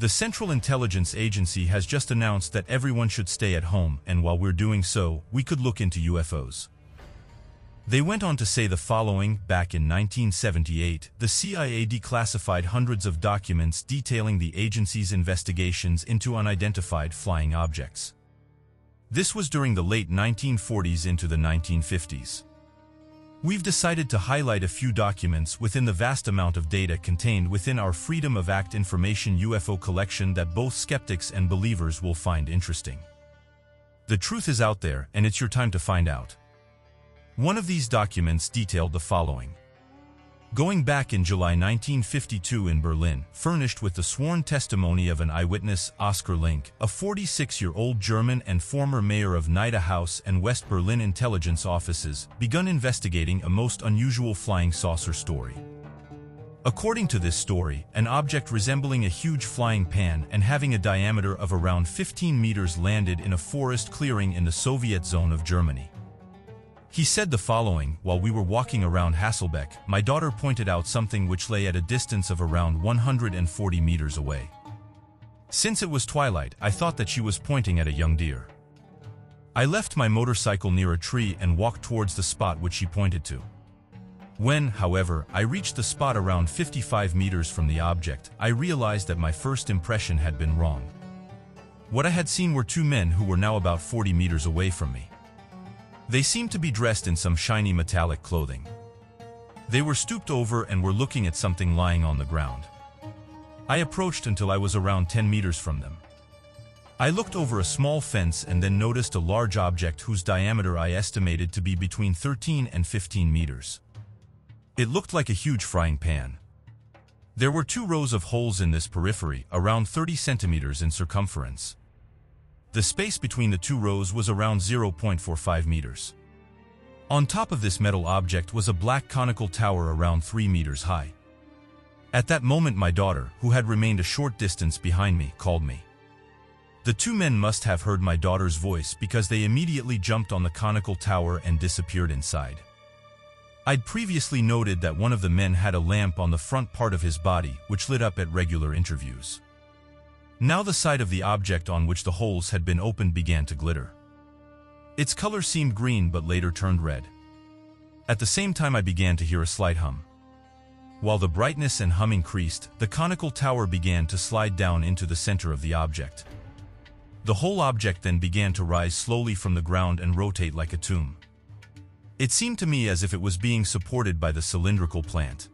The Central Intelligence Agency has just announced that everyone should stay at home and while we're doing so, we could look into UFOs. They went on to say the following, back in 1978, the CIA declassified hundreds of documents detailing the agency's investigations into unidentified flying objects. This was during the late 1940s into the 1950s. We've decided to highlight a few documents within the vast amount of data contained within our Freedom of Act Information UFO collection that both skeptics and believers will find interesting. The truth is out there, and it's your time to find out. One of these documents detailed the following. Going back in July 1952 in Berlin, furnished with the sworn testimony of an eyewitness, Oskar Link, a 46-year-old German and former mayor of Nida House and West Berlin intelligence offices, begun investigating a most unusual flying saucer story. According to this story, an object resembling a huge flying pan and having a diameter of around 15 meters landed in a forest clearing in the Soviet zone of Germany. He said the following, while we were walking around Hasselbach, my daughter pointed out something which lay at a distance of around 140 meters away. Since it was twilight, I thought that she was pointing at a young deer. I left my motorcycle near a tree and walked towards the spot which she pointed to. When, however, I reached the spot around 55 meters from the object, I realized that my first impression had been wrong. What I had seen were two men who were now about 40 meters away from me. They seemed to be dressed in some shiny metallic clothing. They were stooped over and were looking at something lying on the ground. I approached until I was around 10 meters from them. I looked over a small fence and then noticed a large object whose diameter I estimated to be between 13 and 15 meters. It looked like a huge frying pan. There were two rows of holes in this periphery, around 30 centimeters in circumference. The space between the two rows was around 0.45 meters. On top of this metal object was a black conical tower around 3 meters high. At that moment my daughter, who had remained a short distance behind me, called me. The two men must have heard my daughter's voice because they immediately jumped on the conical tower and disappeared inside. I'd previously noted that one of the men had a lamp on the front part of his body, which lit up at regular interviews. Now the side of the object on which the holes had been opened began to glitter. Its color seemed green but later turned red. At the same time I began to hear a slight hum. While the brightness and hum increased, the conical tower began to slide down into the center of the object. The whole object then began to rise slowly from the ground and rotate like a tomb. It seemed to me as if it was being supported by the cylindrical plant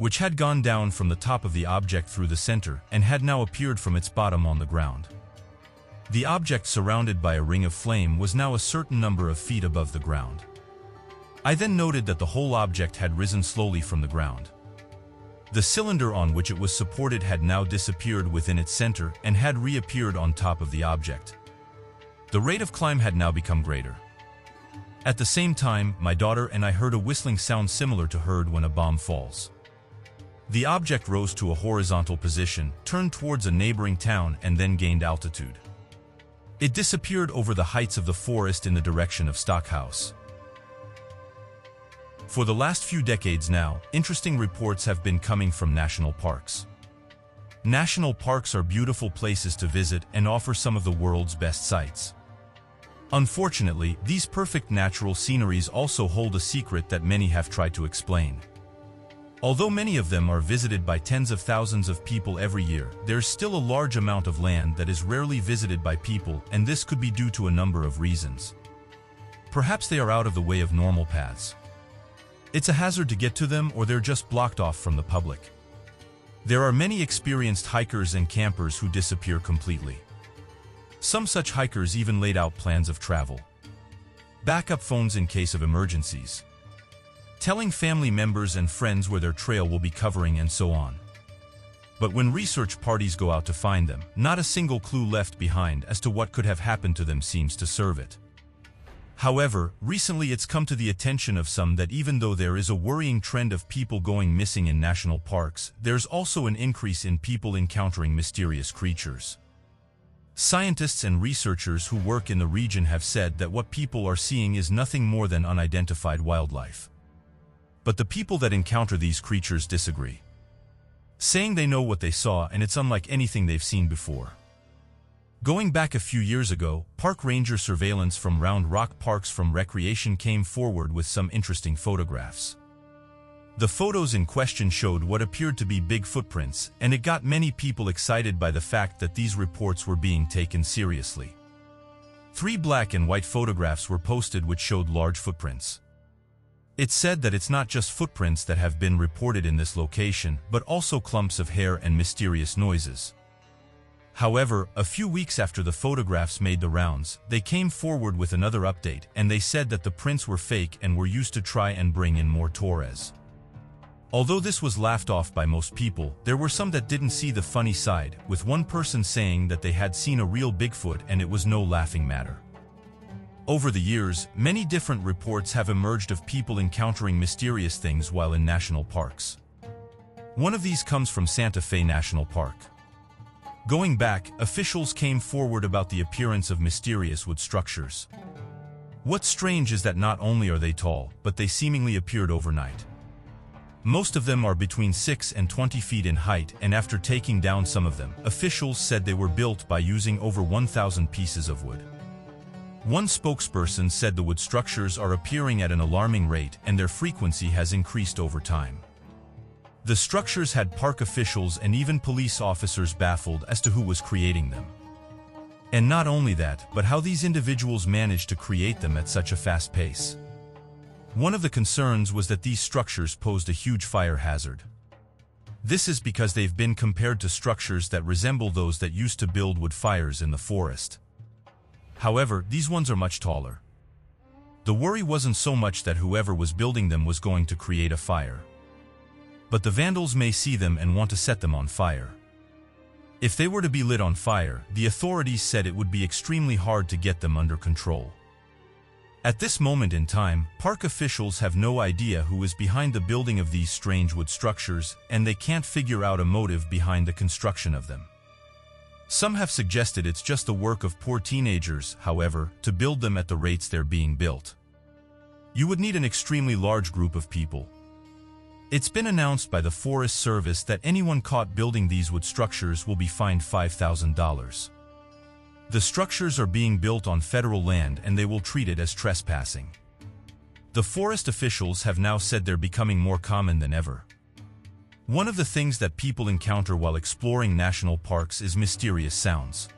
which had gone down from the top of the object through the center and had now appeared from its bottom on the ground. The object surrounded by a ring of flame was now a certain number of feet above the ground. I then noted that the whole object had risen slowly from the ground. The cylinder on which it was supported had now disappeared within its center and had reappeared on top of the object. The rate of climb had now become greater. At the same time, my daughter and I heard a whistling sound similar to heard when a bomb falls. The object rose to a horizontal position, turned towards a neighboring town, and then gained altitude. It disappeared over the heights of the forest in the direction of Stockheim. For the last few decades now, interesting reports have been coming from national parks. National parks are beautiful places to visit and offer some of the world's best sights. Unfortunately, these perfect natural sceneries also hold a secret that many have tried to explain. Although many of them are visited by tens of thousands of people every year, there's still a large amount of land that is rarely visited by people and this could be due to a number of reasons. Perhaps they are out of the way of normal paths. It's a hazard to get to them or they're just blocked off from the public. There are many experienced hikers and campers who disappear completely. Some such hikers even laid out plans of travel. Backup phones in case of emergencies telling family members and friends where their trail will be covering and so on. But when research parties go out to find them, not a single clue left behind as to what could have happened to them seems to serve it. However, recently it's come to the attention of some that even though there is a worrying trend of people going missing in national parks, there's also an increase in people encountering mysterious creatures. Scientists and researchers who work in the region have said that what people are seeing is nothing more than unidentified wildlife. But the people that encounter these creatures disagree. saying they know what they saw and it's unlike anything they've seen before. Going back a few years ago, park ranger surveillance from Round Rock Parks from Recreation came forward with some interesting photographs. The photos in question showed what appeared to be big footprints, and it got many people excited by the fact that these reports were being taken seriously. Three black and white photographs were posted which showed large footprints. It's said that it's not just footprints that have been reported in this location, but also clumps of hair and mysterious noises. However, a few weeks after the photographs made the rounds, they came forward with another update, and they said that the prints were fake and were used to try and bring in more Torres. Although this was laughed off by most people, there were some that didn't see the funny side, with one person saying that they had seen a real Bigfoot and it was no laughing matter. Over the years, many different reports have emerged of people encountering mysterious things while in national parks. One of these comes from Santa Fe National Park. Going back, officials came forward about the appearance of mysterious wood structures. What's strange is that not only are they tall, but they seemingly appeared overnight. Most of them are between 6 and 20 feet in height and after taking down some of them, officials said they were built by using over 1,000 pieces of wood. One spokesperson said the wood structures are appearing at an alarming rate and their frequency has increased over time. The structures had park officials and even police officers baffled as to who was creating them. And not only that, but how these individuals managed to create them at such a fast pace. One of the concerns was that these structures posed a huge fire hazard. This is because they've been compared to structures that resemble those that used to build wood fires in the forest. However, these ones are much taller. The worry wasn't so much that whoever was building them was going to create a fire. But the vandals may see them and want to set them on fire. If they were to be lit on fire, the authorities said it would be extremely hard to get them under control. At this moment in time, park officials have no idea who is behind the building of these strange wood structures, and they can't figure out a motive behind the construction of them. Some have suggested it's just the work of poor teenagers, however, to build them at the rates they're being built. You would need an extremely large group of people. It's been announced by the Forest Service that anyone caught building these wood structures will be fined $5,000. The structures are being built on federal land and they will treat it as trespassing. The forest officials have now said they're becoming more common than ever. One of the things that people encounter while exploring national parks is mysterious sounds.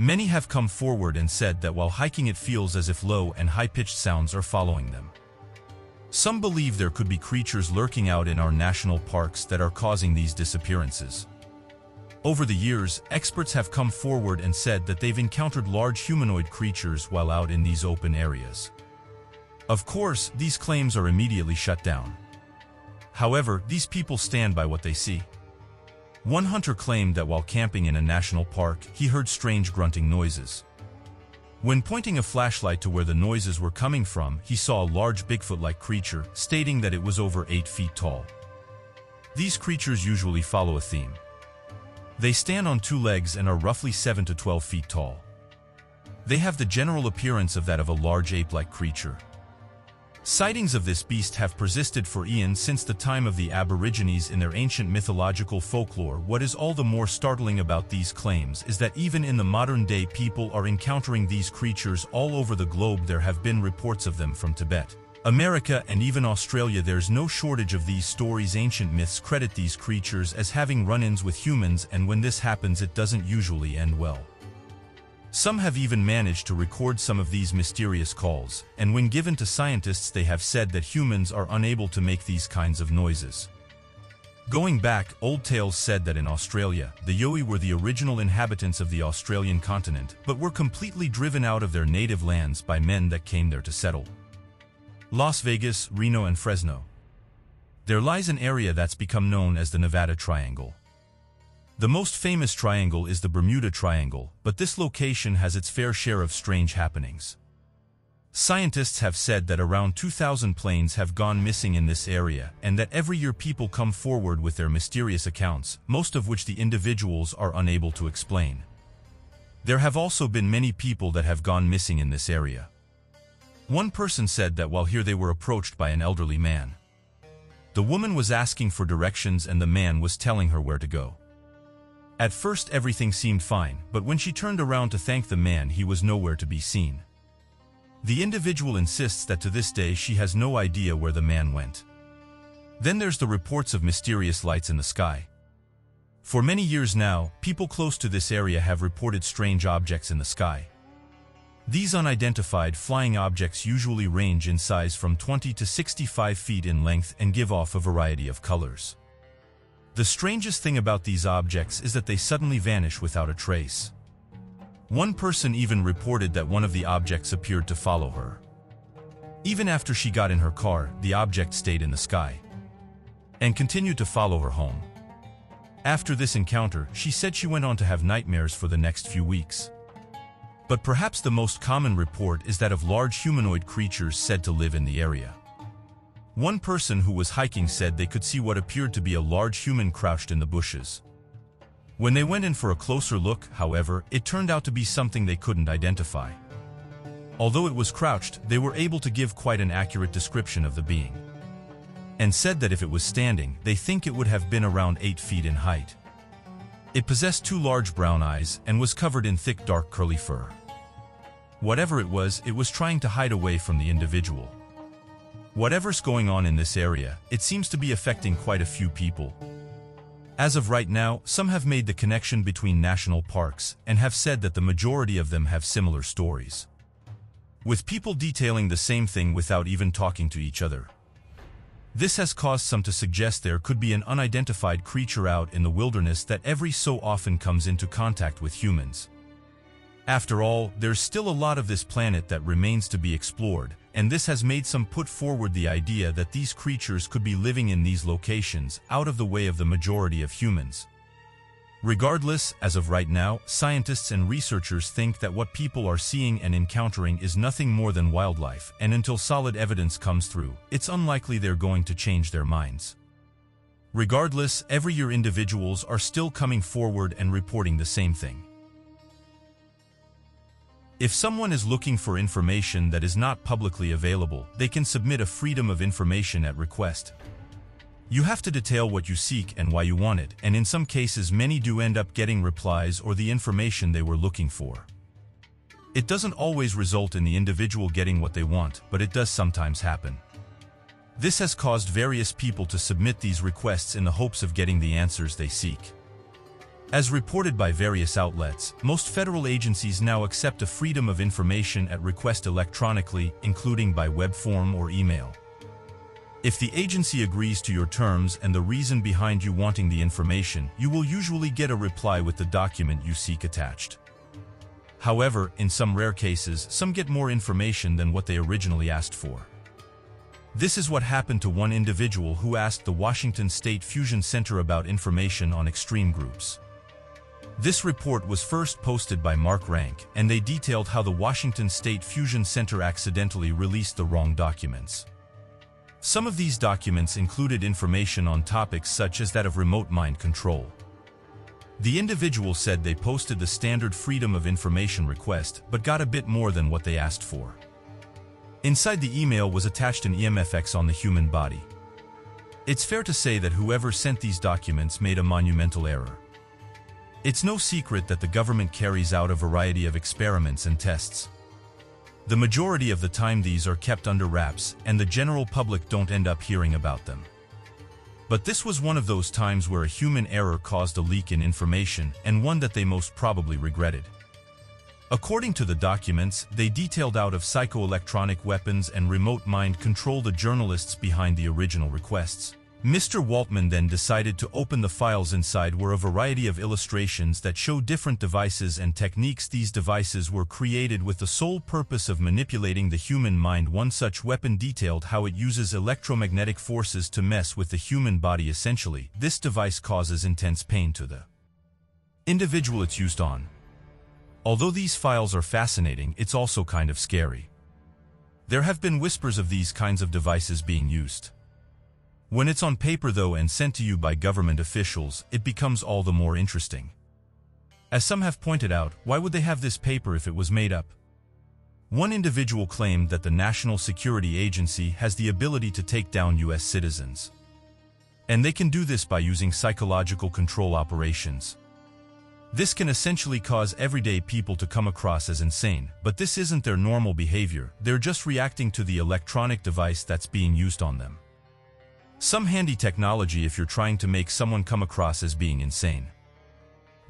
Many have come forward and said that while hiking it feels as if low and high-pitched sounds are following them. Some believe there could be creatures lurking out in our national parks that are causing these disappearances. Over the years, experts have come forward and said that they've encountered large humanoid creatures while out in these open areas. Of course, these claims are immediately shut down. However, these people stand by what they see. One hunter claimed that while camping in a national park, he heard strange grunting noises. When pointing a flashlight to where the noises were coming from, he saw a large Bigfoot-like creature, stating that it was over 8 feet tall. These creatures usually follow a theme. They stand on two legs and are roughly 7 to 12 feet tall. They have the general appearance of that of a large ape-like creature. Sightings of this beast have persisted for eons since the time of the Aborigines in their ancient mythological folklore. What is all the more startling about these claims is that even in the modern day people are encountering these creatures all over the globe there have been reports of them from Tibet. America and even Australia there's no shortage of these stories ancient myths credit these creatures as having run-ins with humans and when this happens it doesn't usually end well. Some have even managed to record some of these mysterious calls, and when given to scientists they have said that humans are unable to make these kinds of noises. Going back, old tales said that in Australia, the Yowie were the original inhabitants of the Australian continent, but were completely driven out of their native lands by men that came there to settle. Las Vegas, Reno, and Fresno. There lies an area that's become known as the Nevada Triangle. The most famous triangle is the Bermuda Triangle, but this location has its fair share of strange happenings. Scientists have said that around 2,000 planes have gone missing in this area and that every year people come forward with their mysterious accounts, most of which the individuals are unable to explain. There have also been many people that have gone missing in this area. One person said that while here they were approached by an elderly man. The woman was asking for directions and the man was telling her where to go. At first everything seemed fine, but when she turned around to thank the man he was nowhere to be seen. The individual insists that to this day she has no idea where the man went. Then there's the reports of mysterious lights in the sky. For many years now, people close to this area have reported strange objects in the sky. These unidentified flying objects usually range in size from 20 to 65 feet in length and give off a variety of colors. The strangest thing about these objects is that they suddenly vanish without a trace. One person even reported that one of the objects appeared to follow her. Even after she got in her car, the object stayed in the sky and continued to follow her home. After this encounter, she said she went on to have nightmares for the next few weeks. But perhaps the most common report is that of large humanoid creatures said to live in the area. One person who was hiking said they could see what appeared to be a large human crouched in the bushes. When they went in for a closer look, however, it turned out to be something they couldn't identify. Although it was crouched, they were able to give quite an accurate description of the being. And said that if it was standing, they think it would have been around 8 feet in height. It possessed two large brown eyes and was covered in thick dark curly fur. Whatever it was, it was trying to hide away from the individual. Whatever's going on in this area, it seems to be affecting quite a few people. As of right now, some have made the connection between national parks and have said that the majority of them have similar stories. With people detailing the same thing without even talking to each other. This has caused some to suggest there could be an unidentified creature out in the wilderness that every so often comes into contact with humans. After all, there's still a lot of this planet that remains to be explored, and this has made some put forward the idea that these creatures could be living in these locations out of the way of the majority of humans. Regardless, as of right now, scientists and researchers think that what people are seeing and encountering is nothing more than wildlife, and until solid evidence comes through, it's unlikely they're going to change their minds. Regardless, every year individuals are still coming forward and reporting the same thing. If someone is looking for information that is not publicly available, they can submit a Freedom of Information at request, you have to detail what you seek and why you want it, and in some cases many do end up getting replies or the information they were looking for. It doesn't always result in the individual getting what they want, but it does sometimes happen. This has caused various people to submit these requests in the hopes of getting the answers they seek. As reported by various outlets, most federal agencies now accept a freedom of information at request electronically, including by web form or email. If the agency agrees to your terms and the reason behind you wanting the information, you will usually get a reply with the document you seek attached. However, in some rare cases, some get more information than what they originally asked for. This is what happened to one individual who asked the Washington State Fusion Center about information on extreme groups. This report was first posted by MuckRock, and they detailed how the Washington State Fusion Center accidentally released the wrong documents. Some of these documents included information on topics such as that of remote mind control. The individual said they posted the standard Freedom of Information request, but got a bit more than what they asked for. Inside the email was attached an EMFX on the human body. It's fair to say that whoever sent these documents made a monumental error. It's no secret that the government carries out a variety of experiments and tests, the majority of the time these are kept under wraps and the general public don't end up hearing about them. But this was one of those times where a human error caused a leak in information and one that they most probably regretted. According to the documents, they detailed out of psychoelectronic weapons and remote mind control the journalists behind the original requests. Mr. Waltman then decided to open the files inside were a variety of illustrations that show different devices and techniques these devices were created with the sole purpose of manipulating the human mind one such weapon detailed how it uses electromagnetic forces to mess with the human body essentially this device causes intense pain to the individual it's used on. Although these files are fascinating it's also kind of scary. There have been whispers of these kinds of devices being used. When it's on paper though and sent to you by government officials, it becomes all the more interesting. As some have pointed out, why would they have this paper if it was made up? One individual claimed that the National Security Agency has the ability to take down U.S. citizens. And they can do this by using psychological control operations. This can essentially cause everyday people to come across as insane, but this isn't their normal behavior, they're just reacting to the electronic device that's being used on them. Some handy technology if you're trying to make someone come across as being insane.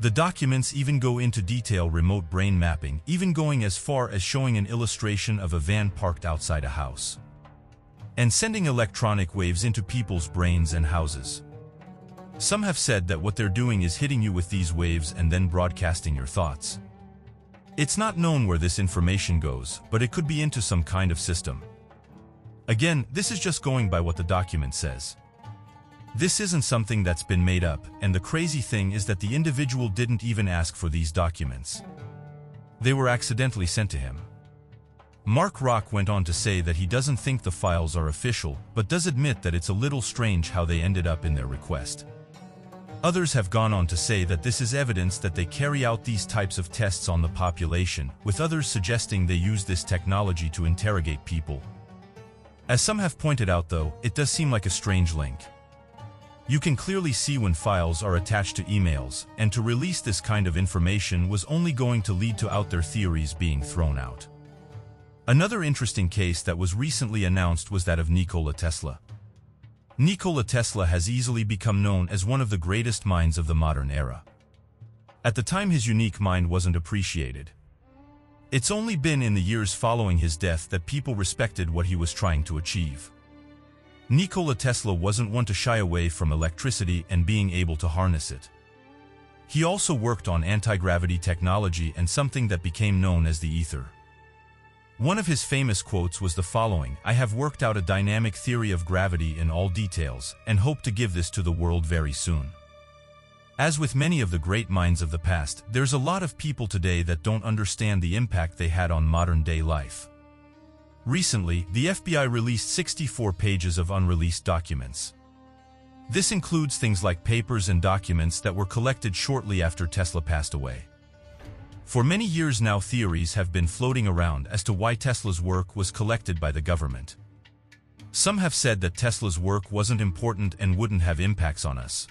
The documents even go into detail remote brain mapping, even going as far as showing an illustration of a van parked outside a house. And sending electronic waves into people's brains and houses. Some have said that what they're doing is hitting you with these waves and then broadcasting your thoughts. It's not known where this information goes, but it could be into some kind of system. Again, this is just going by what the document says. This isn't something that's been made up, and the crazy thing is that the individual didn't even ask for these documents. They were accidentally sent to him. MuckRock went on to say that he doesn't think the files are official, but does admit that it's a little strange how they ended up in their request. Others have gone on to say that this is evidence that they carry out these types of tests on the population, with others suggesting they use this technology to interrogate people. As some have pointed out though, it does seem like a strange link. You can clearly see when files are attached to emails, and to release this kind of information was only going to lead to out there theories being thrown out. Another interesting case that was recently announced was that of Nikola Tesla. Nikola Tesla has easily become known as one of the greatest minds of the modern era. At the time his unique mind wasn't appreciated. It's only been in the years following his death that people respected what he was trying to achieve. Nikola Tesla wasn't one to shy away from electricity and being able to harness it. He also worked on anti-gravity technology and something that became known as the ether. One of his famous quotes was the following, I have worked out a dynamic theory of gravity in all details, and hope to give this to the world very soon. As with many of the great minds of the past, there's a lot of people today that don't understand the impact they had on modern-day life. Recently, the FBI released 64 pages of unreleased documents. This includes things like papers and documents that were collected shortly after Tesla passed away. For many years now theories have been floating around as to why Tesla's work was collected by the government. Some have said that Tesla's work wasn't important and wouldn't have impacts on us.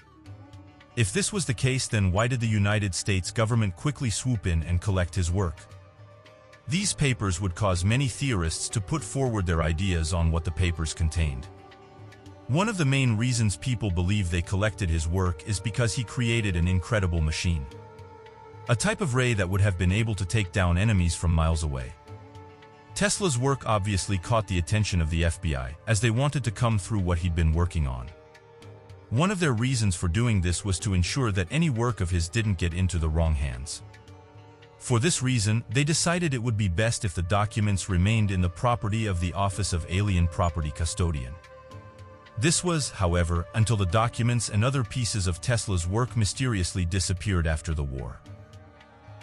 If this was the case then why did the United States government quickly swoop in and collect his work? These papers would cause many theorists to put forward their ideas on what the papers contained. One of the main reasons people believe they collected his work is because he created an incredible machine. A type of ray that would have been able to take down enemies from miles away. Tesla's work obviously caught the attention of the FBI, as they wanted to come through what he'd been working on. One of their reasons for doing this was to ensure that any work of his didn't get into the wrong hands. For this reason, they decided it would be best if the documents remained in the property of the Office of Alien Property Custodian. This was, however, until the documents and other pieces of Tesla's work mysteriously disappeared after the war.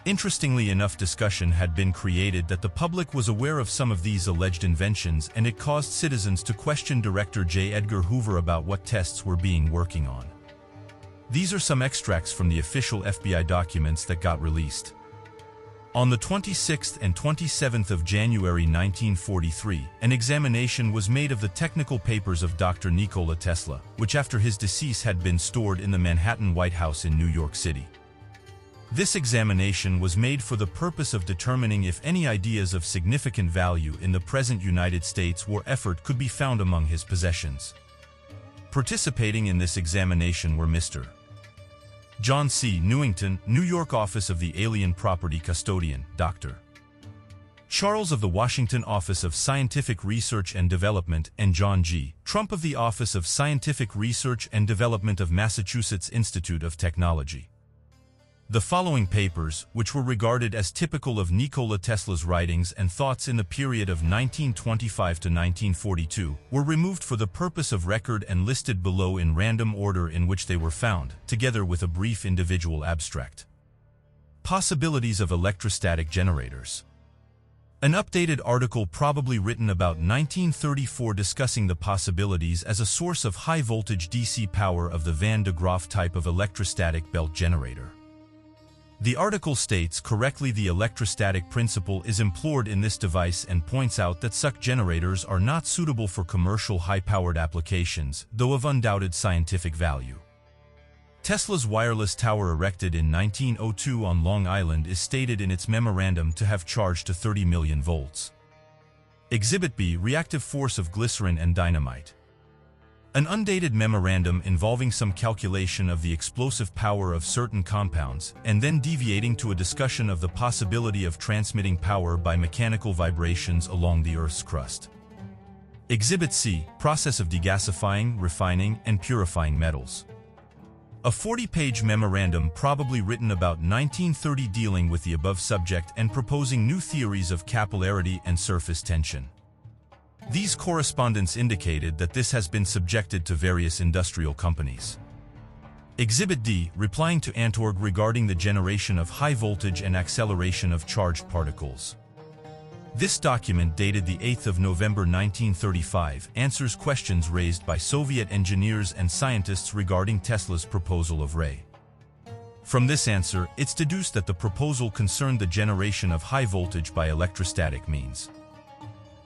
Interestingly enough discussion had been created that the public was aware of some of these alleged inventions and it caused citizens to question director J. Edgar Hoover about what tests were being working on. These are some extracts from the official FBI documents that got released. On the 26th and 27th of January 1943, an examination was made of the technical papers of Dr. Nikola Tesla, which after his decease had been stored in the Manhattan White House in New York City. This examination was made for the purpose of determining if any ideas of significant value in the present United States war effort could be found among his possessions. Participating in this examination were Mr. John C. Newington, New York Office of the Alien Property Custodian, Dr. Charles of the Washington Office of Scientific Research and Development, and John G. Trump of the Office of Scientific Research and Development of Massachusetts Institute of Technology. The following papers, which were regarded as typical of Nikola Tesla's writings and thoughts in the period of 1925 to 1942, were removed for the purpose of record and listed below in random order in which they were found, together with a brief individual abstract. Possibilities of electrostatic generators. An updated article probably written about 1934 discussing the possibilities as a source of high-voltage DC power of the Van de Graaff type of electrostatic belt generator. The article states correctly the electrostatic principle is implored in this device and points out that such generators are not suitable for commercial high-powered applications, though of undoubted scientific value. Tesla's wireless tower erected in 1902 on Long Island is stated in its memorandum to have charged to 30 million volts. Exhibit B Reactive force of glycerin and dynamite. An undated memorandum involving some calculation of the explosive power of certain compounds, and then deviating to a discussion of the possibility of transmitting power by mechanical vibrations along the Earth's crust. Exhibit C, process of degasifying, refining, and purifying metals. A 40-page memorandum probably written about 1930 dealing with the above subject and proposing new theories of capillarity and surface tension. These correspondence indicated that this has been subjected to various industrial companies. Exhibit D, replying to Amtorg regarding the generation of high voltage and acceleration of charged particles. This document dated the 8th of November 1935 answers questions raised by Soviet engineers and scientists regarding Tesla's proposal of Ray. From this answer, it's deduced that the proposal concerned the generation of high voltage by electrostatic means.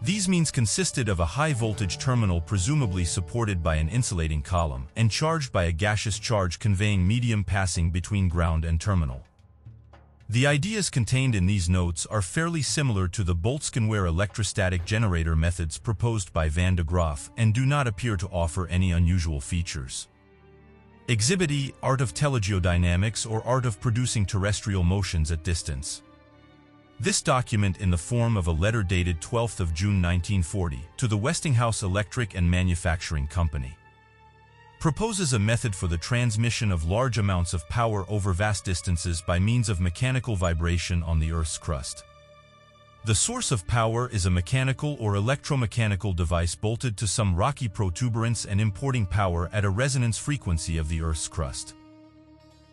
These means consisted of a high-voltage terminal presumably supported by an insulating column and charged by a gaseous charge conveying medium passing between ground and terminal. The ideas contained in these notes are fairly similar to the Boltzmann electrostatic generator methods proposed by Van de Graaff and do not appear to offer any unusual features. Exhibit E, Art of Telegeodynamics or Art of Producing Terrestrial Motions at Distance. This document in the form of a letter dated 12th of June 1940 to the Westinghouse Electric and Manufacturing Company proposes a method for the transmission of large amounts of power over vast distances by means of mechanical vibration on the Earth's crust. The source of power is a mechanical or electromechanical device bolted to some rocky protuberance and importing power at a resonance frequency of the Earth's crust.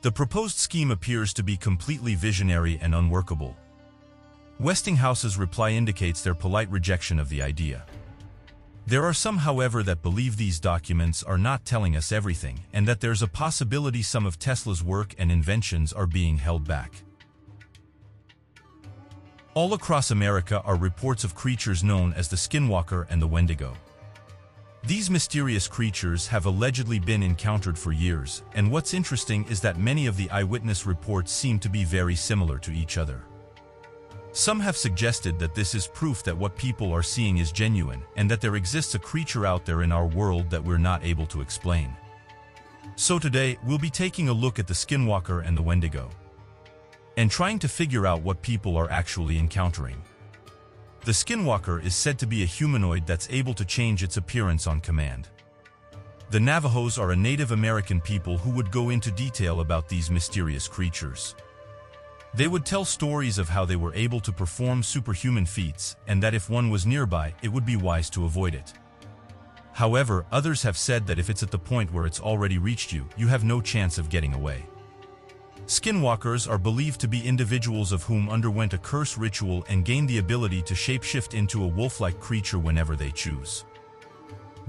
The proposed scheme appears to be completely visionary and unworkable, Westinghouse's reply indicates their polite rejection of the idea. There are some, however, that believe these documents are not telling us everything and that there's a possibility some of Tesla's work and inventions are being held back. All across America are reports of creatures known as the Skinwalker and the Wendigo. These mysterious creatures have allegedly been encountered for years, and what's interesting is that many of the eyewitness reports seem to be very similar to each other. Some have suggested that this is proof that what people are seeing is genuine and that there exists a creature out there in our world that we're not able to explain. So today, we'll be taking a look at the Skinwalker and the Wendigo and trying to figure out what people are actually encountering. The Skinwalker is said to be a humanoid that's able to change its appearance on command. The Navajos are a Native American people who would go into detail about these mysterious creatures. They would tell stories of how they were able to perform superhuman feats and that if one was nearby, it would be wise to avoid it. However, others have said that if it's at the point where it's already reached you, you have no chance of getting away. Skinwalkers are believed to be individuals of whom underwent a curse ritual and gained the ability to shapeshift into a wolf-like creature whenever they choose.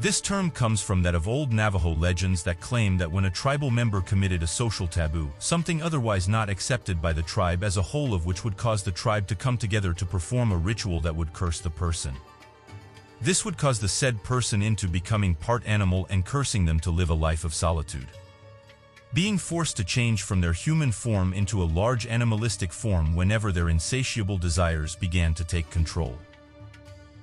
This term comes from that of old Navajo legends that claim that when a tribal member committed a social taboo, something otherwise not accepted by the tribe as a whole of which would cause the tribe to come together to perform a ritual that would curse the person. This would cause the said person into becoming part animal and cursing them to live a life of solitude. Being forced to change from their human form into a large animalistic form whenever their insatiable desires began to take control.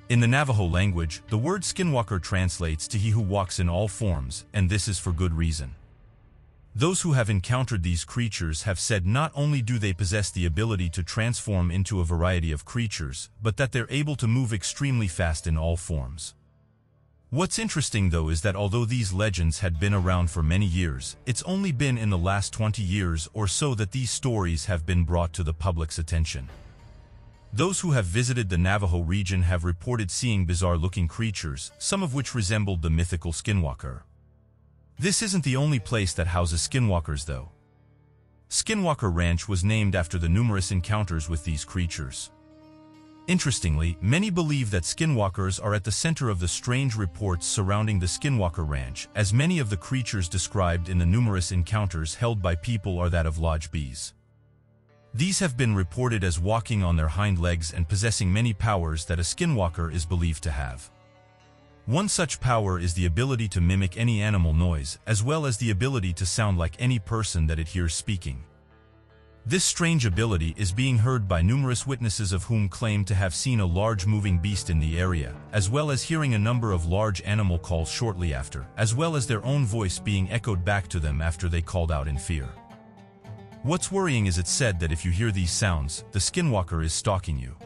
In the Navajo language, the word skinwalker translates to he who walks in all forms, and this is for good reason. Those who have encountered these creatures have said not only do they possess the ability to transform into a variety of creatures, but that they're able to move extremely fast in all forms. What's interesting though is that although these legends had been around for many years, it's only been in the last 20 years or so that these stories have been brought to the public's attention. Those who have visited the Navajo region have reported seeing bizarre-looking creatures, some of which resembled the mythical skinwalker. This isn't the only place that houses skinwalkers, though. Skinwalker Ranch was named after the numerous encounters with these creatures. Interestingly, many believe that skinwalkers are at the center of the strange reports surrounding the Skinwalker Ranch, as many of the creatures described in the numerous encounters held by people are that of lodge bees. These have been reported as walking on their hind legs and possessing many powers that a skinwalker is believed to have. One such power is the ability to mimic any animal noise, as well as the ability to sound like any person that it hears speaking. This strange ability is being heard by numerous witnesses of whom claim to have seen a large moving beast in the area, as well as hearing a number of large animal calls shortly after, as well as their own voice being echoed back to them after they called out in fear. What's worrying is it's said that if you hear these sounds, the skinwalker is stalking you.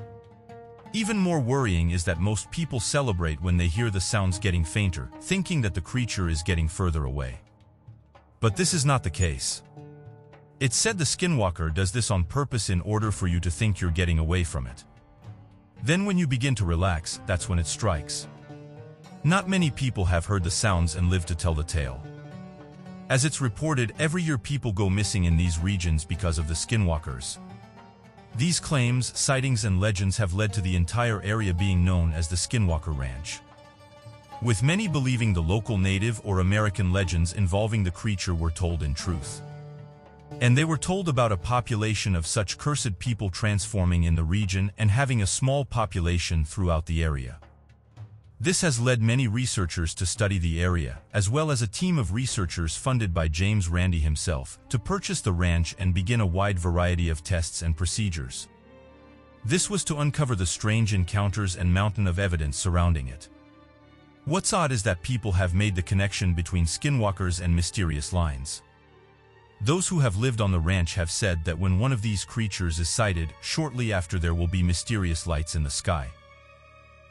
Even more worrying is that most people celebrate when they hear the sounds getting fainter, thinking that the creature is getting further away. But this is not the case. It's said the skinwalker does this on purpose in order for you to think you're getting away from it. Then when you begin to relax, that's when it strikes. Not many people have heard the sounds and live to tell the tale. As it's reported, every year people go missing in these regions because of the skinwalkers. These claims, sightings and legends have led to the entire area being known as the Skinwalker Ranch. With many believing the local native or American legends involving the creature were told in truth. And they were told about a population of such cursed people transforming in the region and having a small population throughout the area. This has led many researchers to study the area, as well as a team of researchers funded by James Randi himself, to purchase the ranch and begin a wide variety of tests and procedures. This was to uncover the strange encounters and mountain of evidence surrounding it. What's odd is that people have made the connection between skinwalkers and mysterious lines. Those who have lived on the ranch have said that when one of these creatures is sighted, shortly after there will be mysterious lights in the sky.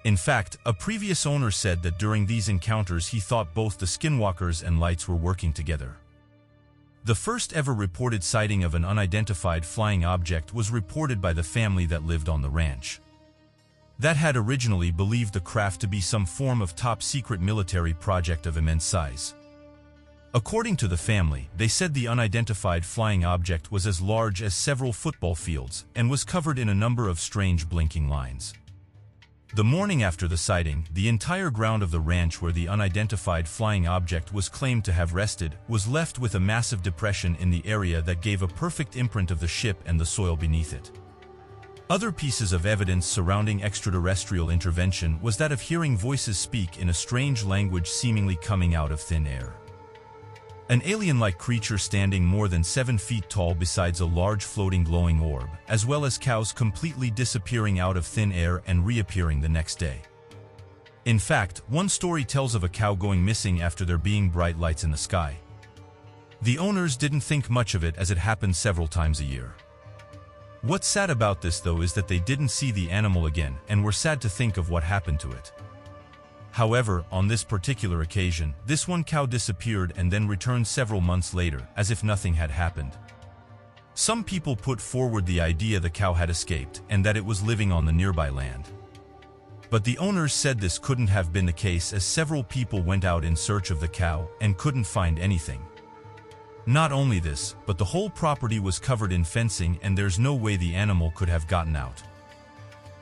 In fact, a previous owner said that during these encounters he thought both the skinwalkers and lights were working together. The first ever reported sighting of an unidentified flying object was reported by the family that lived on the ranch. That had originally believed the craft to be some form of top-secret military project of immense size. According to the family, they said the unidentified flying object was as large as several football fields and was covered in a number of strange blinking lines. The morning after the sighting, the entire ground of the ranch where the unidentified flying object was claimed to have rested was left with a massive depression in the area that gave a perfect imprint of the ship and the soil beneath it. Other pieces of evidence surrounding extraterrestrial intervention was that of hearing voices speak in a strange language seemingly coming out of thin air. An alien-like creature standing more than 7 feet tall besides a large floating glowing orb, as well as cows completely disappearing out of thin air and reappearing the next day. In fact, one story tells of a cow going missing after there being bright lights in the sky. The owners didn't think much of it as it happened several times a year. What's sad about this though is that they didn't see the animal again and were sad to think of what happened to it. However, on this particular occasion, this one cow disappeared and then returned several months later, as if nothing had happened. Some people put forward the idea the cow had escaped and that it was living on the nearby land. But the owners said this couldn't have been the case as several people went out in search of the cow and couldn't find anything. Not only this, but the whole property was covered in fencing and there's no way the animal could have gotten out.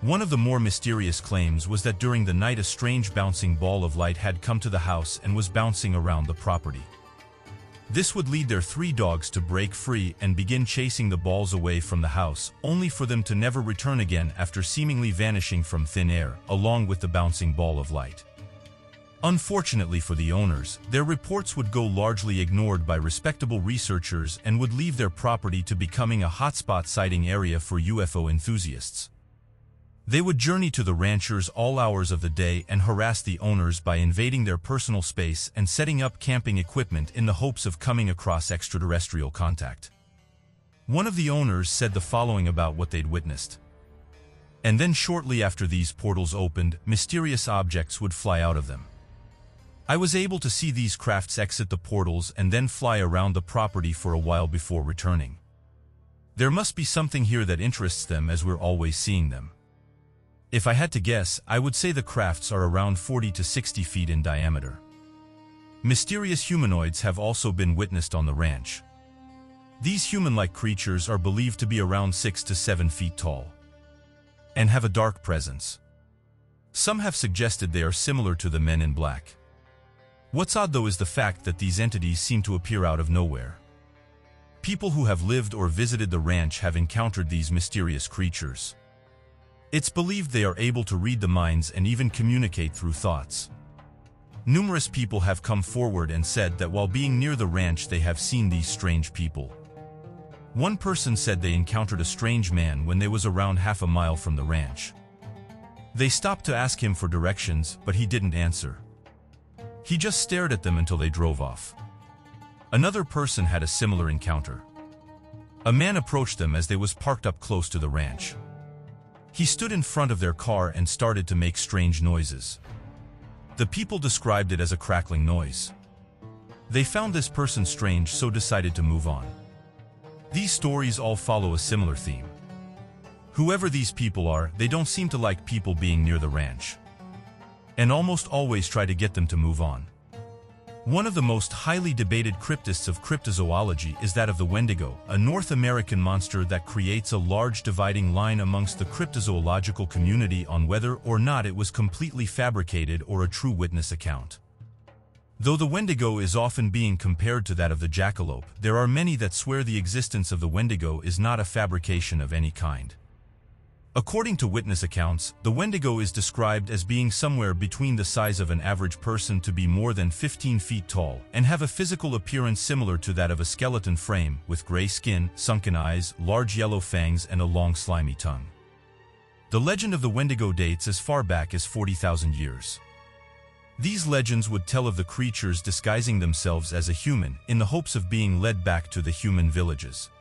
One of the more mysterious claims was that during the night a strange bouncing ball of light had come to the house and was bouncing around the property. This would lead their three dogs to break free and begin chasing the balls away from the house, only for them to never return again after seemingly vanishing from thin air, along with the bouncing ball of light. Unfortunately for the owners, their reports would go largely ignored by respectable researchers and would leave their property to becoming a hotspot sighting area for UFO enthusiasts. They would journey to the ranchers all hours of the day and harass the owners by invading their personal space and setting up camping equipment in the hopes of coming across extraterrestrial contact. One of the owners said the following about what they'd witnessed. And then shortly after these portals opened, mysterious objects would fly out of them. I was able to see these crafts exit the portals and then fly around the property for a while before returning. There must be something here that interests them as we're always seeing them. If I had to guess, I would say the crafts are around 40 to 60 feet in diameter. Mysterious humanoids have also been witnessed on the ranch. These human-like creatures are believed to be around 6 to 7 feet tall and have a dark presence. Some have suggested they are similar to the men in black. What's odd though is the fact that these entities seem to appear out of nowhere. People who have lived or visited the ranch have encountered these mysterious creatures. It's believed they are able to read the minds and even communicate through thoughts. Numerous people have come forward and said that while being near the ranch they have seen these strange people. One person said they encountered a strange man when they was around half a mile from the ranch. They stopped to ask him for directions, but he didn't answer. He just stared at them until they drove off. Another person had a similar encounter. A man approached them as they was parked up close to the ranch. He stood in front of their car and started to make strange noises. The people described it as a crackling noise. They found this person strange so decided to move on. These stories all follow a similar theme. Whoever these people are, they don't seem to like people being near the ranch. And almost always try to get them to move on. One of the most highly debated cryptids of cryptozoology is that of the Wendigo, a North American monster that creates a large dividing line amongst the cryptozoological community on whether or not it was completely fabricated or a true witness account. Though the Wendigo is often being compared to that of the jackalope, there are many that swear the existence of the Wendigo is not a fabrication of any kind. According to witness accounts, the Wendigo is described as being somewhere between the size of an average person to be more than 15 feet tall and have a physical appearance similar to that of a skeleton frame with gray skin, sunken eyes, large yellow fangs, and a long slimy tongue. The legend of the Wendigo dates as far back as 40,000 years. These legends would tell of the creatures disguising themselves as a human in the hopes of being led back to the human villages.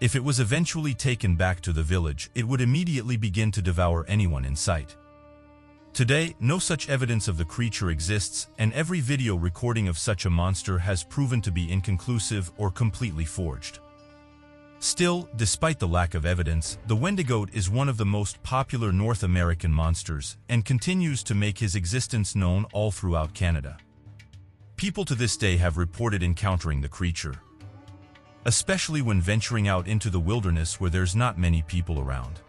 If it was eventually taken back to the village, it would immediately begin to devour anyone in sight. Today, no such evidence of the creature exists, and every video recording of such a monster has proven to be inconclusive or completely forged. Still, despite the lack of evidence, the Wendigo is one of the most popular North American monsters and continues to make his existence known all throughout Canada. People to this day have reported encountering the creature especially when venturing out into the wilderness where there's not many people around.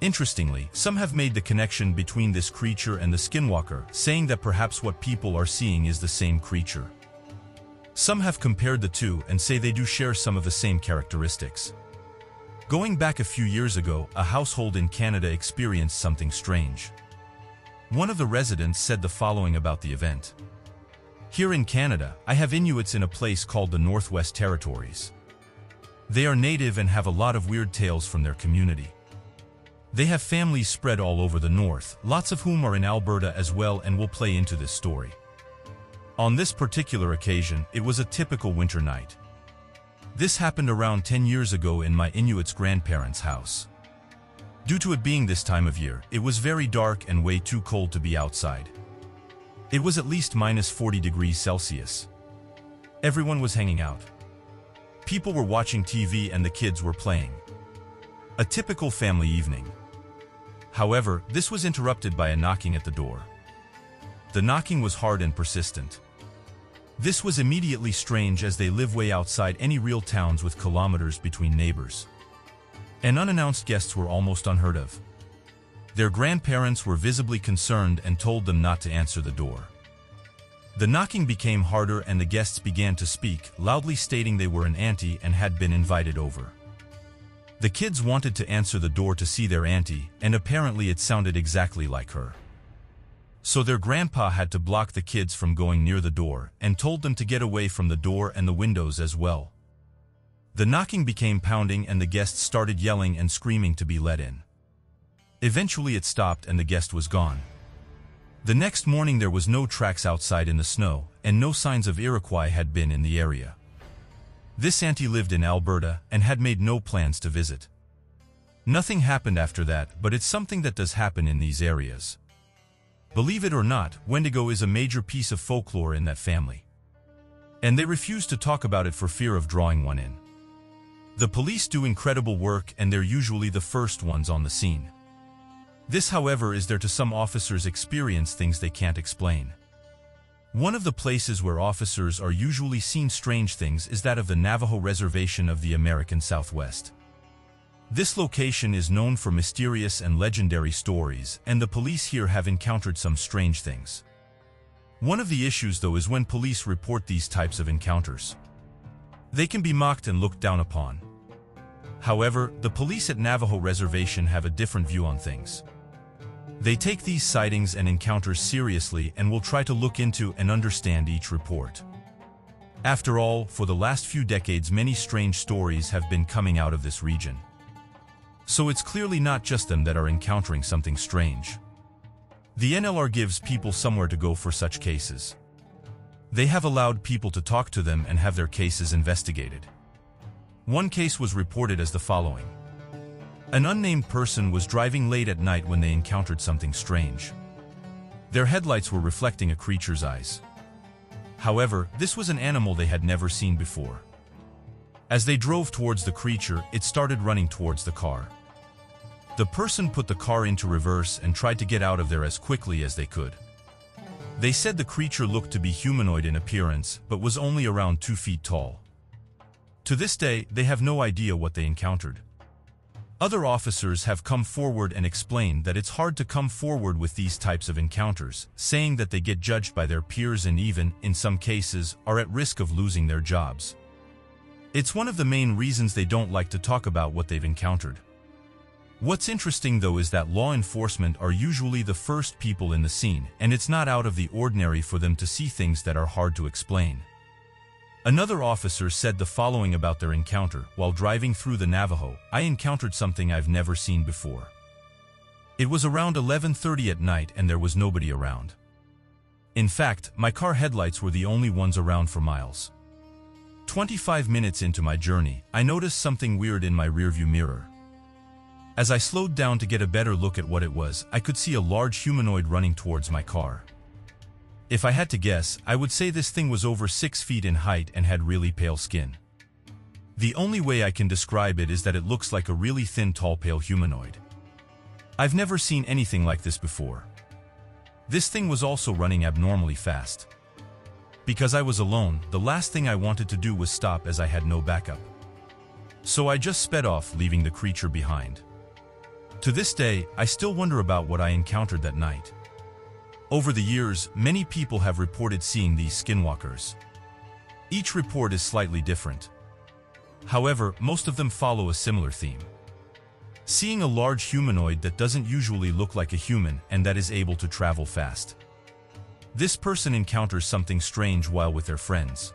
Interestingly, some have made the connection between this creature and the skinwalker, saying that perhaps what people are seeing is the same creature. Some have compared the two and say they do share some of the same characteristics. Going back a few years ago, a household in Canada experienced something strange. One of the residents said the following about the event. Here in Canada, I have Inuits in a place called the Northwest Territories. They are native and have a lot of weird tales from their community. They have families spread all over the north, lots of whom are in Alberta as well and will play into this story. On this particular occasion, it was a typical winter night. This happened around 10 years ago in my Inuit's grandparents' house. Due to it being this time of year, it was very dark and way too cold to be outside. It was at least minus 40 degrees Celsius. Everyone was hanging out. People were watching TV and the kids were playing. A typical family evening. However, this was interrupted by a knocking at the door. The knocking was hard and persistent. This was immediately strange as they live way outside any real towns with kilometers between neighbors. And unannounced guests were almost unheard of. Their grandparents were visibly concerned and told them not to answer the door. The knocking became harder and the guests began to speak, loudly stating they were an auntie and had been invited over. The kids wanted to answer the door to see their auntie, and apparently it sounded exactly like her. So their grandpa had to block the kids from going near the door and told them to get away from the door and the windows as well. The knocking became pounding and the guests started yelling and screaming to be let in. Eventually it stopped and the guest was gone. The next morning there was no tracks outside in the snow, and no signs of Iroquois had been in the area. This auntie lived in Alberta and had made no plans to visit. Nothing happened after that, but it's something that does happen in these areas. Believe it or not, Wendigo is a major piece of folklore in that family. And they refuse to talk about it for fear of drawing one in. The police do incredible work and they're usually the first ones on the scene. This, however, is there to some officers experience things they can't explain. One of the places where officers are usually seen strange things is that of the Navajo Reservation of the American Southwest. This location is known for mysterious and legendary stories, and the police here have encountered some strange things. One of the issues, though, is when police report these types of encounters. They can be mocked and looked down upon. However, the police at Navajo Reservation have a different view on things. They take these sightings and encounters seriously and will try to look into and understand each report. After all, for the last few decades many strange stories have been coming out of this region. So it's clearly not just them that are encountering something strange. The NLR gives people somewhere to go for such cases. They have allowed people to talk to them and have their cases investigated. One case was reported as the following. An unnamed person was driving late at night when they encountered something strange. Their headlights were reflecting a creature's eyes. However, this was an animal they had never seen before. As they drove towards the creature, it started running towards the car. The person put the car into reverse and tried to get out of there as quickly as they could. They said the creature looked to be humanoid in appearance, but was only around two feet tall. To this day, they have no idea what they encountered. Other officers have come forward and explained that it's hard to come forward with these types of encounters, saying that they get judged by their peers and even, in some cases, are at risk of losing their jobs. It's one of the main reasons they don't like to talk about what they've encountered. What's interesting though is that law enforcement are usually the first people in the scene, and it's not out of the ordinary for them to see things that are hard to explain. Another officer said the following about their encounter. While driving through the Navajo, I encountered something I've never seen before. It was around 11.30 at night and there was nobody around. In fact, my car headlights were the only ones around for miles. 25 minutes into my journey, I noticed something weird in my rearview mirror. As I slowed down to get a better look at what it was, I could see a large humanoid running towards my car. If I had to guess, I would say this thing was over 6 feet in height and had really pale skin. The only way I can describe it is that it looks like a really thin tall pale humanoid. I've never seen anything like this before. This thing was also running abnormally fast. Because I was alone, the last thing I wanted to do was stop as I had no backup. So I just sped off, leaving the creature behind. To this day, I still wonder about what I encountered that night. Over the years, many people have reported seeing these skinwalkers. Each report is slightly different. However, most of them follow a similar theme. Seeing a large humanoid that doesn't usually look like a human and that is able to travel fast. This person encounters something strange while with their friends.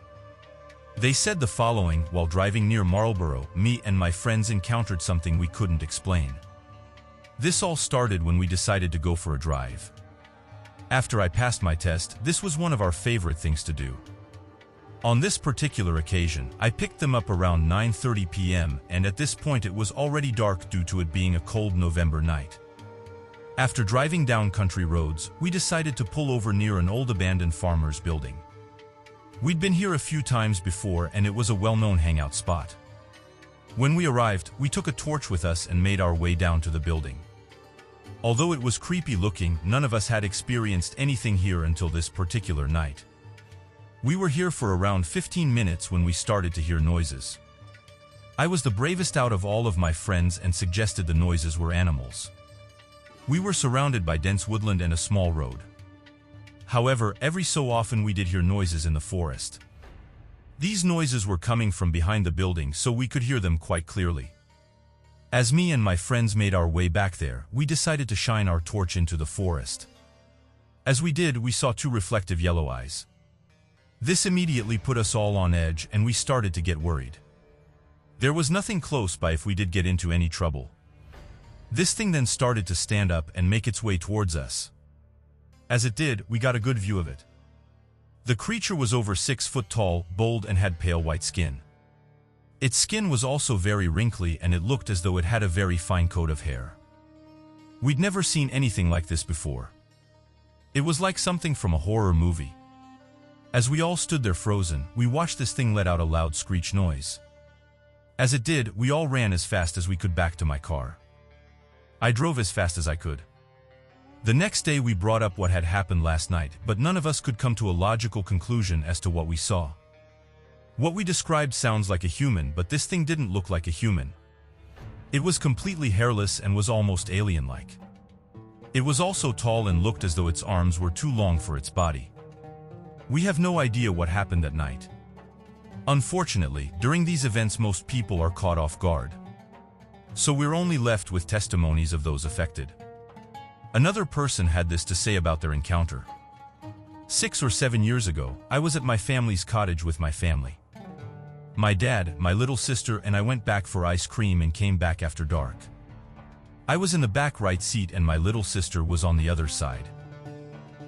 They said the following, while driving near Marlboro, me and my friends encountered something we couldn't explain. This all started when we decided to go for a drive. After I passed my test, this was one of our favorite things to do. On this particular occasion, I picked them up around 9.30 p.m. and at this point it was already dark due to it being a cold November night. After driving down country roads, we decided to pull over near an old abandoned farmer's building. We'd been here a few times before and it was a well-known hangout spot. When we arrived, we took a torch with us and made our way down to the building. Although it was creepy looking, none of us had experienced anything here until this particular night. We were here for around 15 minutes when we started to hear noises. I was the bravest out of all of my friends and suggested the noises were animals. We were surrounded by dense woodland and a small road. However, every so often we did hear noises in the forest. These noises were coming from behind the building so we could hear them quite clearly. As me and my friends made our way back there, we decided to shine our torch into the forest. As we did, we saw two reflective yellow eyes. This immediately put us all on edge and we started to get worried. There was nothing close by if we did get into any trouble. This thing then started to stand up and make its way towards us. As it did, we got a good view of it. The creature was over six foot tall, bold and had pale white skin. Its skin was also very wrinkly and it looked as though it had a very fine coat of hair. We'd never seen anything like this before. It was like something from a horror movie. As we all stood there frozen, we watched this thing let out a loud screech noise. As it did, we all ran as fast as we could back to my car. I drove as fast as I could. The next day we brought up what had happened last night, but none of us could come to a logical conclusion as to what we saw. What we described sounds like a human, but this thing didn't look like a human. It was completely hairless and was almost alien-like. It was also tall and looked as though its arms were too long for its body. We have no idea what happened that night. Unfortunately, during these events most people are caught off guard. So we're only left with testimonies of those affected. Another person had this to say about their encounter. Six or seven years ago, I was at my family's cottage with my family. My dad, my little sister, and I went back for ice cream and came back after dark. I was in the back right seat and my little sister was on the other side.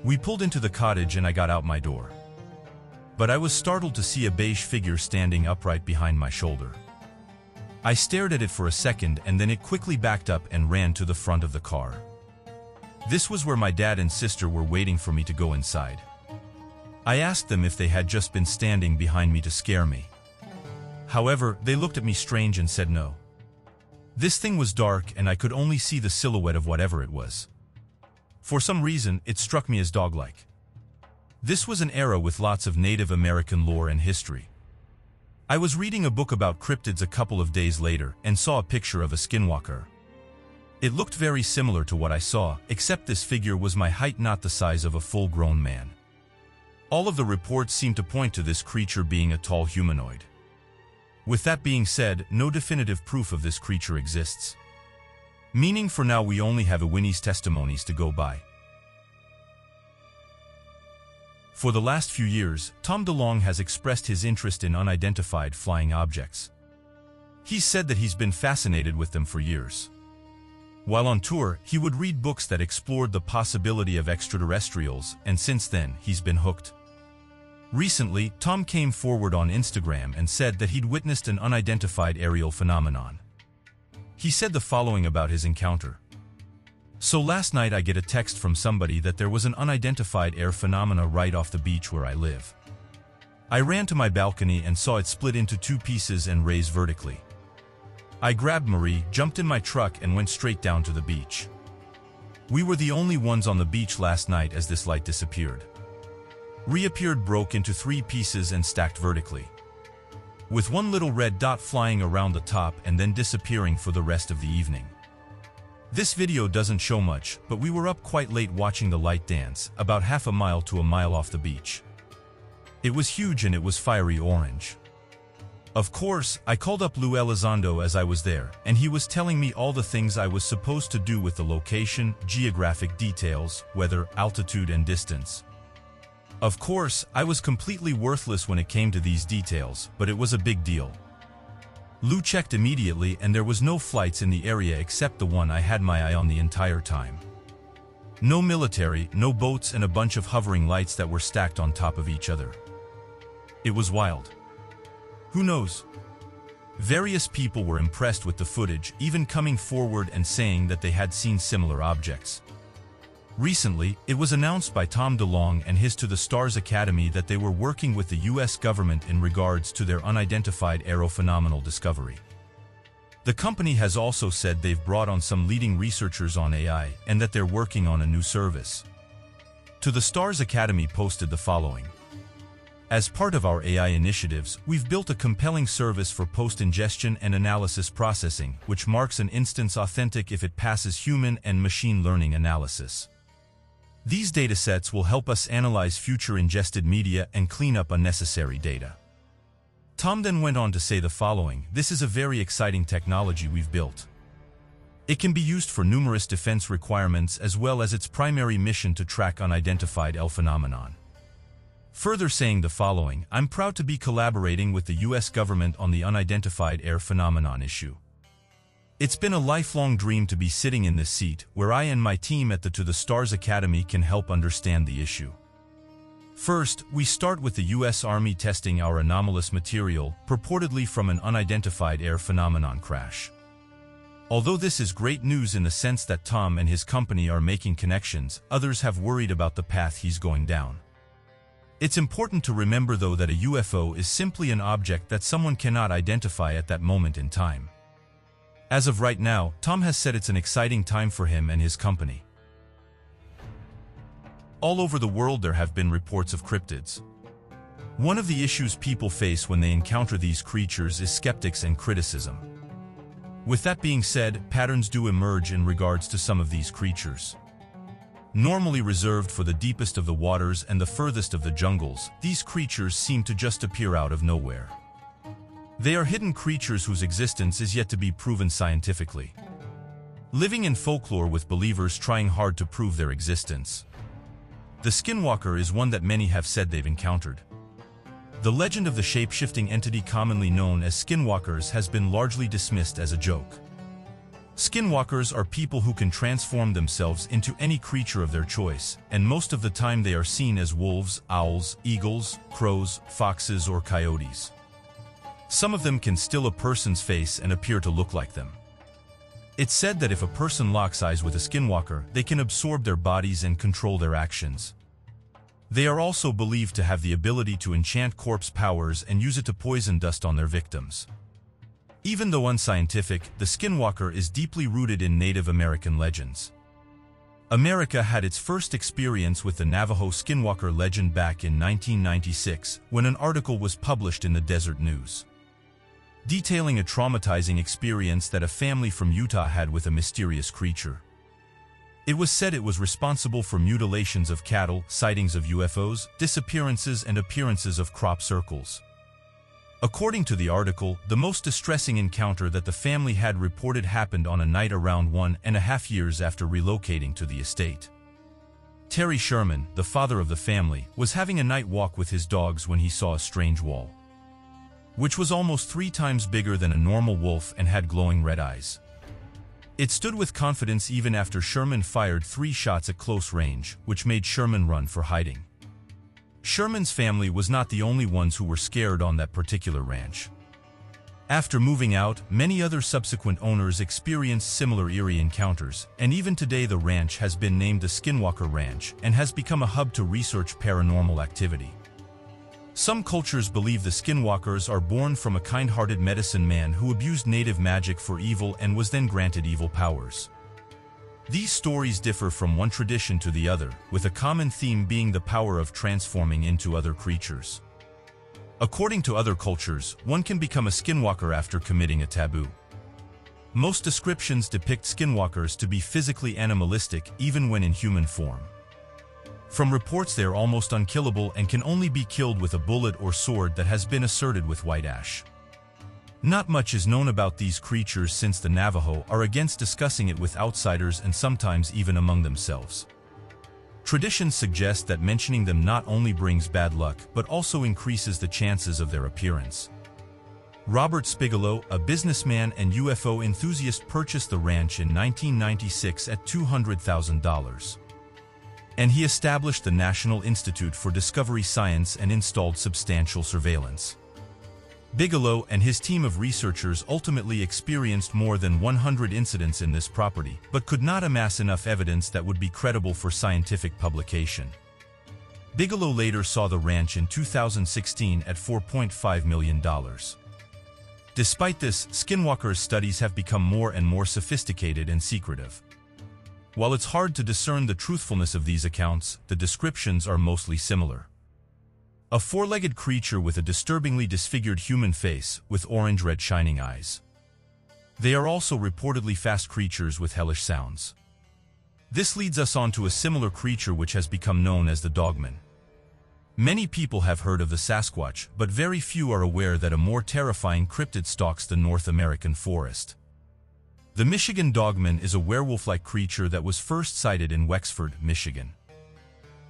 We pulled into the cottage and I got out my door. But I was startled to see a beige figure standing upright behind my shoulder. I stared at it for a second and then it quickly backed up and ran to the front of the car. This was where my dad and sister were waiting for me to go inside. I asked them if they had just been standing behind me to scare me. However, they looked at me strange and said no. This thing was dark and I could only see the silhouette of whatever it was. For some reason, it struck me as dog-like. This was an era with lots of Native American lore and history. I was reading a book about cryptids a couple of days later and saw a picture of a skinwalker. It looked very similar to what I saw, except this figure was my height not the size of a full-grown man. All of the reports seemed to point to this creature being a tall humanoid. With that being said, no definitive proof of this creature exists. Meaning for now we only have Winnie's testimonies to go by. For the last few years, Tom DeLonge has expressed his interest in unidentified flying objects. He's said that he's been fascinated with them for years. While on tour, he would read books that explored the possibility of extraterrestrials, and since then, he's been hooked. Recently, Tom came forward on Instagram and said that he'd witnessed an unidentified aerial phenomenon. He said the following about his encounter. So last night I get a text from somebody that there was an unidentified air phenomena right off the beach where I live. I ran to my balcony and saw it split into two pieces and raise vertically. I grabbed Marie, jumped in my truck and went straight down to the beach. We were the only ones on the beach last night as this light disappeared reappeared broke into three pieces and stacked vertically. With one little red dot flying around the top and then disappearing for the rest of the evening. This video doesn't show much, but we were up quite late watching the light dance, about half a mile to a mile off the beach. It was huge and it was fiery orange. Of course, I called up Lou Elizondo as I was there, and he was telling me all the things I was supposed to do with the location, geographic details, weather, altitude and distance. Of course, I was completely worthless when it came to these details, but it was a big deal. Lou checked immediately and there was no flights in the area except the one I had my eye on the entire time. No military, no boats and a bunch of hovering lights that were stacked on top of each other. It was wild. Who knows? Various people were impressed with the footage, even coming forward and saying that they had seen similar objects. Recently, it was announced by Tom DeLonge and his To the Stars Academy that they were working with the U.S. government in regards to their unidentified aerophenomenal discovery. The company has also said they've brought on some leading researchers on AI and that they're working on a new service. To the Stars Academy posted the following. As part of our AI initiatives, we've built a compelling service for post-ingestion and analysis processing, which marks an instance authentic if it passes human and machine learning analysis. These datasets will help us analyze future ingested media and clean up unnecessary data. Tom then went on to say the following, this is a very exciting technology we've built. It can be used for numerous defense requirements as well as its primary mission to track unidentified L phenomenon. Further saying the following, I'm proud to be collaborating with the US government on the unidentified air phenomenon issue. It's been a lifelong dream to be sitting in this seat, where I and my team at the To the Stars Academy can help understand the issue. First, we start with the U.S. Army testing our anomalous material, purportedly from an unidentified air phenomenon crash. Although this is great news in the sense that Tom and his company are making connections, others have worried about the path he's going down. It's important to remember though that a UFO is simply an object that someone cannot identify at that moment in time. As of right now, Tom has said it's an exciting time for him and his company. All over the world there have been reports of cryptids. One of the issues people face when they encounter these creatures is skeptics and criticism. With that being said, patterns do emerge in regards to some of these creatures. Normally reserved for the deepest of the waters and the furthest of the jungles, these creatures seem to just appear out of nowhere. They are hidden creatures whose existence is yet to be proven scientifically. Living in folklore with believers trying hard to prove their existence. The Skinwalker is one that many have said they've encountered. The legend of the shape-shifting entity commonly known as skinwalkers has been largely dismissed as a joke. Skinwalkers are people who can transform themselves into any creature of their choice, and most of the time they are seen as wolves, owls, eagles, crows, foxes, or coyotes. Some of them can steal a person's face and appear to look like them. It's said that if a person locks eyes with a skinwalker, they can absorb their bodies and control their actions. They are also believed to have the ability to enchant corpse powers and use it to poison dust on their victims. Even though unscientific, the skinwalker is deeply rooted in Native American legends. America had its first experience with the Navajo skinwalker legend back in 1996 when an article was published in the Deseret News. Detailing a traumatizing experience that a family from Utah had with a mysterious creature. It was said it was responsible for mutilations of cattle, sightings of UFOs, disappearances and appearances of crop circles. According to the article, the most distressing encounter that the family had reported happened on a night around one and a half years after relocating to the estate. Terry Sherman, the father of the family, was having a night walk with his dogs when he saw a strange wall, which was almost three times bigger than a normal wolf and had glowing red eyes. It stood with confidence even after Sherman fired three shots at close range, which made Sherman run for hiding. Sherman's family was not the only ones who were scared on that particular ranch. After moving out, many other subsequent owners experienced similar eerie encounters, and even today the ranch has been named the Skinwalker Ranch and has become a hub to research paranormal activity. Some cultures believe the skinwalkers are born from a kind-hearted medicine man who abused native magic for evil and was then granted evil powers. These stories differ from one tradition to the other, with a common theme being the power of transforming into other creatures. According to other cultures, one can become a skinwalker after committing a taboo. Most descriptions depict skinwalkers to be physically animalistic even when in human form. From reports they are almost unkillable and can only be killed with a bullet or sword that has been asserted with white ash. Not much is known about these creatures since the Navajo are against discussing it with outsiders and sometimes even among themselves. Traditions suggest that mentioning them not only brings bad luck but also increases the chances of their appearance. Robert Bigelow, a businessman and UFO enthusiast purchased the ranch in 1996 at $200,000 and he established the National Institute for Discovery Science and installed substantial surveillance. Bigelow and his team of researchers ultimately experienced more than 100 incidents in this property, but could not amass enough evidence that would be credible for scientific publication. Bigelow later saw the ranch in 2016 at $4.5 million. Despite this, Skinwalker's studies have become more and more sophisticated and secretive. While it's hard to discern the truthfulness of these accounts, the descriptions are mostly similar. A four-legged creature with a disturbingly disfigured human face with orange-red shining eyes. They are also reportedly fast creatures with hellish sounds. This leads us on to a similar creature which has become known as the Dogman. Many people have heard of the Sasquatch, but very few are aware that a more terrifying cryptid stalks the North American forest. The Michigan Dogman is a werewolf-like creature that was first sighted in Wexford, Michigan.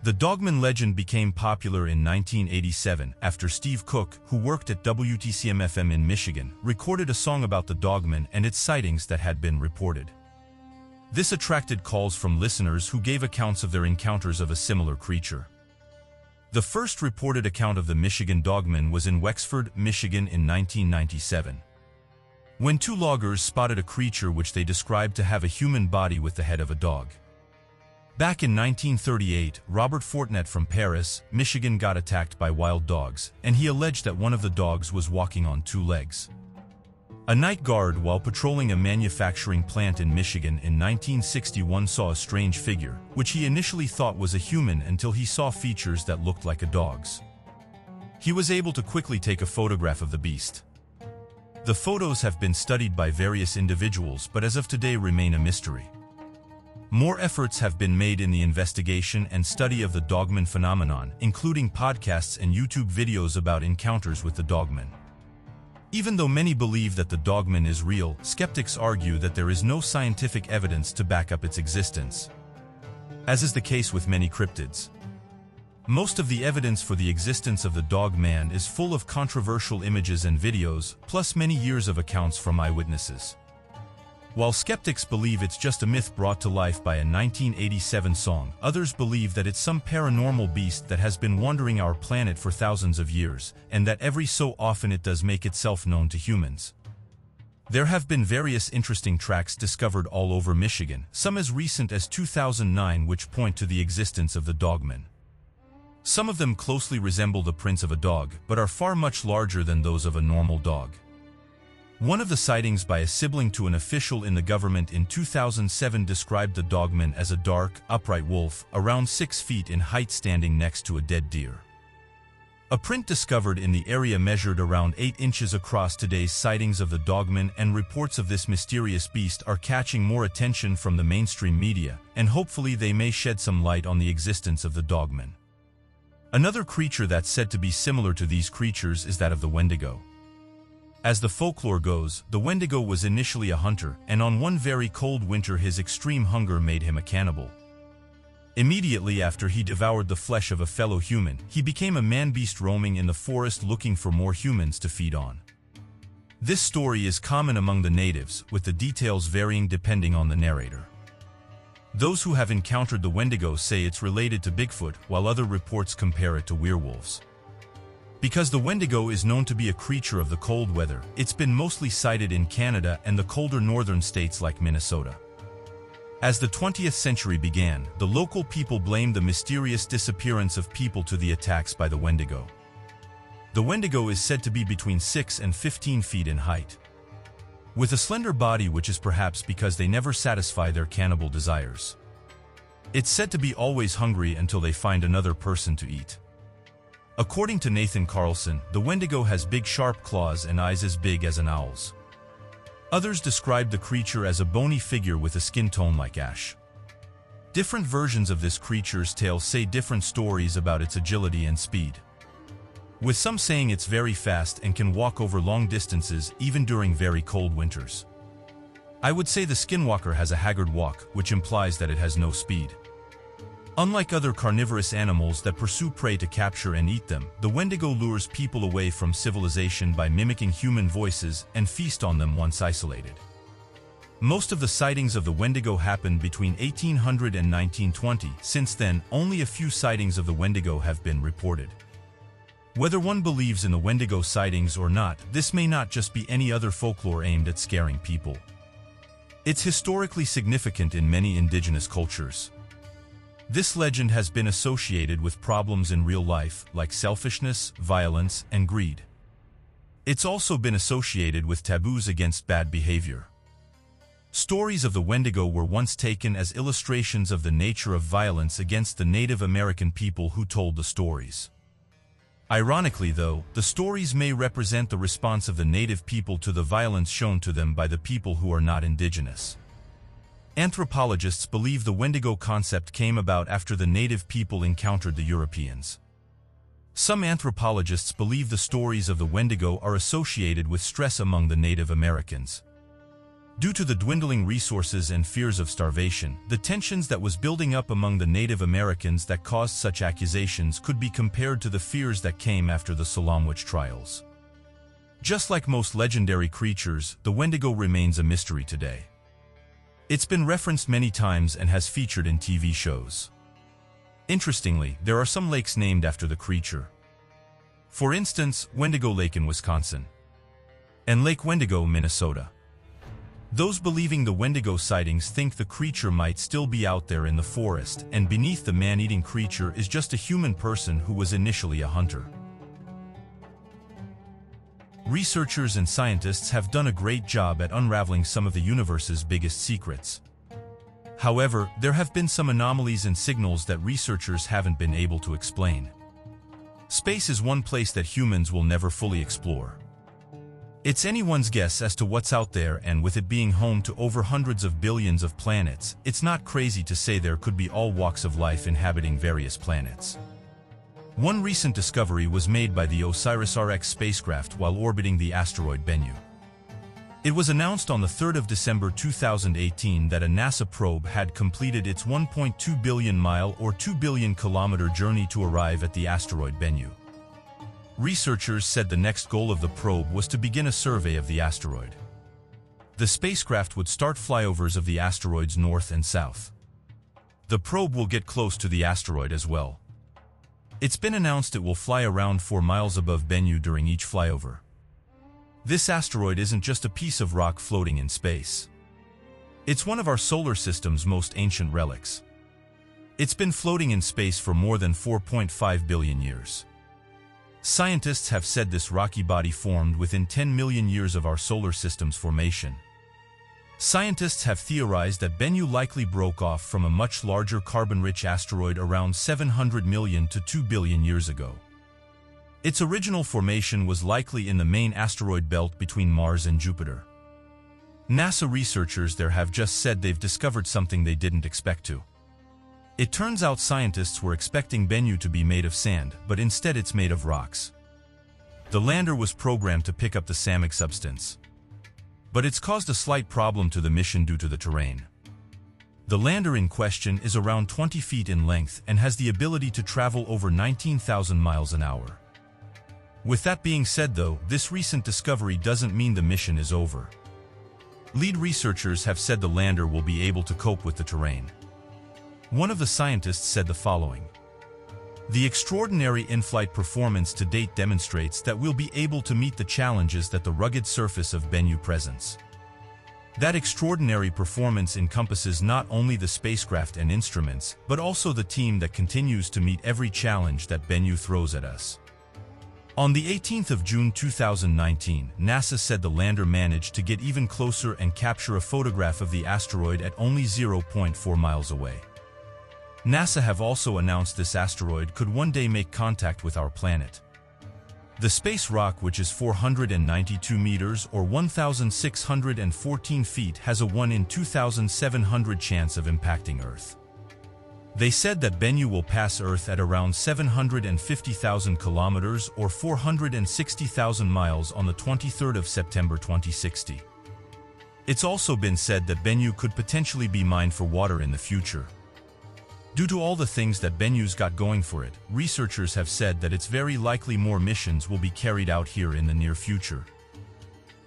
The Dogman legend became popular in 1987 after Steve Cook, who worked at WTCM-FM in Michigan, recorded a song about the Dogman and its sightings that had been reported. This attracted calls from listeners who gave accounts of their encounters of a similar creature. The first reported account of the Michigan Dogman was in Wexford, Michigan in 1997 when two loggers spotted a creature which they described to have a human body with the head of a dog. Back in 1938, Robert Fortney from Paris, Michigan got attacked by wild dogs, and he alleged that one of the dogs was walking on two legs. A night guard while patrolling a manufacturing plant in Michigan in 1961 saw a strange figure, which he initially thought was a human until he saw features that looked like a dog's. He was able to quickly take a photograph of the beast. The photos have been studied by various individuals but as of today remain a mystery. More efforts have been made in the investigation and study of the dogman phenomenon, including podcasts and YouTube videos about encounters with the dogman. Even though many believe that the dogman is real, skeptics argue that there is no scientific evidence to back up its existence. As is the case with many cryptids. Most of the evidence for the existence of the dog man is full of controversial images and videos, plus many years of accounts from eyewitnesses. While skeptics believe it's just a myth brought to life by a 1987 song, others believe that it's some paranormal beast that has been wandering our planet for thousands of years, and that every so often it does make itself known to humans. There have been various interesting tracks discovered all over Michigan, some as recent as 2009 which point to the existence of the dogman. Some of them closely resemble the prints of a dog, but are far much larger than those of a normal dog. One of the sightings by a sibling to an official in the government in 2007 described the dogman as a dark, upright wolf, around 6 feet in height standing next to a dead deer. A print discovered in the area measured around 8 inches across today's sightings of the dogman and reports of this mysterious beast are catching more attention from the mainstream media, and hopefully they may shed some light on the existence of the dogman. Another creature that's said to be similar to these creatures is that of the Wendigo. As the folklore goes, the Wendigo was initially a hunter, and on one very cold winter his extreme hunger made him a cannibal. Immediately after he devoured the flesh of a fellow human, he became a man-beast roaming in the forest looking for more humans to feed on. This story is common among the natives, with the details varying depending on the narrator. Those who have encountered the Wendigo say it's related to Bigfoot, while other reports compare it to werewolves. Because the Wendigo is known to be a creature of the cold weather, it's been mostly sighted in Canada and the colder northern states like Minnesota. As the 20th century began, the local people blamed the mysterious disappearance of people to the attacks by the Wendigo. The Wendigo is said to be between 6 and 15 feet in height. With a slender body which is perhaps because they never satisfy their cannibal desires. It's said to be always hungry until they find another person to eat. According to Nathan Carlson, the Wendigo has big sharp claws and eyes as big as an owl's. Others describe the creature as a bony figure with a skin tone like ash. Different versions of this creature's tale say different stories about its agility and speed with some saying it's very fast and can walk over long distances even during very cold winters. I would say the skinwalker has a haggard walk, which implies that it has no speed. Unlike other carnivorous animals that pursue prey to capture and eat them, the Wendigo lures people away from civilization by mimicking human voices and feast on them once isolated. Most of the sightings of the Wendigo happened between 1800 and 1920. Since then, only a few sightings of the Wendigo have been reported. Whether one believes in the Wendigo sightings or not, this may not just be any other folklore aimed at scaring people. It's historically significant in many indigenous cultures. This legend has been associated with problems in real life like selfishness, violence, and greed. It's also been associated with taboos against bad behavior. Stories of the Wendigo were once taken as illustrations of the nature of violence against the Native American people who told the stories. Ironically, though, the stories may represent the response of the native people to the violence shown to them by the people who are not indigenous. Anthropologists believe the Wendigo concept came about after the native people encountered the Europeans. Some anthropologists believe the stories of the Wendigo are associated with stress among the Native Americans. Due to the dwindling resources and fears of starvation, the tensions that was building up among the Native Americans that caused such accusations could be compared to the fears that came after the Salem witch trials. Just like most legendary creatures, the Wendigo remains a mystery today. It's been referenced many times and has featured in TV shows. Interestingly, there are some lakes named after the creature. For instance, Wendigo Lake in Wisconsin and Lake Wendigo, Minnesota. Those believing the Wendigo sightings think the creature might still be out there in the forest, and beneath the man-eating creature is just a human person who was initially a hunter. Researchers and scientists have done a great job at unraveling some of the universe's biggest secrets. However, there have been some anomalies and signals that researchers haven't been able to explain. Space is one place that humans will never fully explore. It's anyone's guess as to what's out there and with it being home to over hundreds of billions of planets, it's not crazy to say there could be all walks of life inhabiting various planets. One recent discovery was made by the OSIRIS-REx spacecraft while orbiting the asteroid Bennu. It was announced on the 3rd of December 2018 that a NASA probe had completed its 1.2 billion mile or 2 billion kilometer journey to arrive at the asteroid Bennu. Researchers said the next goal of the probe was to begin a survey of the asteroid. The spacecraft would start flyovers of the asteroids north and south. The probe will get close to the asteroid as well. It's been announced it will fly around 4 miles above Bennu during each flyover. This asteroid isn't just a piece of rock floating in space. It's one of our solar system's most ancient relics. It's been floating in space for more than 4.5 billion years. Scientists have said this rocky body formed within 10 million years of our solar system's formation. Scientists have theorized that Bennu likely broke off from a much larger carbon-rich asteroid around 700 million to 2 billion years ago. Its original formation was likely in the main asteroid belt between Mars and Jupiter. NASA researchers there have just said they've discovered something they didn't expect to. It turns out scientists were expecting Bennu to be made of sand, but instead it's made of rocks. The lander was programmed to pick up the SAMIC substance. But it's caused a slight problem to the mission due to the terrain. The lander in question is around 20 feet in length and has the ability to travel over 19,000 miles an hour. With that being said though, this recent discovery doesn't mean the mission is over. Lead researchers have said the lander will be able to cope with the terrain. One of the scientists said the following. The extraordinary in-flight performance to date demonstrates that we'll be able to meet the challenges that the rugged surface of Bennu presents. That extraordinary performance encompasses not only the spacecraft and instruments, but also the team that continues to meet every challenge that Bennu throws at us. On the 18th of June 2019, NASA said the lander managed to get even closer and capture a photograph of the asteroid at only 0.4 miles away. NASA have also announced this asteroid could one day make contact with our planet. The space rock, which is 492 meters or 1,614 feet, has a 1 in 2,700 chance of impacting Earth. They said that Bennu will pass Earth at around 750,000 kilometers or 460,000 miles on the 23rd of September 2060. It's also been said that Bennu could potentially be mined for water in the future. Due to all the things that Bennu's got going for it, researchers have said that it's very likely more missions will be carried out here in the near future.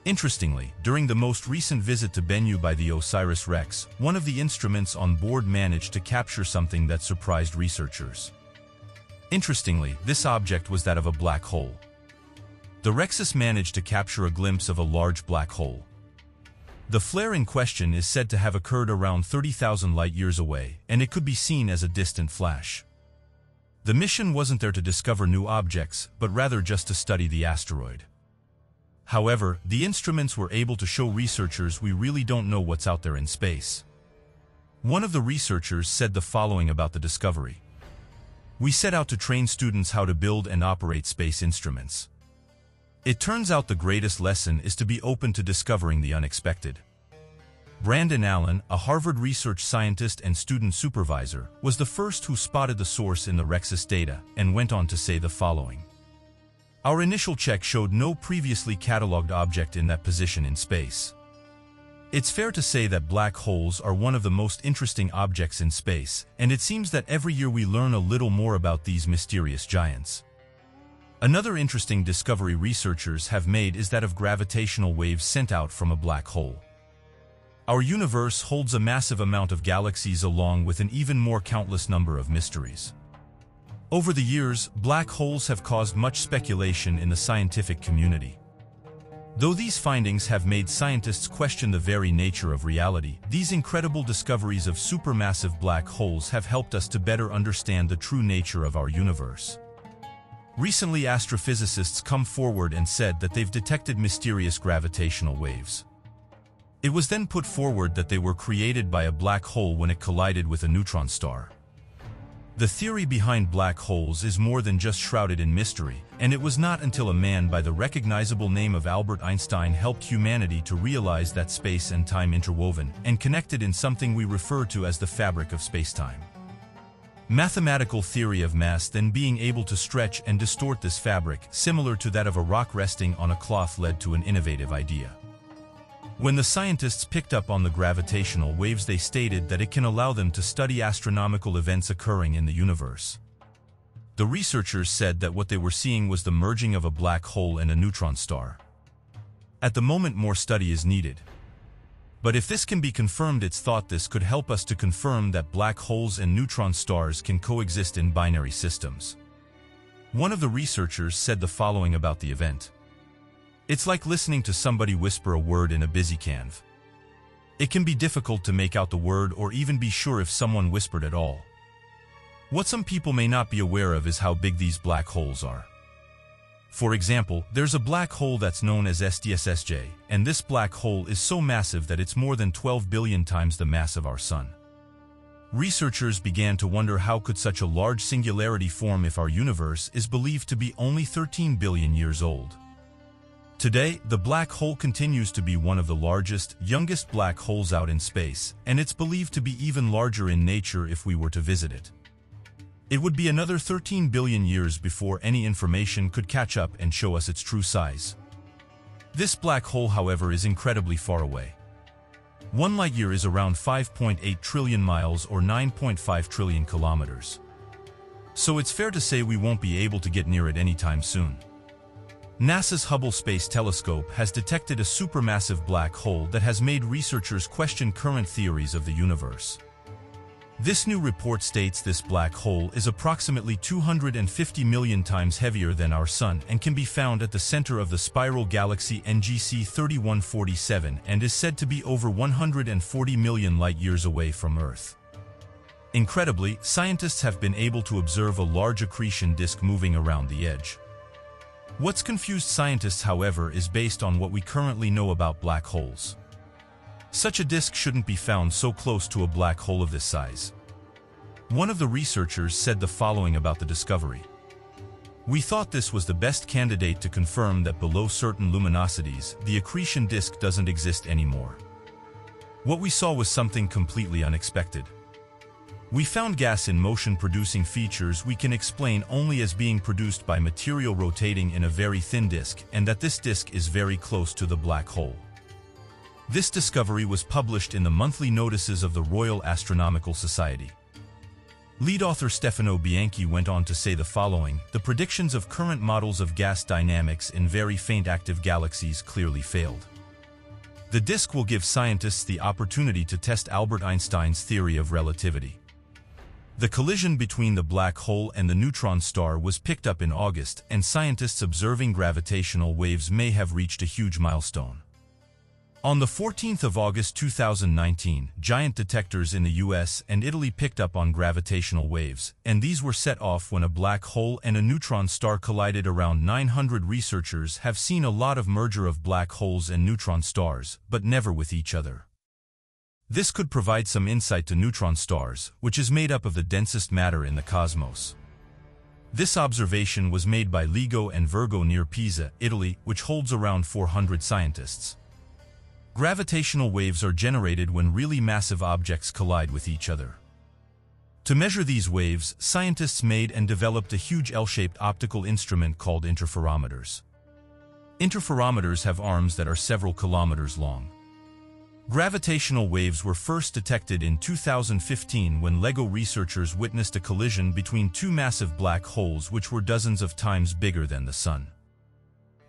Interestingly, during the most recent visit to Bennu by the OSIRIS-REx, one of the instruments on board managed to capture something that surprised researchers. Interestingly, this object was that of a black hole. The REXIS managed to capture a glimpse of a large black hole. The flare in question is said to have occurred around 30,000 light-years away, and it could be seen as a distant flash. The mission wasn't there to discover new objects, but rather just to study the asteroid. However, the instruments were able to show researchers we really don't know what's out there in space. One of the researchers said the following about the discovery. We set out to train students how to build and operate space instruments. It turns out the greatest lesson is to be open to discovering the unexpected. Branden Allen, a Harvard research scientist and student supervisor, was the first who spotted the source in the REXIS data and went on to say the following. Our initial check showed no previously catalogued object in that position in space. It's fair to say that black holes are one of the most interesting objects in space, and it seems that every year we learn a little more about these mysterious giants. Another interesting discovery researchers have made is that of gravitational waves sent out from a black hole. Our universe holds a massive amount of galaxies along with an even more countless number of mysteries. Over the years, black holes have caused much speculation in the scientific community. Though these findings have made scientists question the very nature of reality, these incredible discoveries of supermassive black holes have helped us to better understand the true nature of our universe. Recently astrophysicists come forward and said that they've detected mysterious gravitational waves. It was then put forward that they were created by a black hole when it collided with a neutron star. The theory behind black holes is more than just shrouded in mystery, and it was not until a man by the recognizable name of Albert Einstein helped humanity to realize that space and time interwoven and connected in something we refer to as the fabric of spacetime. Mathematical theory of mass then being able to stretch and distort this fabric, similar to that of a rock resting on a cloth led to an innovative idea. When the scientists picked up on the gravitational waves they stated that it can allow them to study astronomical events occurring in the universe. The researchers said that what they were seeing was the merging of a black hole and a neutron star. At the moment more study is needed, but if this can be confirmed it's thought this could help us to confirm that black holes and neutron stars can coexist in binary systems. One of the researchers said the following about the event. It's like listening to somebody whisper a word in a busy canv. It can be difficult to make out the word or even be sure if someone whispered at all. What some people may not be aware of is how big these black holes are. For example, there's a black hole that's known as SDSSJ, and this black hole is so massive that it's more than 12 billion times the mass of our Sun. Researchers began to wonder how could such a large singularity form if our universe is believed to be only 13 billion years old. Today, the black hole continues to be one of the largest, youngest black holes out in space, and it's believed to be even larger in nature if we were to visit it. It would be another 13 billion years before any information could catch up and show us its true size. This black hole, however, is incredibly far away. One light year is around 5.8 trillion miles or 9.5 trillion kilometers. So it's fair to say we won't be able to get near it anytime soon. NASA's Hubble Space Telescope has detected a supermassive black hole that has made researchers question current theories of the universe. This new report states this black hole is approximately 250 million times heavier than our Sun and can be found at the center of the spiral galaxy NGC 3147 and is said to be over 140 million light-years away from Earth. Incredibly, scientists have been able to observe a large accretion disk moving around the edge. What's confused scientists, however, is based on what we currently know about black holes. Such a disk shouldn't be found so close to a black hole of this size. One of the researchers said the following about the discovery. We thought this was the best candidate to confirm that below certain luminosities, the accretion disk doesn't exist anymore. What we saw was something completely unexpected. We found gas in motion producing features we can explain only as being produced by material rotating in a very thin disk and that this disk is very close to the black hole. This discovery was published in the monthly notices of the Royal Astronomical Society. Lead author Stefano Bianchi went on to say the following, the predictions of current models of gas dynamics in very faint active galaxies clearly failed. The disk will give scientists the opportunity to test Albert Einstein's theory of relativity. The collision between the black hole and the neutron star was picked up in August, and scientists observing gravitational waves may have reached a huge milestone. On the 14th of August 2019, giant detectors in the US and Italy picked up on gravitational waves, and these were set off when a black hole and a neutron star collided around 900 researchers have seen a lot of merger of black holes and neutron stars, but never with each other. This could provide some insight to neutron stars, which is made up of the densest matter in the cosmos. This observation was made by LIGO and Virgo near Pisa, Italy, which holds around 400 scientists. Gravitational waves are generated when really massive objects collide with each other. To measure these waves, scientists made and developed a huge L-shaped optical instrument called interferometers. Interferometers have arms that are several kilometers long. Gravitational waves were first detected in 2015 when LIGO researchers witnessed a collision between two massive black holes which were dozens of times bigger than the Sun.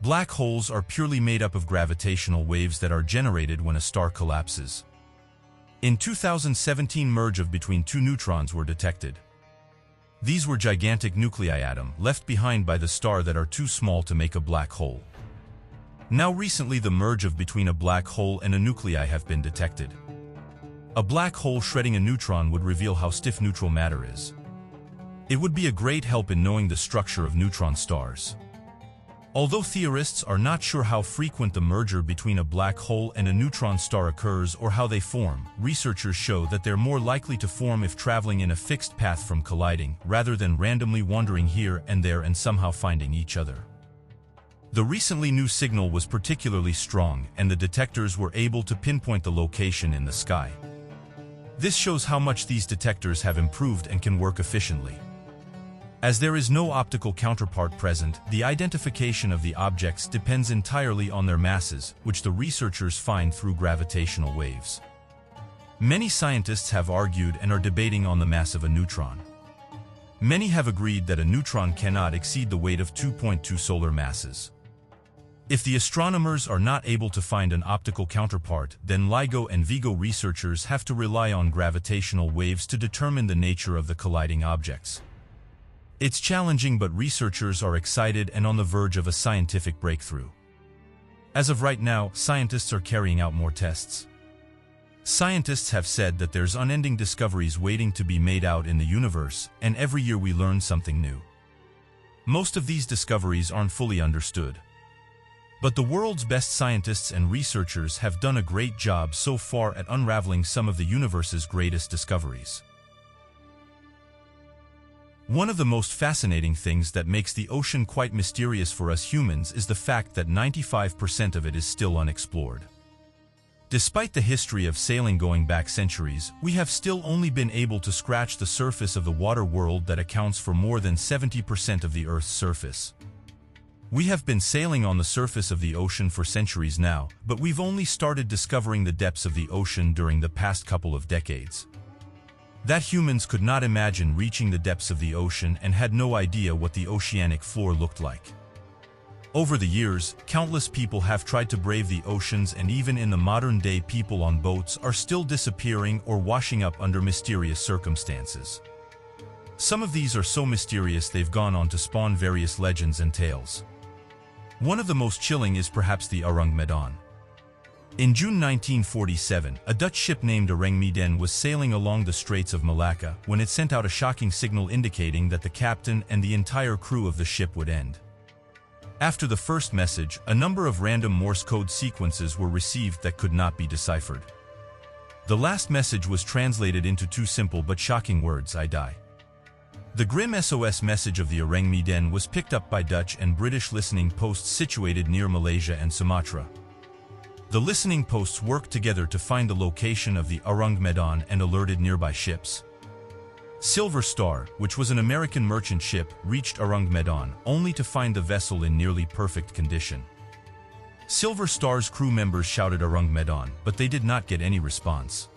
Black holes are purely made up of gravitational waves that are generated when a star collapses. In 2017 merge of between two neutrons were detected. These were gigantic nuclei atom left behind by the star that are too small to make a black hole. Now recently the merge of between a black hole and a nuclei have been detected. A black hole shredding a neutron would reveal how stiff neutral matter is. It would be a great help in knowing the structure of neutron stars. Although theorists are not sure how frequent the merger between a black hole and a neutron star occurs or how they form, researchers show that they're more likely to form if traveling in a fixed path from colliding, rather than randomly wandering here and there and somehow finding each other. The recently new signal was particularly strong and the detectors were able to pinpoint the location in the sky. This shows how much these detectors have improved and can work efficiently. As there is no optical counterpart present, the identification of the objects depends entirely on their masses, which the researchers find through gravitational waves. Many scientists have argued and are debating on the mass of a neutron. Many have agreed that a neutron cannot exceed the weight of 2.2 solar masses. If the astronomers are not able to find an optical counterpart, then LIGO and Virgo researchers have to rely on gravitational waves to determine the nature of the colliding objects. It's challenging but researchers are excited and on the verge of a scientific breakthrough. As of right now, scientists are carrying out more tests. Scientists have said that there's unending discoveries waiting to be made out in the universe, and every year we learn something new. Most of these discoveries aren't fully understood. But the world's best scientists and researchers have done a great job so far at unraveling some of the universe's greatest discoveries. One of the most fascinating things that makes the ocean quite mysterious for us humans is the fact that 95% of it is still unexplored. Despite the history of sailing going back centuries, we have still only been able to scratch the surface of the water world that accounts for more than 70% of the Earth's surface. We have been sailing on the surface of the ocean for centuries now, but we've only started discovering the depths of the ocean during the past couple of decades. That humans could not imagine reaching the depths of the ocean and had no idea what the oceanic floor looked like. Over the years, countless people have tried to brave the oceans and even in the modern day people on boats are still disappearing or washing up under mysterious circumstances. Some of these are so mysterious they've gone on to spawn various legends and tales. One of the most chilling is perhaps the Orang Medan. In June 1947, a Dutch ship named Orang Medan was sailing along the Straits of Malacca when it sent out a shocking signal indicating that the captain and the entire crew of the ship would end. After the first message, a number of random Morse code sequences were received that could not be deciphered. The last message was translated into two simple but shocking words, I die. The grim SOS message of the Orang Medan was picked up by Dutch and British listening posts situated near Malaysia and Sumatra. The listening posts worked together to find the location of the Orang Medan and alerted nearby ships. Silver Star, which was an American merchant ship, reached Orang Medan only to find the vessel in nearly perfect condition. Silver Star's crew members shouted Orang Medan, but they did not get any response.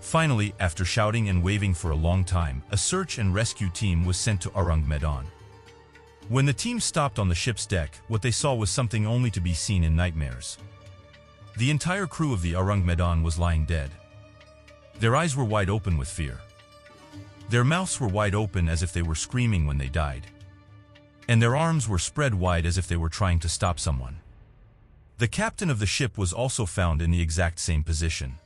Finally, after shouting and waving for a long time, a search and rescue team was sent to Orang Medan. When the team stopped on the ship's deck, what they saw was something only to be seen in nightmares. The entire crew of the Orang Medan was lying dead. Their eyes were wide open with fear. Their mouths were wide open as if they were screaming when they died. And their arms were spread wide as if they were trying to stop someone. The captain of the ship was also found in the exact same position.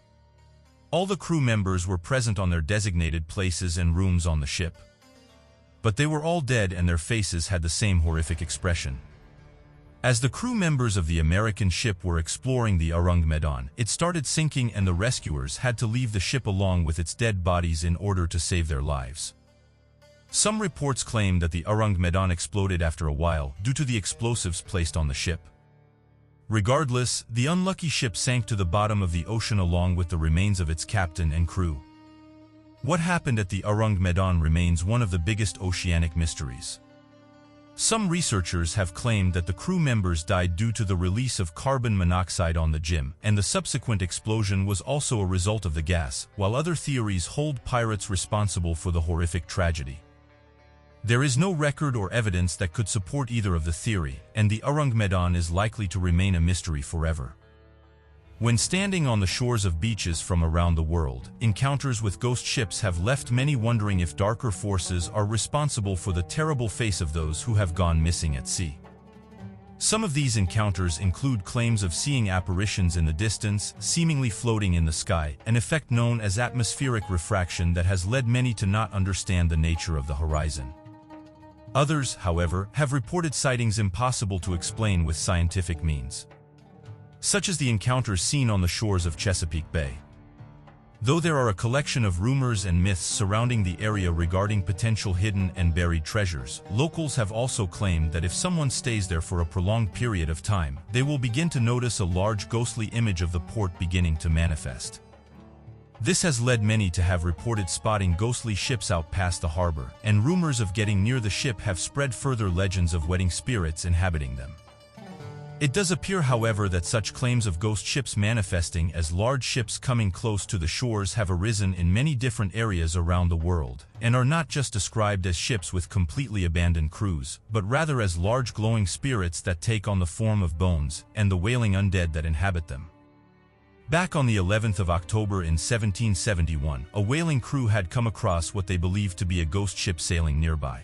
All the crew members were present on their designated places and rooms on the ship. But they were all dead and their faces had the same horrific expression. As the crew members of the American ship were exploring the Orang Medan, it started sinking and the rescuers had to leave the ship along with its dead bodies in order to save their lives. Some reports claim that the Orang Medan exploded after a while due to the explosives placed on the ship. Regardless, the unlucky ship sank to the bottom of the ocean along with the remains of its captain and crew. What happened at the Orang Medan remains one of the biggest oceanic mysteries. Some researchers have claimed that the crew members died due to the release of carbon monoxide on the gym, and the subsequent explosion was also a result of the gas, while other theories hold pirates responsible for the horrific tragedy. There is no record or evidence that could support either of the theory, and the Orang Medan is likely to remain a mystery forever. When standing on the shores of beaches from around the world, encounters with ghost ships have left many wondering if darker forces are responsible for the terrible face of those who have gone missing at sea. Some of these encounters include claims of seeing apparitions in the distance, seemingly floating in the sky, an effect known as atmospheric refraction that has led many to not understand the nature of the horizon. Others, however, have reported sightings impossible to explain with scientific means such as the encounters seen on the shores of Chesapeake Bay. Though there are a collection of rumors and myths surrounding the area regarding potential hidden and buried treasures, locals have also claimed that if someone stays there for a prolonged period of time, they will begin to notice a large ghostly image of the port beginning to manifest. This has led many to have reported spotting ghostly ships out past the harbor, and rumors of getting near the ship have spread further legends of wedding spirits inhabiting them. It does appear, however, that such claims of ghost ships manifesting as large ships coming close to the shores have arisen in many different areas around the world, and are not just described as ships with completely abandoned crews, but rather as large glowing spirits that take on the form of bones and the wailing undead that inhabit them. Back on the 11th of October in 1771, a whaling crew had come across what they believed to be a ghost ship sailing nearby.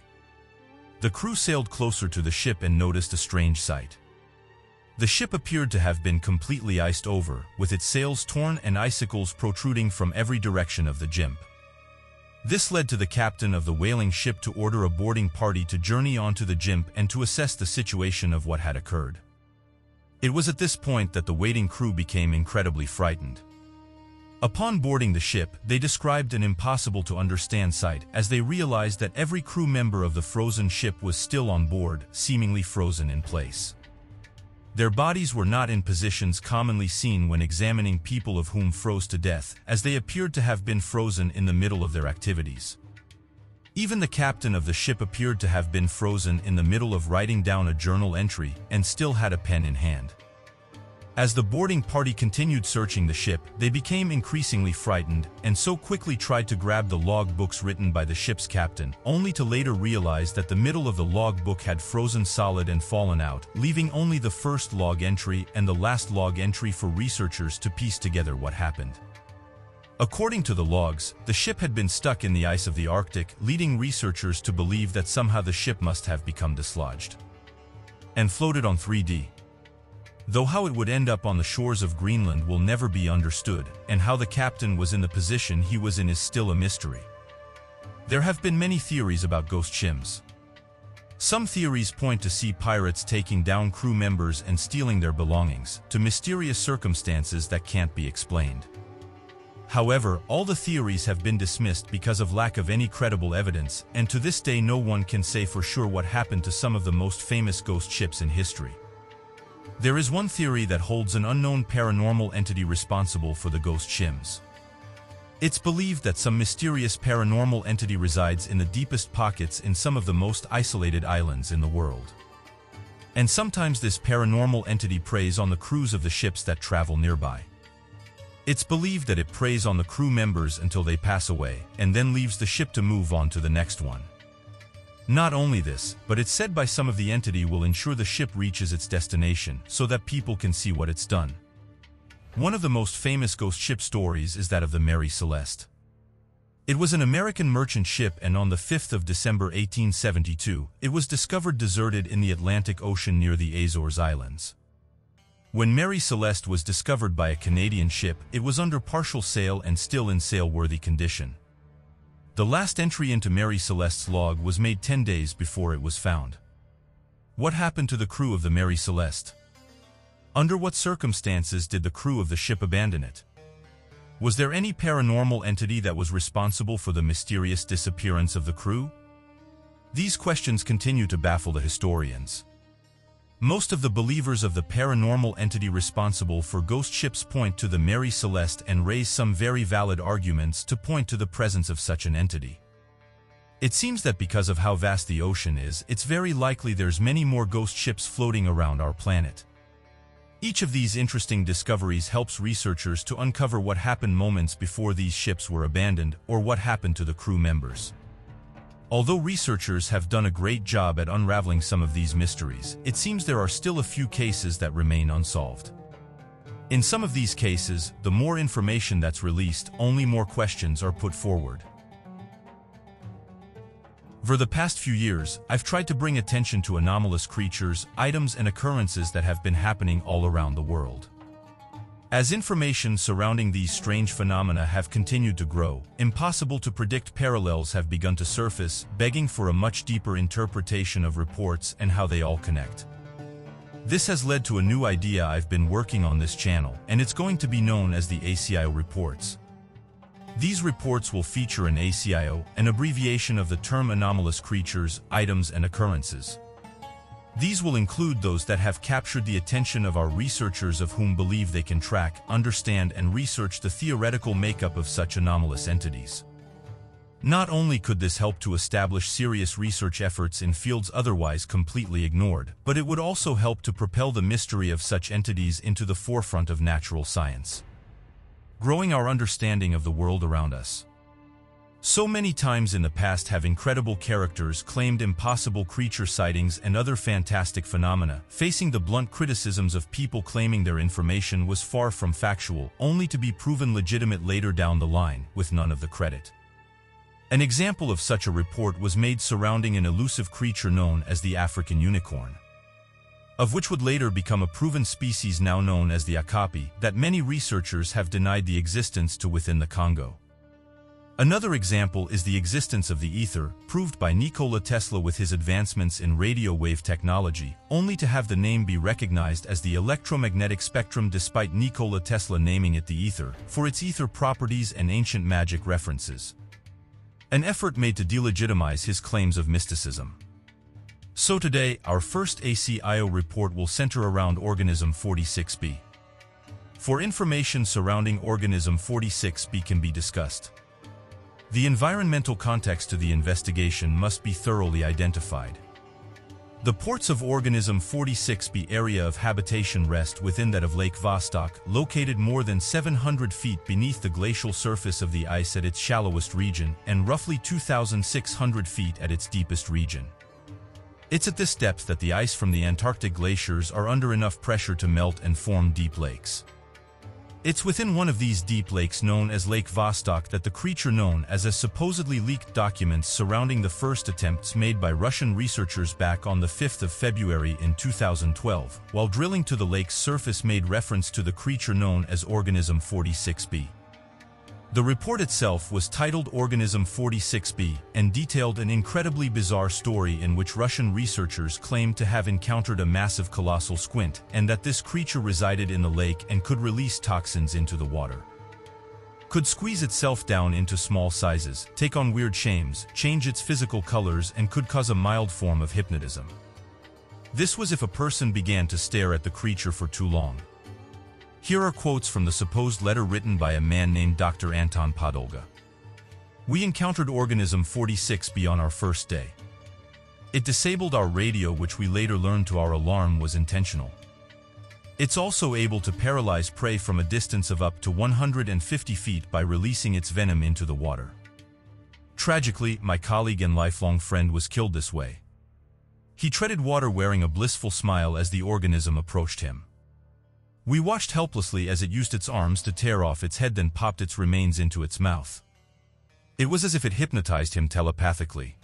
The crew sailed closer to the ship and noticed a strange sight. The ship appeared to have been completely iced over, with its sails torn and icicles protruding from every direction of the jimp. This led to the captain of the whaling ship to order a boarding party to journey onto the jimp and to assess the situation of what had occurred. It was at this point that the waiting crew became incredibly frightened. Upon boarding the ship, they described an impossible-to-understand sight as they realized that every crew member of the frozen ship was still on board, seemingly frozen in place. Their bodies were not in positions commonly seen when examining people of whom froze to death, as they appeared to have been frozen in the middle of their activities. Even the captain of the ship appeared to have been frozen in the middle of writing down a journal entry and still had a pen in hand. As the boarding party continued searching the ship, they became increasingly frightened and so quickly tried to grab the log books written by the ship's captain, only to later realize that the middle of the log book had frozen solid and fallen out, leaving only the first log entry and the last log entry for researchers to piece together what happened. According to the logs, the ship had been stuck in the ice of the Arctic, leading researchers to believe that somehow the ship must have become dislodged and floated on 3D. Though how it would end up on the shores of Greenland will never be understood, and how the captain was in the position he was in is still a mystery. There have been many theories about ghost ships. Some theories point to sea pirates taking down crew members and stealing their belongings, to mysterious circumstances that can't be explained. However, all the theories have been dismissed because of lack of any credible evidence, and to this day no one can say for sure what happened to some of the most famous ghost ships in history. There is one theory that holds an unknown paranormal entity responsible for the ghost ships. It's believed that some mysterious paranormal entity resides in the deepest pockets in some of the most isolated islands in the world. And sometimes this paranormal entity preys on the crews of the ships that travel nearby. It's believed that it preys on the crew members until they pass away, and then leaves the ship to move on to the next one. Not only this, but it's said by some of the entity will ensure the ship reaches its destination so that people can see what it's done. One of the most famous ghost ship stories is that of the Mary Celeste. It was an American merchant ship and on the 5th of December 1872, it was discovered deserted in the Atlantic Ocean near the Azores Islands. When Mary Celeste was discovered by a Canadian ship, it was under partial sail and still in sail-worthy condition. The last entry into Mary Celeste's log was made 10 days before it was found. What happened to the crew of the Mary Celeste? Under what circumstances did the crew of the ship abandon it? Was there any paranormal entity that was responsible for the mysterious disappearance of the crew? These questions continue to baffle the historians. Most of the believers of the paranormal entity responsible for ghost ships point to the Mary Celeste and raise some very valid arguments to point to the presence of such an entity. It seems that because of how vast the ocean is, it's very likely there's many more ghost ships floating around our planet. Each of these interesting discoveries helps researchers to uncover what happened moments before these ships were abandoned or what happened to the crew members. Although researchers have done a great job at unraveling some of these mysteries, it seems there are still a few cases that remain unsolved. In some of these cases, the more information that's released, only more questions are put forward. For the past few years, I've tried to bring attention to anomalous creatures, items and occurrences that have been happening all around the world. As information surrounding these strange phenomena have continued to grow, impossible to predict parallels have begun to surface, begging for a much deeper interpretation of reports and how they all connect. This has led to a new idea I've been working on this channel, and it's going to be known as the ACIO reports. These reports will feature an ACIO, an abbreviation of the term anomalous creatures, items, and occurrences. These will include those that have captured the attention of our researchers of whom believe they can track, understand and research the theoretical makeup of such anomalous entities. Not only could this help to establish serious research efforts in fields otherwise completely ignored, but it would also help to propel the mystery of such entities into the forefront of natural science. Growing our understanding of the world around us. So many times in the past have incredible characters claimed impossible creature sightings and other fantastic phenomena, facing the blunt criticisms of people claiming their information was far from factual, only to be proven legitimate later down the line, with none of the credit. An example of such a report was made surrounding an elusive creature known as the African unicorn, of which would later become a proven species now known as the okapi, that many researchers have denied the existence to within the Congo. Another example is the existence of the ether, proved by Nikola Tesla with his advancements in radio wave technology, only to have the name be recognized as the electromagnetic spectrum despite Nikola Tesla naming it the ether, for its ether properties and ancient magic references. An effort made to delegitimize his claims of mysticism. So today, our first ACIO report will center around Organism 46b. For information surrounding Organism 46b can be discussed. The environmental context to the investigation must be thoroughly identified. The ports of Organism 46b area of habitation rest within that of Lake Vostok, located more than 700 feet beneath the glacial surface of the ice at its shallowest region and roughly 2,600 feet at its deepest region. It's at this depth that the ice from the Antarctic glaciers are under enough pressure to melt and form deep lakes. It's within one of these deep lakes known as Lake Vostok that the creature known as a supposedly leaked documents surrounding the first attempts made by Russian researchers back on the 5th of February in 2012, while drilling to the lake's surface made reference to the creature known as Organism 46b. The report itself was titled Organism 46b and detailed an incredibly bizarre story in which Russian researchers claimed to have encountered a massive colossal squint and that this creature resided in the lake and could release toxins into the water. Could squeeze itself down into small sizes, take on weird shapes, change its physical colors and could cause a mild form of hypnotism. This was if a person began to stare at the creature for too long, here are quotes from the supposed letter written by a man named Dr. Anton Padalka. We encountered organism 46b on our first day. It disabled our radio which we later learned to our alarm was intentional. It's also able to paralyze prey from a distance of up to 150 feet by releasing its venom into the water. Tragically, my colleague and lifelong friend was killed this way. He treaded water wearing a blissful smile as the organism approached him. We watched helplessly as it used its arms to tear off its head then popped its remains into its mouth. It was as if it hypnotized him telepathically.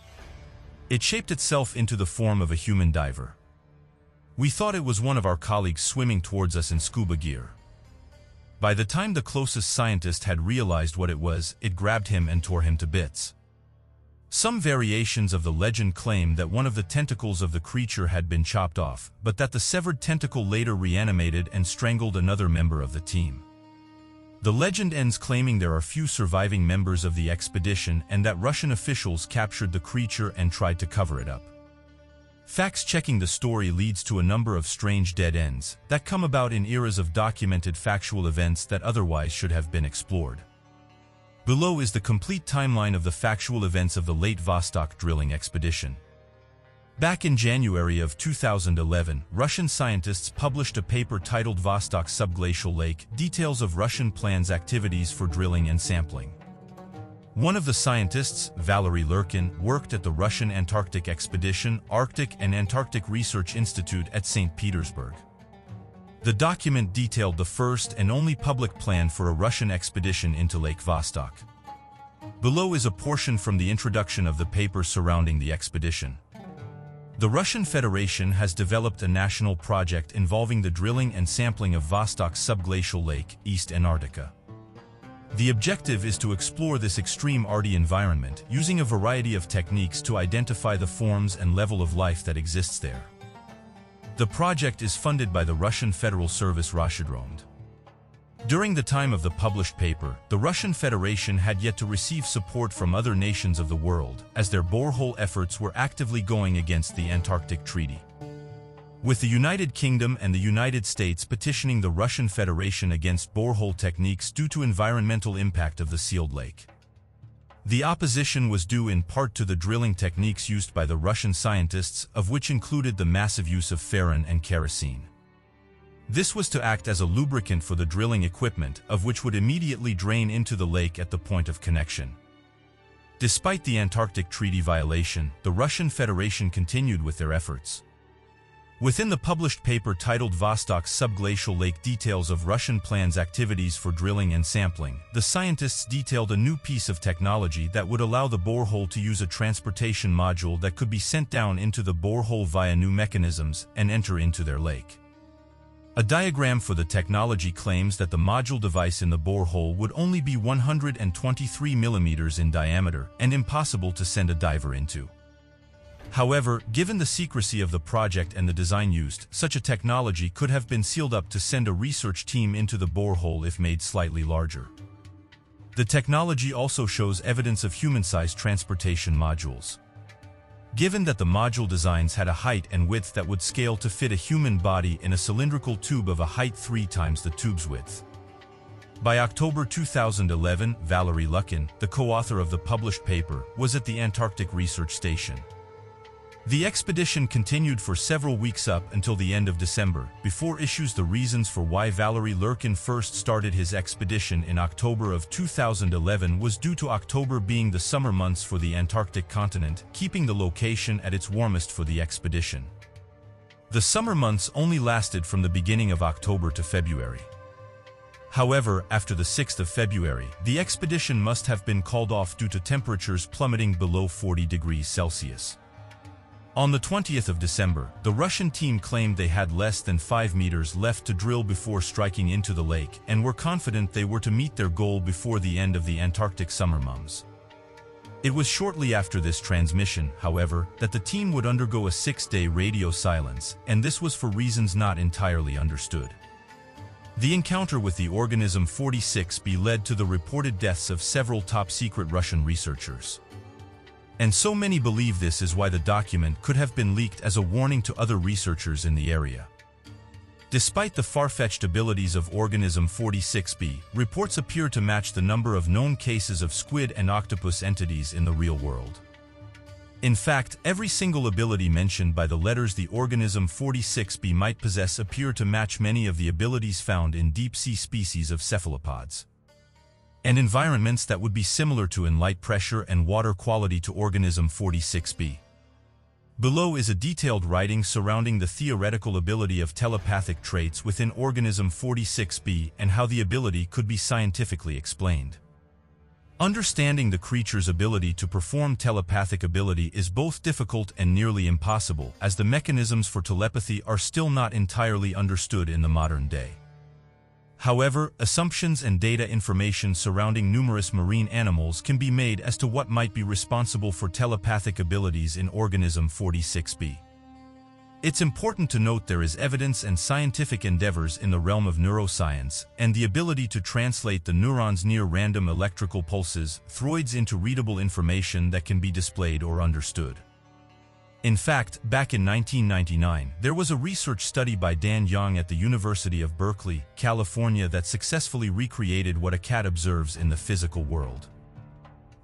It shaped itself into the form of a human diver. We thought it was one of our colleagues swimming towards us in scuba gear. By the time the closest scientist had realized what it was, it grabbed him and tore him to bits. Some variations of the legend claim that one of the tentacles of the creature had been chopped off, but that the severed tentacle later reanimated and strangled another member of the team. The legend ends claiming there are few surviving members of the expedition and that Russian officials captured the creature and tried to cover it up. Facts-checking the story leads to a number of strange dead ends that come about in eras of documented factual events that otherwise should have been explored. Below is the complete timeline of the factual events of the Lake Vostok drilling expedition. Back in January of 2011, Russian scientists published a paper titled Vostok Subglacial Lake, Details of Russian Plans Activities for Drilling and Sampling. One of the scientists, Valery Lukin, worked at the Russian Antarctic Expedition, Arctic and Antarctic Research Institute at St. Petersburg. The document detailed the first and only public plan for a Russian expedition into Lake Vostok. Below is a portion from the introduction of the paper surrounding the expedition. The Russian Federation has developed a national project involving the drilling and sampling of Vostok's subglacial lake, East Antarctica. The objective is to explore this extreme arty environment using a variety of techniques to identify the forms and level of life that exists there. The project is funded by the Russian Federal Service Roshydromet. During the time of the published paper, the Russian Federation had yet to receive support from other nations of the world, as their borehole efforts were actively going against the Antarctic Treaty. With the United Kingdom and the United States petitioning the Russian Federation against borehole techniques due to environmental impact of the sealed lake. The opposition was due in part to the drilling techniques used by the Russian scientists, of which included the massive use of freon and kerosene. This was to act as a lubricant for the drilling equipment, of which would immediately drain into the lake at the point of connection. Despite the Antarctic Treaty violation, the Russian Federation continued with their efforts. Within the published paper titled Vostok Subglacial Lake Details of Russian Plans Activities for Drilling and Sampling, the scientists detailed a new piece of technology that would allow the borehole to use a transportation module that could be sent down into the borehole via new mechanisms and enter into their lake. A diagram for the technology claims that the module device in the borehole would only be 123 millimeters in diameter and impossible to send a diver into. However, given the secrecy of the project and the design used, such a technology could have been sealed up to send a research team into the borehole if made slightly larger. The technology also shows evidence of human-sized transportation modules. Given that the module designs had a height and width that would scale to fit a human body in a cylindrical tube of a height three times the tube's width. By October 2011, Valery Lukin, the co-author of the published paper, was at the Antarctic Research Station. The expedition continued for several weeks up until the end of December, before issues the reasons for why Valery Lukin first started his expedition in October of 2011 was due to October being the summer months for the Antarctic continent, keeping the location at its warmest for the expedition. The summer months only lasted from the beginning of October to February. However, after the 6th of February, the expedition must have been called off due to temperatures plummeting below 40 degrees Celsius. On the 20th of December, the Russian team claimed they had less than 5 meters left to drill before striking into the lake and were confident they were to meet their goal before the end of the Antarctic summer months. It was shortly after this transmission, however, that the team would undergo a six-day radio silence, and this was for reasons not entirely understood. The encounter with the organism 46B led to the reported deaths of several top-secret Russian researchers. And so many believe this is why the document could have been leaked as a warning to other researchers in the area. Despite the far-fetched abilities of organism 46b, reports appear to match the number of known cases of squid and octopus entities in the real world. In fact, every single ability mentioned by the letters the organism 46b might possess appear to match many of the abilities found in deep-sea species of cephalopods and environments that would be similar to in light pressure and water quality to organism 46b. Below is a detailed writing surrounding the theoretical ability of telepathic traits within organism 46b and how the ability could be scientifically explained. Understanding the creature's ability to perform telepathic ability is both difficult and nearly impossible, as the mechanisms for telepathy are still not entirely understood in the modern day. However, assumptions and data information surrounding numerous marine animals can be made as to what might be responsible for telepathic abilities in organism 46b. It's important to note there is evidence and scientific endeavors in the realm of neuroscience, and the ability to translate the neuron's near-random electrical pulses, throids into readable information that can be displayed or understood. In fact, back in 1999, there was a research study by Dan Young at the University of Berkeley, California that successfully recreated what a cat observes in the physical world.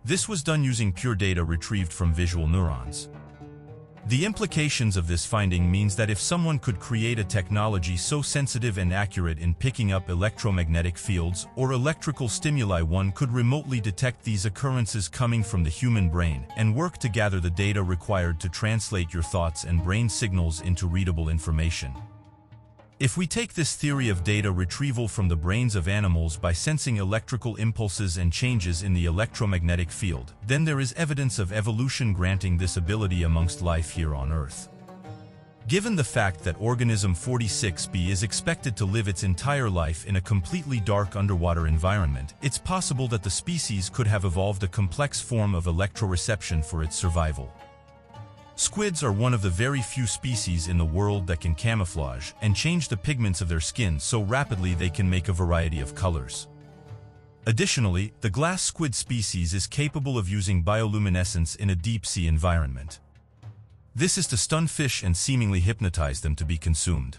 This was done using pure data retrieved from visual neurons. The implications of this finding means that if someone could create a technology so sensitive and accurate in picking up electromagnetic fields or electrical stimuli one could remotely detect these occurrences coming from the human brain and work to gather the data required to translate your thoughts and brain signals into readable information. If we take this theory of data retrieval from the brains of animals by sensing electrical impulses and changes in the electromagnetic field, then there is evidence of evolution granting this ability amongst life here on Earth. Given the fact that organism 46b is expected to live its entire life in a completely dark underwater environment, it's possible that the species could have evolved a complex form of electroreception for its survival. Squids are one of the very few species in the world that can camouflage and change the pigments of their skin so rapidly they can make a variety of colors. Additionally, the glass squid species is capable of using bioluminescence in a deep-sea environment. This is to stun fish and seemingly hypnotize them to be consumed.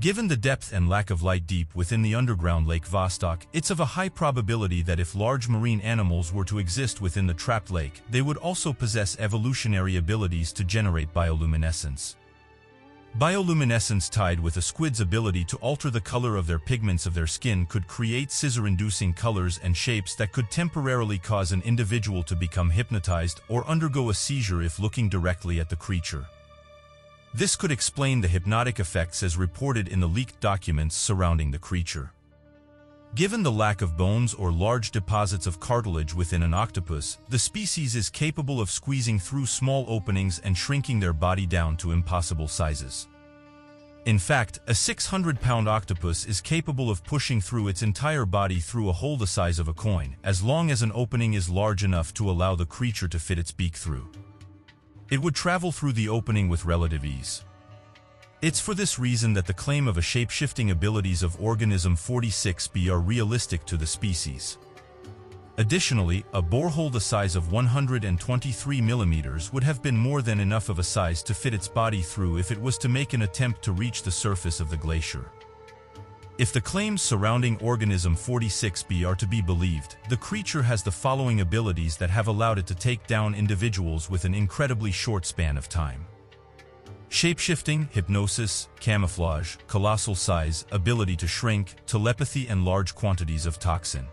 Given the depth and lack of light deep within the underground Lake Vostok, it's of a high probability that if large marine animals were to exist within the trapped lake, they would also possess evolutionary abilities to generate bioluminescence. Bioluminescence tied with a squid's ability to alter the color of their pigments of their skin could create scissor-inducing colors and shapes that could temporarily cause an individual to become hypnotized or undergo a seizure if looking directly at the creature. This could explain the hypnotic effects as reported in the leaked documents surrounding the creature. Given the lack of bones or large deposits of cartilage within an octopus, the species is capable of squeezing through small openings and shrinking their body down to impossible sizes. In fact, a 600-pound octopus is capable of pushing through its entire body through a hole the size of a coin, as long as an opening is large enough to allow the creature to fit its beak through. It would travel through the opening with relative ease. It's for this reason that the claim of a shape-shifting abilities of organism 46b are realistic to the species. Additionally, a borehole the size of 123 millimeters would have been more than enough of a size to fit its body through if it was to make an attempt to reach the surface of the glacier. If the claims surrounding organism 46b are to be believed, the creature has the following abilities that have allowed it to take down individuals with an incredibly short span of time. Shapeshifting, hypnosis, camouflage, colossal size, ability to shrink, telepathy and large quantities of toxin.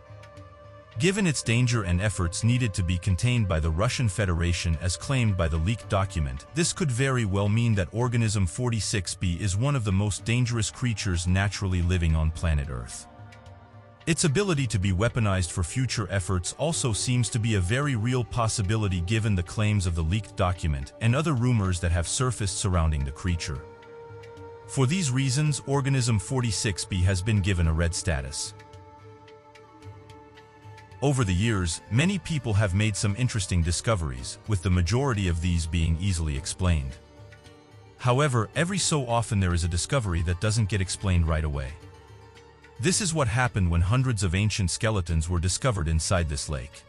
Given its danger and efforts needed to be contained by the Russian Federation as claimed by the leaked document, this could very well mean that Organism 46b is one of the most dangerous creatures naturally living on planet Earth. Its ability to be weaponized for future efforts also seems to be a very real possibility given the claims of the leaked document and other rumors that have surfaced surrounding the creature. For these reasons, Organism 46b has been given a red status. Over the years, many people have made some interesting discoveries, with the majority of these being easily explained. However, every so often there is a discovery that doesn't get explained right away. This is what happened when hundreds of ancient skeletons were discovered inside this lake.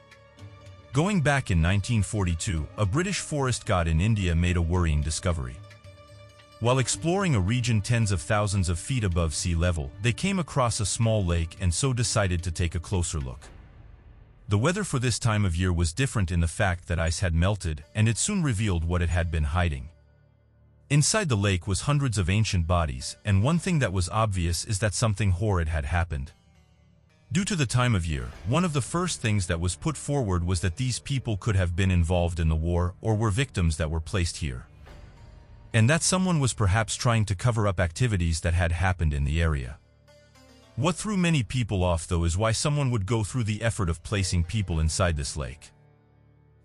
Going back in 1942, a British forest god in India made a worrying discovery. While exploring a region tens of thousands of feet above sea level, they came across a small lake and so decided to take a closer look. The weather for this time of year was different in the fact that ice had melted, and it soon revealed what it had been hiding. Inside the lake was hundreds of ancient bodies, and one thing that was obvious is that something horrid had happened. Due to the time of year, one of the first things that was put forward was that these people could have been involved in the war or were victims that were placed here. And that someone was perhaps trying to cover up activities that had happened in the area. What threw many people off though is why someone would go through the effort of placing people inside this lake.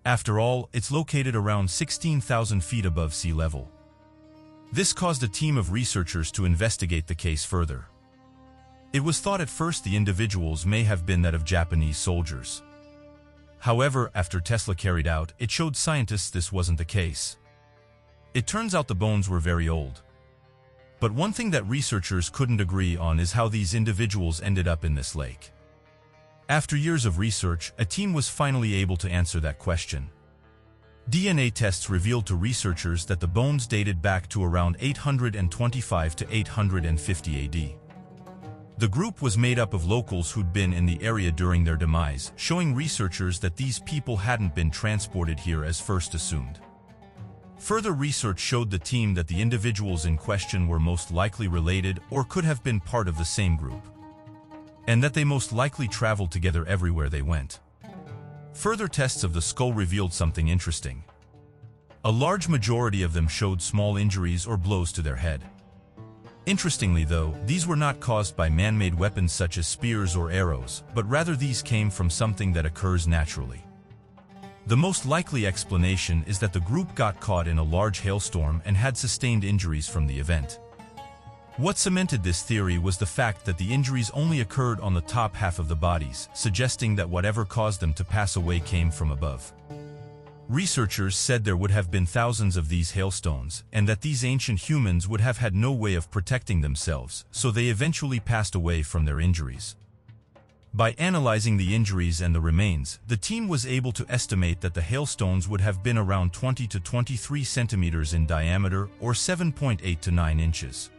After all, it's located around 16,000 feet above sea level. This caused a team of researchers to investigate the case further. It was thought at first the individuals may have been that of Japanese soldiers. However, after Tesla carried out, it showed scientists this wasn't the case. It turns out the bones were very old. But one thing that researchers couldn't agree on is how these individuals ended up in this lake. After years of research, a team was finally able to answer that question. DNA tests revealed to researchers that the bones dated back to around 825 to 850 AD. The group was made up of locals who'd been in the area during their demise, showing researchers that these people hadn't been transported here as first assumed. Further research showed the team that the individuals in question were most likely related or could have been part of the same group, and that they most likely traveled together everywhere they went. Further tests of the skull revealed something interesting. A large majority of them showed small injuries or blows to their head. Interestingly though, these were not caused by man-made weapons such as spears or arrows, but rather these came from something that occurs naturally. The most likely explanation is that the group got caught in a large hailstorm and had sustained injuries from the event. What cemented this theory was the fact that the injuries only occurred on the top half of the bodies, suggesting that whatever caused them to pass away came from above. Researchers said there would have been thousands of these hailstones, and that these ancient humans would have had no way of protecting themselves, so they eventually passed away from their injuries. By analyzing the injuries and the remains, the team was able to estimate that the hailstones would have been around 20 to 23 centimeters in diameter or 7.8 to 9 inches.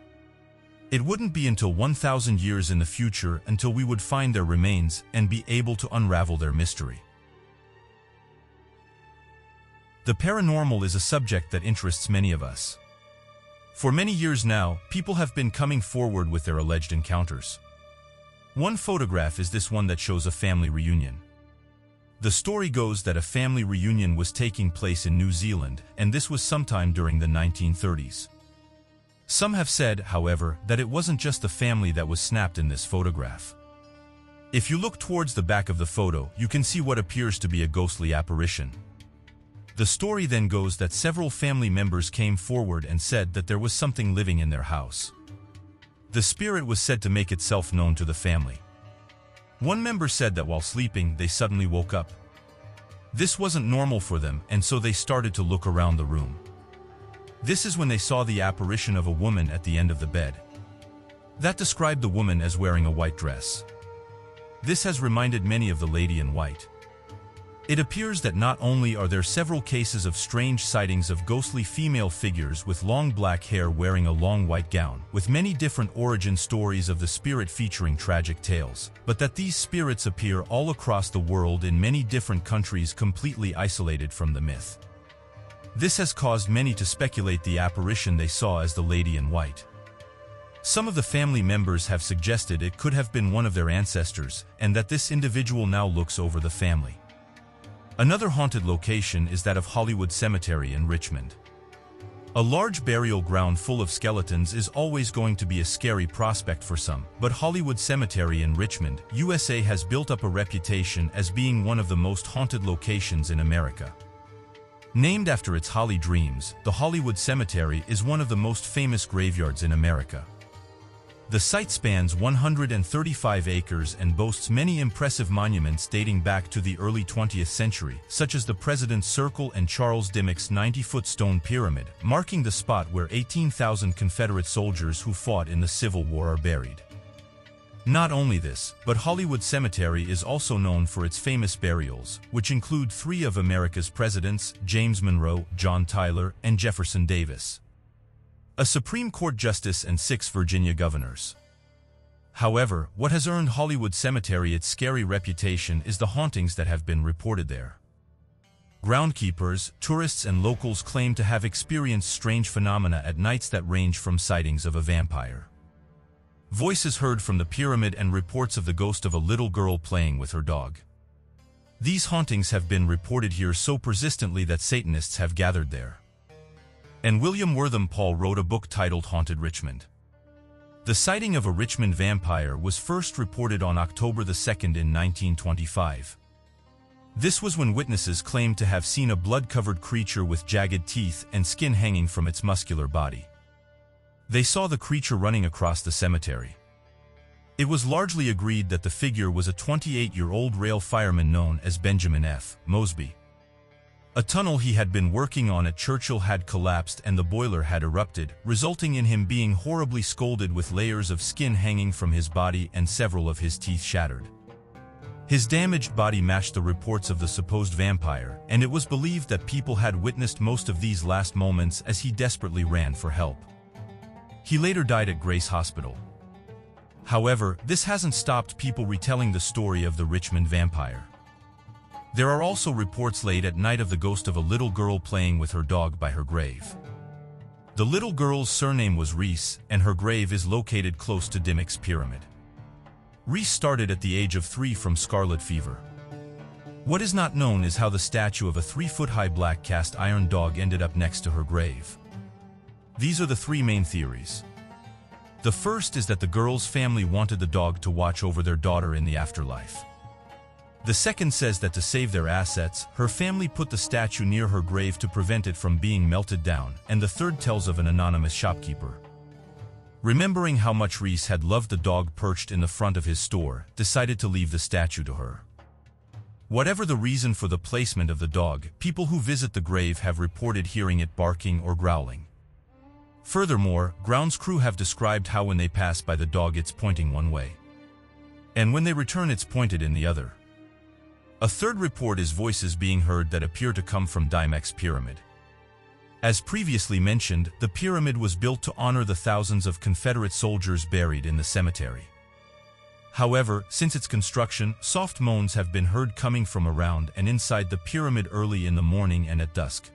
It wouldn't be until 1,000 years in the future until we would find their remains and be able to unravel their mystery. The paranormal is a subject that interests many of us. For many years now, people have been coming forward with their alleged encounters. One photograph is this one that shows a family reunion. The story goes that a family reunion was taking place in New Zealand, and this was sometime during the 1930s. Some have said, however, that it wasn't just the family that was snapped in this photograph. If you look towards the back of the photo, you can see what appears to be a ghostly apparition. The story then goes that several family members came forward and said that there was something living in their house. The spirit was said to make itself known to the family. One member said that while sleeping, they suddenly woke up. This wasn't normal for them, and so they started to look around the room. This is when they saw the apparition of a woman at the end of the bed. That described the woman as wearing a white dress. This has reminded many of the lady in white. It appears that not only are there several cases of strange sightings of ghostly female figures with long black hair wearing a long white gown, with many different origin stories of the spirit featuring tragic tales, but that these spirits appear all across the world in many different countries completely isolated from the myth. This has caused many to speculate the apparition they saw as the lady in white. Some of the family members have suggested it could have been one of their ancestors, and that this individual now looks over the family. Another haunted location is that of Hollywood Cemetery in Richmond. A large burial ground full of skeletons is always going to be a scary prospect for some, but Hollywood Cemetery in Richmond, USA has built up a reputation as being one of the most haunted locations in America. Named after its Holly Dreams, the Hollywood Cemetery is one of the most famous graveyards in America. The site spans 135 acres and boasts many impressive monuments dating back to the early 20th century, such as the President's Circle and Charles Dimmock's 90-foot stone pyramid, marking the spot where 18,000 Confederate soldiers who fought in the Civil War are buried. Not only this, but Hollywood Cemetery is also known for its famous burials, which include three of America's presidents, James Monroe, John Tyler, and Jefferson Davis a Supreme Court justice and six Virginia governors. However, what has earned Hollywood Cemetery its scary reputation is the hauntings that have been reported there. Groundkeepers, tourists and locals claim to have experienced strange phenomena at nights that range from sightings of a vampire. Voices heard from the pyramid and reports of the ghost of a little girl playing with her dog. These hauntings have been reported here so persistently that Satanists have gathered there and William Wortham Paul wrote a book titled Haunted Richmond. The sighting of a Richmond vampire was first reported on October 2 in 1925. This was when witnesses claimed to have seen a blood-covered creature with jagged teeth and skin hanging from its muscular body. They saw the creature running across the cemetery. It was largely agreed that the figure was a 28-year-old rail fireman known as Benjamin F. Mosby. A tunnel he had been working on at Church Hill had collapsed and the boiler had erupted, resulting in him being horribly scolded with layers of skin hanging from his body and several of his teeth shattered. His damaged body matched the reports of the supposed vampire, and it was believed that people had witnessed most of these last moments as he desperately ran for help. He later died at Grace Hospital. However, this hasn't stopped people retelling the story of the Richmond vampire. There are also reports late at night of the ghost of a little girl playing with her dog by her grave. The little girl's surname was Reese, and her grave is located close to Dimmock's pyramid. Reese started at the age of three from scarlet fever. What is not known is how the statue of a three-foot-high black cast iron dog ended up next to her grave. These are the three main theories. The first is that the girl's family wanted the dog to watch over their daughter in the afterlife. The second says that to save their assets, her family put the statue near her grave to prevent it from being melted down, and the third tells of an anonymous shopkeeper. Remembering how much Reese had loved the dog perched in the front of his store, decided to leave the statue to her. Whatever the reason for the placement of the dog, people who visit the grave have reported hearing it barking or growling. Furthermore, grounds crew have described how when they pass by the dog it's pointing one way. and when they return it's pointed in the other. A third report is voices being heard that appear to come from Dimmock's pyramid. As previously mentioned, the pyramid was built to honor the thousands of Confederate soldiers buried in the cemetery. However, since its construction, soft moans have been heard coming from around and inside the pyramid early in the morning and at dusk.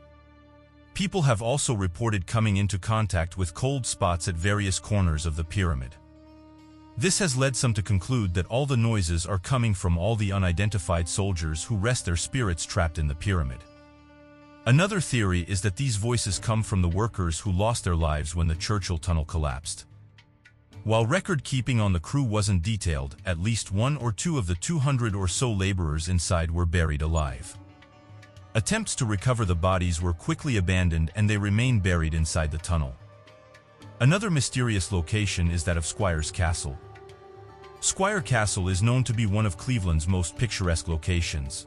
People have also reported coming into contact with cold spots at various corners of the pyramid. This has led some to conclude that all the noises are coming from all the unidentified soldiers who rest their spirits trapped in the pyramid. Another theory is that these voices come from the workers who lost their lives when the Church Hill Tunnel collapsed. While record-keeping on the crew wasn't detailed, at least one or two of the 200 or so laborers inside were buried alive. Attempts to recover the bodies were quickly abandoned and they remain buried inside the tunnel. Another mysterious location is that of Squires Castle. Squire Castle is known to be one of Cleveland's most picturesque locations.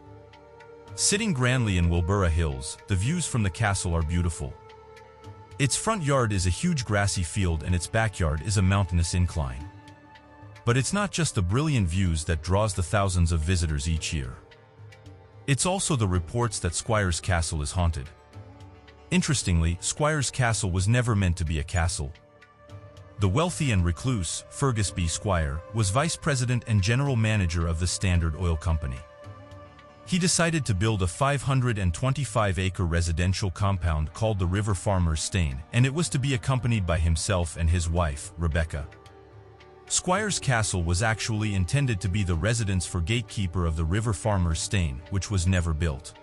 Sitting grandly in Willoughby Hills, the views from the castle are beautiful. Its front yard is a huge grassy field and its backyard is a mountainous incline. But it's not just the brilliant views that draws the thousands of visitors each year. It's also the reports that Squire's Castle is haunted. Interestingly, Squire's Castle was never meant to be a castle. The wealthy and recluse, Fergus B. Squire, was vice president and general manager of the Standard Oil Company. He decided to build a 525-acre residential compound called the River Farm estate, and it was to be accompanied by himself and his wife, Rebecca. Squire's Castle was actually intended to be the residence for gatekeeper of the River Farm estate, which was never built.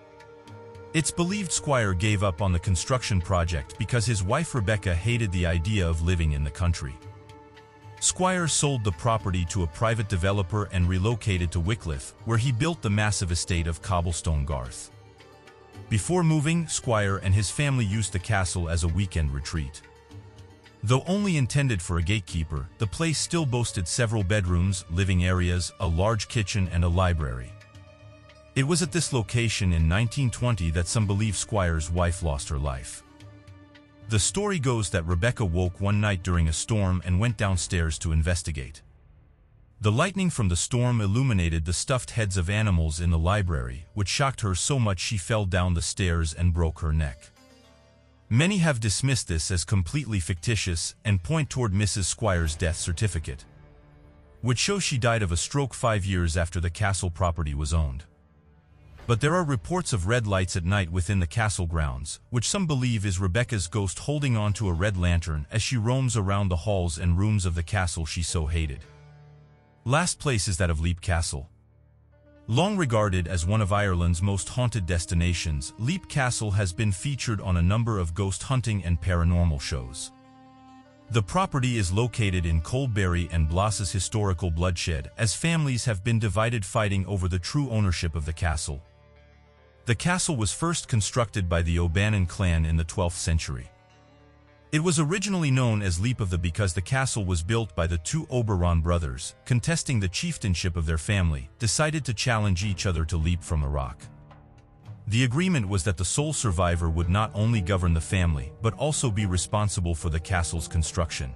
It's believed Squire gave up on the construction project because his wife Rebecca hated the idea of living in the country. Squire sold the property to a private developer and relocated to Wickliffe, where he built the massive estate of Cobblestone Garth. Before moving, Squire and his family used the castle as a weekend retreat. Though only intended for a gatekeeper, the place still boasted several bedrooms, living areas, a large kitchen, and a library. It was at this location in 1920 that some believe Squire's wife lost her life. The story goes that Rebecca woke one night during a storm and went downstairs to investigate. The lightning from the storm illuminated the stuffed heads of animals in the library, which shocked her so much she fell down the stairs and broke her neck. Many have dismissed this as completely fictitious and point toward Mrs. Squire's death certificate, which shows she died of a stroke five years after the castle property was owned. But there are reports of red lights at night within the castle grounds, which some believe is Rebecca's ghost holding on to a red lantern as she roams around the halls and rooms of the castle she so hated. Last place is that of Leap Castle. Long regarded as one of Ireland's most haunted destinations, Leap Castle has been featured on a number of ghost hunting and paranormal shows. The property is located in Coolderry and Blossa's historical bloodshed, as families have been divided fighting over the true ownership of the castle. The castle was first constructed by the O'Bannon clan in the 12th century. It was originally known as Leap of the because the castle was built by the two O'Bannon brothers, contesting the chieftainship of their family, decided to challenge each other to leap from a rock. The agreement was that the sole survivor would not only govern the family, but also be responsible for the castle's construction.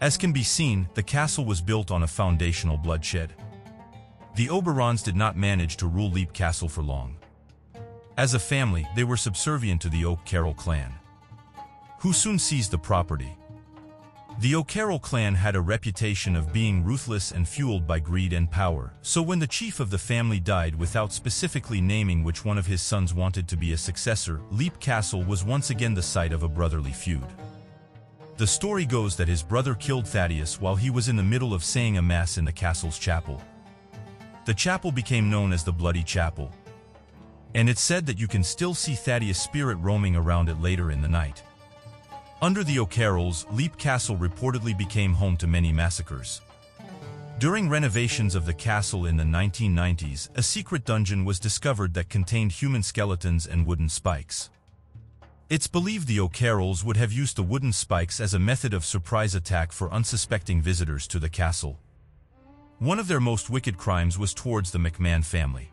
As can be seen, the castle was built on a foundational bloodshed. The O'Bannons did not manage to rule Leap Castle for long. As a family, they were subservient to the O'Carroll clan, who soon seized the property. The O'Carroll clan had a reputation of being ruthless and fueled by greed and power, so when the chief of the family died without specifically naming which one of his sons wanted to be a successor, Leap Castle was once again the site of a brotherly feud. The story goes that his brother killed Thaddeus while he was in the middle of saying a mass in the castle's chapel. The chapel became known as the Bloody Chapel, and it's said that you can still see Thaddeus' spirit roaming around it later in the night. Under the O'Carrolls, Leap Castle reportedly became home to many massacres. During renovations of the castle in the 1990s, a secret dungeon was discovered that contained human skeletons and wooden spikes. It's believed the O'Carrolls would have used the wooden spikes as a method of surprise attack for unsuspecting visitors to the castle. One of their most wicked crimes was towards the McMahon family.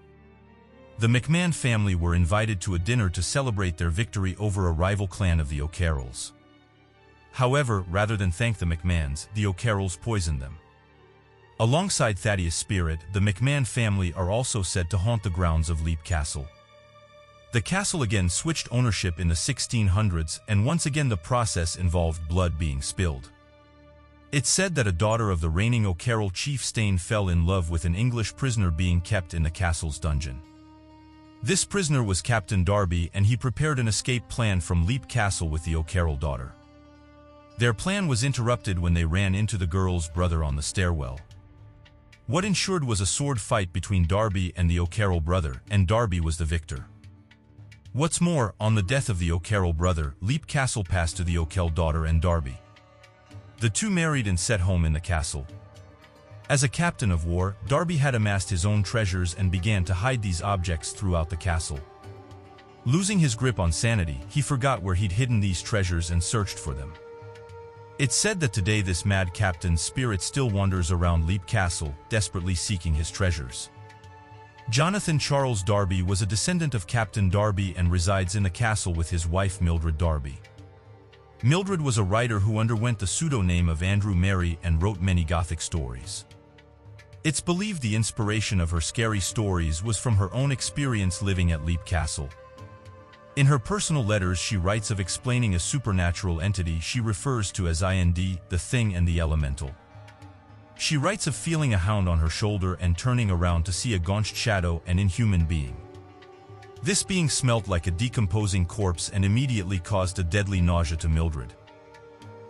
The McMahon family were invited to a dinner to celebrate their victory over a rival clan of the O'Carrolls. However, rather than thank the McMahons, the O'Carrolls poisoned them. Alongside Thaddeus Spirit, the McMahon family are also said to haunt the grounds of Leap Castle. The castle again switched ownership in the 1600s and once again the process involved blood being spilled. It's said that a daughter of the reigning O'Carroll chief Stane fell in love with an English prisoner being kept in the castle's dungeon. This prisoner was Captain Darby and he prepared an escape plan from Leap Castle with the O'Carroll daughter. Their plan was interrupted when they ran into the girl's brother on the stairwell. What ensued was a sword fight between Darby and the O'Carroll brother, and Darby was the victor. What's more, on the death of the O'Carroll brother, Leap Castle passed to the O'Carroll daughter and Darby. The two married and set home in the castle. As a captain of war, Darby had amassed his own treasures and began to hide these objects throughout the castle. Losing his grip on sanity, he forgot where he'd hidden these treasures and searched for them. It's said that today this mad captain's spirit still wanders around Leap Castle, desperately seeking his treasures. Jonathan Charles Darby was a descendant of Captain Darby and resides in the castle with his wife Mildred Darby. Mildred was a writer who underwent the pseudonym of Andrew Merry and wrote many Gothic stories. It's believed the inspiration of her scary stories was from her own experience living at Leap Castle. In her personal letters she writes of explaining a supernatural entity she refers to as IND, the thing and the elemental. She writes of feeling a hound on her shoulder and turning around to see a gaunched shadow and inhuman being. This being smelt like a decomposing corpse and immediately caused a deadly nausea to Mildred.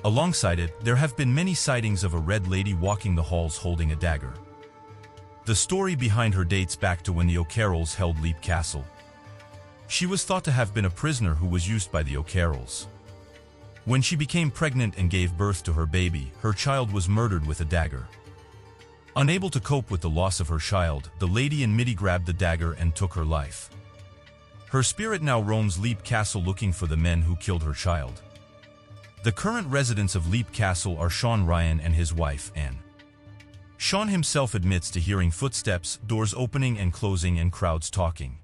Alongside it, there have been many sightings of a red lady walking the halls holding a dagger. The story behind her dates back to when the O'Carrolls held Leap Castle. She was thought to have been a prisoner who was used by the O'Carrolls. When she became pregnant and gave birth to her baby, her child was murdered with a dagger. Unable to cope with the loss of her child, the lady in Midi grabbed the dagger and took her life. Her spirit now roams Leap Castle looking for the men who killed her child. The current residents of Leap Castle are Sean Ryan and his wife, Anne. Sean himself admits to hearing footsteps, doors opening and closing and crowds talking.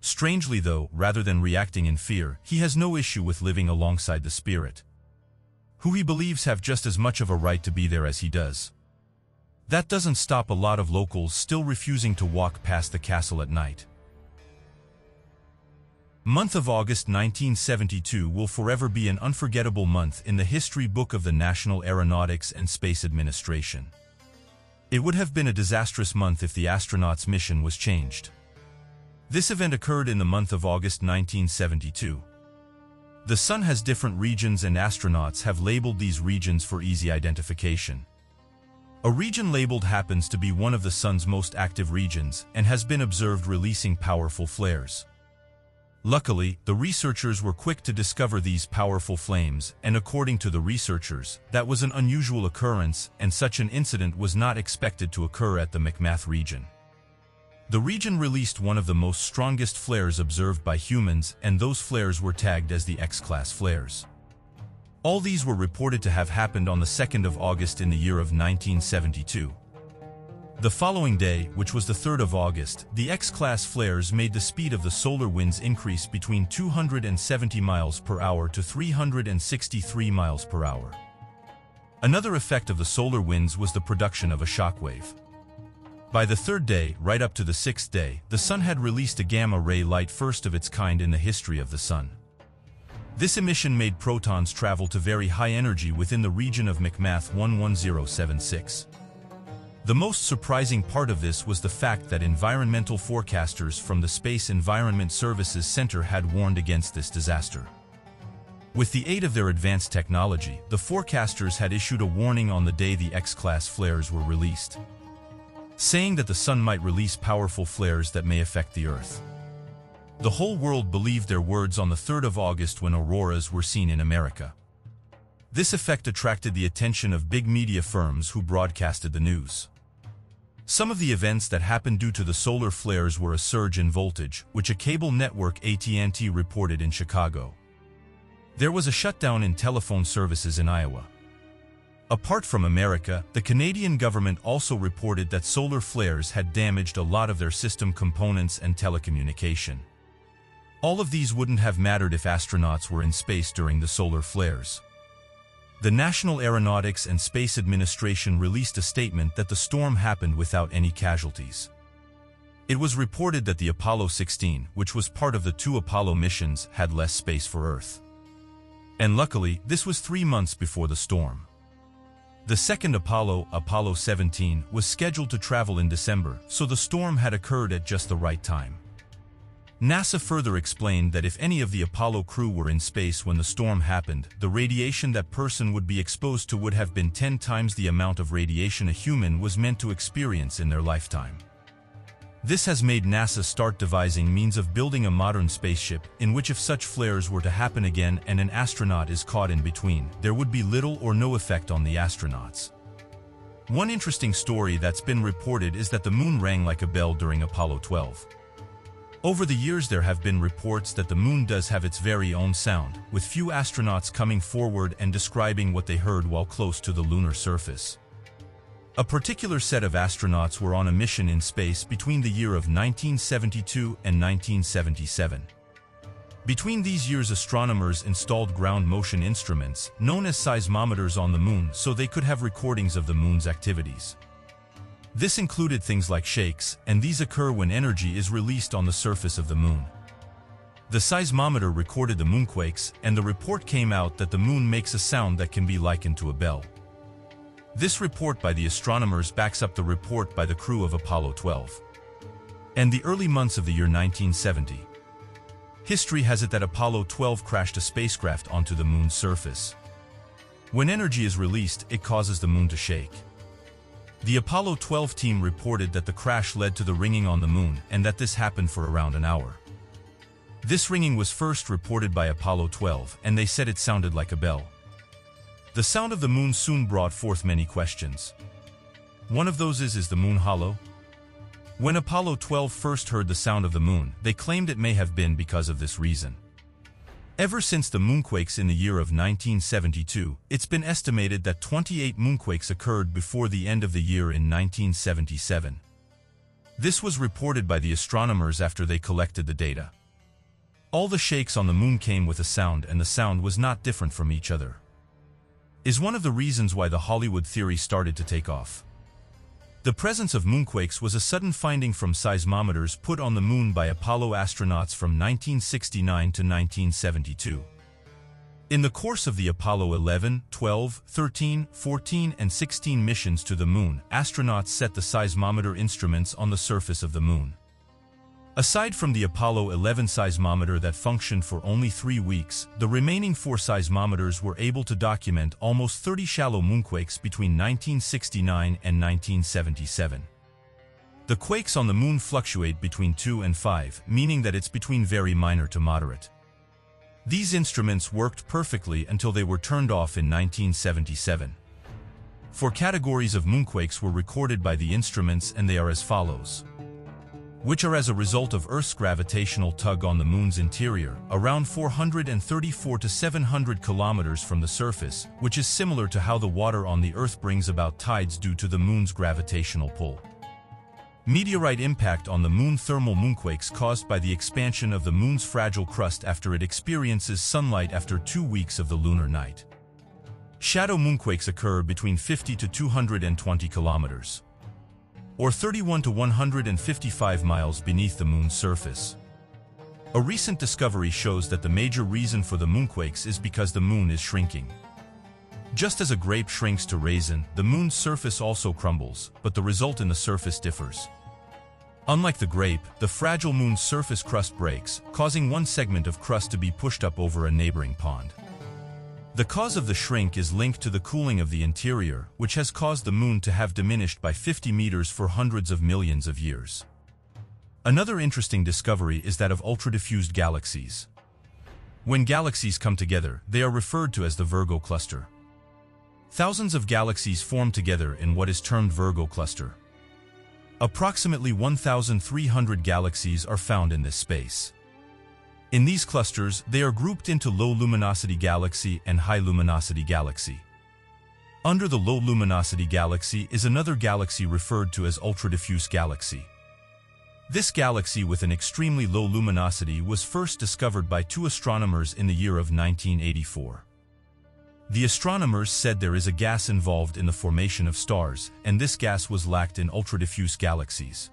Strangely though, rather than reacting in fear, he has no issue with living alongside the spirit, who he believes have just as much of a right to be there as he does. That doesn't stop a lot of locals still refusing to walk past the castle at night. Month of August 1972 will forever be an unforgettable month in the history book of the National Aeronautics and Space Administration. It would have been a disastrous month if the astronauts' mission was changed. This event occurred in the month of August 1972. The Sun has different regions and astronauts have labeled these regions for easy identification. A region labeled happens to be one of the Sun's most active regions and has been observed releasing powerful flares. Luckily, the researchers were quick to discover these powerful flames, and according to the researchers, that was an unusual occurrence and such an incident was not expected to occur at the McMath region. The region released one of the most strongest flares observed by humans, and those flares were tagged as the X-class flares. All these were reported to have happened on the 2nd of August in the year of 1972. The following day, which was the 3rd of August, the X-class flares made the speed of the solar winds increase between 270 miles per hour to 363 miles per hour. Another effect of the solar winds was the production of a shockwave. By the third day, right up to the sixth day, the Sun had released a gamma-ray light first of its kind in the history of the Sun. This emission made protons travel to very high energy within the region of McMath 11076. The most surprising part of this was the fact that environmental forecasters from the Space Environment Services Center had warned against this disaster. With the aid of their advanced technology, the forecasters had issued a warning on the day the X-class flares were released, saying that the sun might release powerful flares that may affect the Earth. The whole world believed their words on the 3rd of August when auroras were seen in America. This effect attracted the attention of big media firms who broadcasted the news. Some of the events that happened due to the solar flares were a surge in voltage, which a cable network AT&T reported in Chicago. There was a shutdown in telephone services in Iowa. Apart from America, the Canadian government also reported that solar flares had damaged a lot of their system components and telecommunication. All of these wouldn't have mattered if astronauts were in space during the solar flares. The National Aeronautics and Space Administration released a statement that the storm happened without any casualties. It was reported that the Apollo 16, which was part of the two Apollo missions, had less space for Earth. And luckily, this was three months before the storm. The second Apollo, Apollo 17, was scheduled to travel in December, so the storm had occurred at just the right time. NASA further explained that if any of the Apollo crew were in space when the storm happened, the radiation that person would be exposed to would have been 10 times the amount of radiation a human was meant to experience in their lifetime. This has made NASA start devising means of building a modern spaceship in which if such flares were to happen again and an astronaut is caught in between, there would be little or no effect on the astronauts. One interesting story that's been reported is that the moon rang like a bell during Apollo 12. Over the years there have been reports that the moon does have its very own sound, with few astronauts coming forward and describing what they heard while close to the lunar surface. A particular set of astronauts were on a mission in space between the year of 1972 and 1977. Between these years astronomers installed ground motion instruments, known as seismometers on the moon so they could have recordings of the moon's activities. This included things like shakes, and these occur when energy is released on the surface of the moon. The seismometer recorded the moonquakes, and the report came out that the moon makes a sound that can be likened to a bell. This report by the astronomers backs up the report by the crew of Apollo 12. And the early months of the year 1970. History has it that Apollo 12 crashed a spacecraft onto the moon's surface. When energy is released, it causes the moon to shake. The Apollo 12 team reported that the crash led to the ringing on the moon and that this happened for around an hour. This ringing was first reported by Apollo 12 and they said it sounded like a bell. The sound of the moon soon brought forth many questions. One of those is, is the moon hollow? When Apollo 12 first heard the sound of the moon, they claimed it may have been because of this reason. Ever since the moonquakes in the year of 1972, it's been estimated that 28 moonquakes occurred before the end of the year in 1977. This was reported by the astronomers after they collected the data. All the shakes on the moon came with a sound and the sound was not different from each other is one of the reasons why the Hollywood theory started to take off. The presence of moonquakes was a sudden finding from seismometers put on the moon by Apollo astronauts from 1969 to 1972. In the course of the Apollo 11, 12, 13, 14, and 16 missions to the moon, astronauts set the seismometer instruments on the surface of the moon. Aside from the Apollo 11 seismometer that functioned for only three weeks, the remaining four seismometers were able to document almost 30 shallow moonquakes between 1969 and 1977. The quakes on the moon fluctuate between 2 and 5, meaning that it's between very minor to moderate. These instruments worked perfectly until they were turned off in 1977. Four categories of moonquakes were recorded by the instruments and they are as follows which are as a result of Earth's gravitational tug on the Moon's interior, around 434 to 700 kilometers from the surface, which is similar to how the water on the Earth brings about tides due to the Moon's gravitational pull. Meteorite impact on the Moon thermal moonquakes caused by the expansion of the Moon's fragile crust after it experiences sunlight after two weeks of the lunar night. Shadow moonquakes occur between 50 to 220 kilometers or 31 to 155 miles beneath the moon's surface. A recent discovery shows that the major reason for the moonquakes is because the moon is shrinking. Just as a grape shrinks to raisin, the moon's surface also crumbles, but the result in the surface differs. Unlike the grape, the fragile moon's surface crust breaks, causing one segment of crust to be pushed up over a neighboring pond. The cause of the shrink is linked to the cooling of the interior, which has caused the moon to have diminished by 50 meters for hundreds of millions of years. Another interesting discovery is that of ultra-diffused galaxies. When galaxies come together, they are referred to as the Virgo cluster. Thousands of galaxies form together in what is termed Virgo cluster. Approximately 1,300 galaxies are found in this space. In these clusters, they are grouped into low-luminosity galaxy and high-luminosity galaxy. Under the low-luminosity galaxy is another galaxy referred to as ultra-diffuse galaxy. This galaxy with an extremely low luminosity was first discovered by two astronomers in the year of 1984. The astronomers said there is a gas involved in the formation of stars, and this gas was lacked in ultra-diffuse galaxies.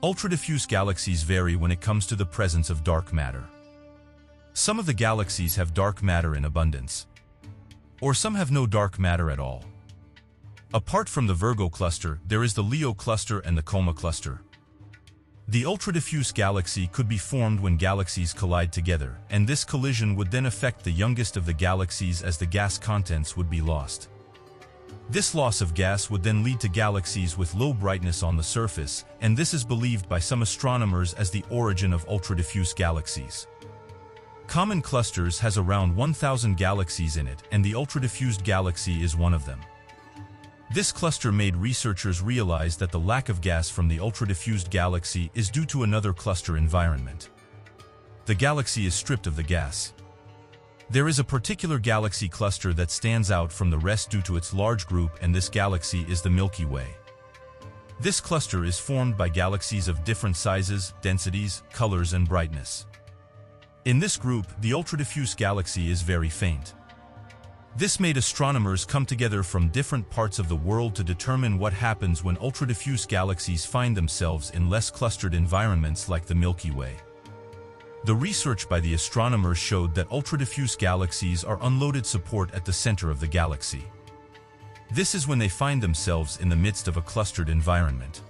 Ultra-diffuse galaxies vary when it comes to the presence of dark matter. Some of the galaxies have dark matter in abundance, or some have no dark matter at all. Apart from the Virgo cluster, there is the Leo cluster and the Coma cluster. The ultra-diffuse galaxy could be formed when galaxies collide together, and this collision would then affect the youngest of the galaxies as the gas contents would be lost. This loss of gas would then lead to galaxies with low brightness on the surface, and this is believed by some astronomers as the origin of ultra-diffuse galaxies. Coma Clusters has around 1,000 galaxies in it, and the ultra-diffused galaxy is one of them. This cluster made researchers realize that the lack of gas from the ultra-diffused galaxy is due to another cluster environment. The galaxy is stripped of the gas. There is a particular galaxy cluster that stands out from the rest due to its large group and this galaxy is the Milky Way. This cluster is formed by galaxies of different sizes, densities, colors and brightness. In this group, the ultra-diffuse galaxy is very faint. This made astronomers come together from different parts of the world to determine what happens when ultra-diffuse galaxies find themselves in less clustered environments like the Milky Way. The research by the astronomers showed that ultra-diffuse galaxies are unloaded support at the center of the galaxy. This is when they find themselves in the midst of a clustered environment.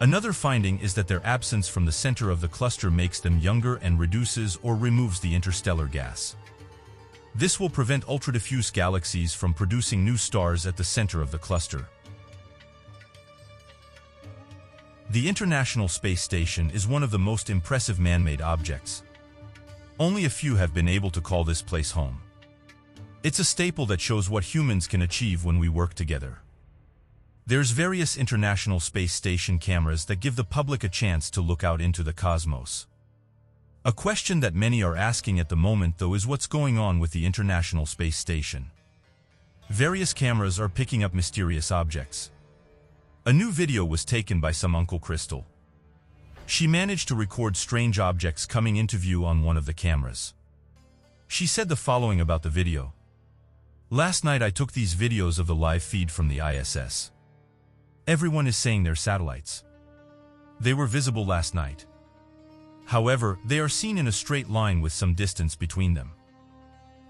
Another finding is that their absence from the center of the cluster makes them younger and reduces or removes the interstellar gas. This will prevent ultra-diffuse galaxies from producing new stars at the center of the cluster. The International Space Station is one of the most impressive man-made objects. Only a few have been able to call this place home. It's a staple that shows what humans can achieve when we work together. There's various International Space Station cameras that give the public a chance to look out into the cosmos. A question that many are asking at the moment though is what's going on with the International Space Station. Various cameras are picking up mysterious objects. A new video was taken by some Uncle Crystal. She managed to record strange objects coming into view on one of the cameras. She said the following about the video. Last night I took these videos of the live feed from the ISS. Everyone is saying they're satellites. They were visible last night. However, they are seen in a straight line with some distance between them.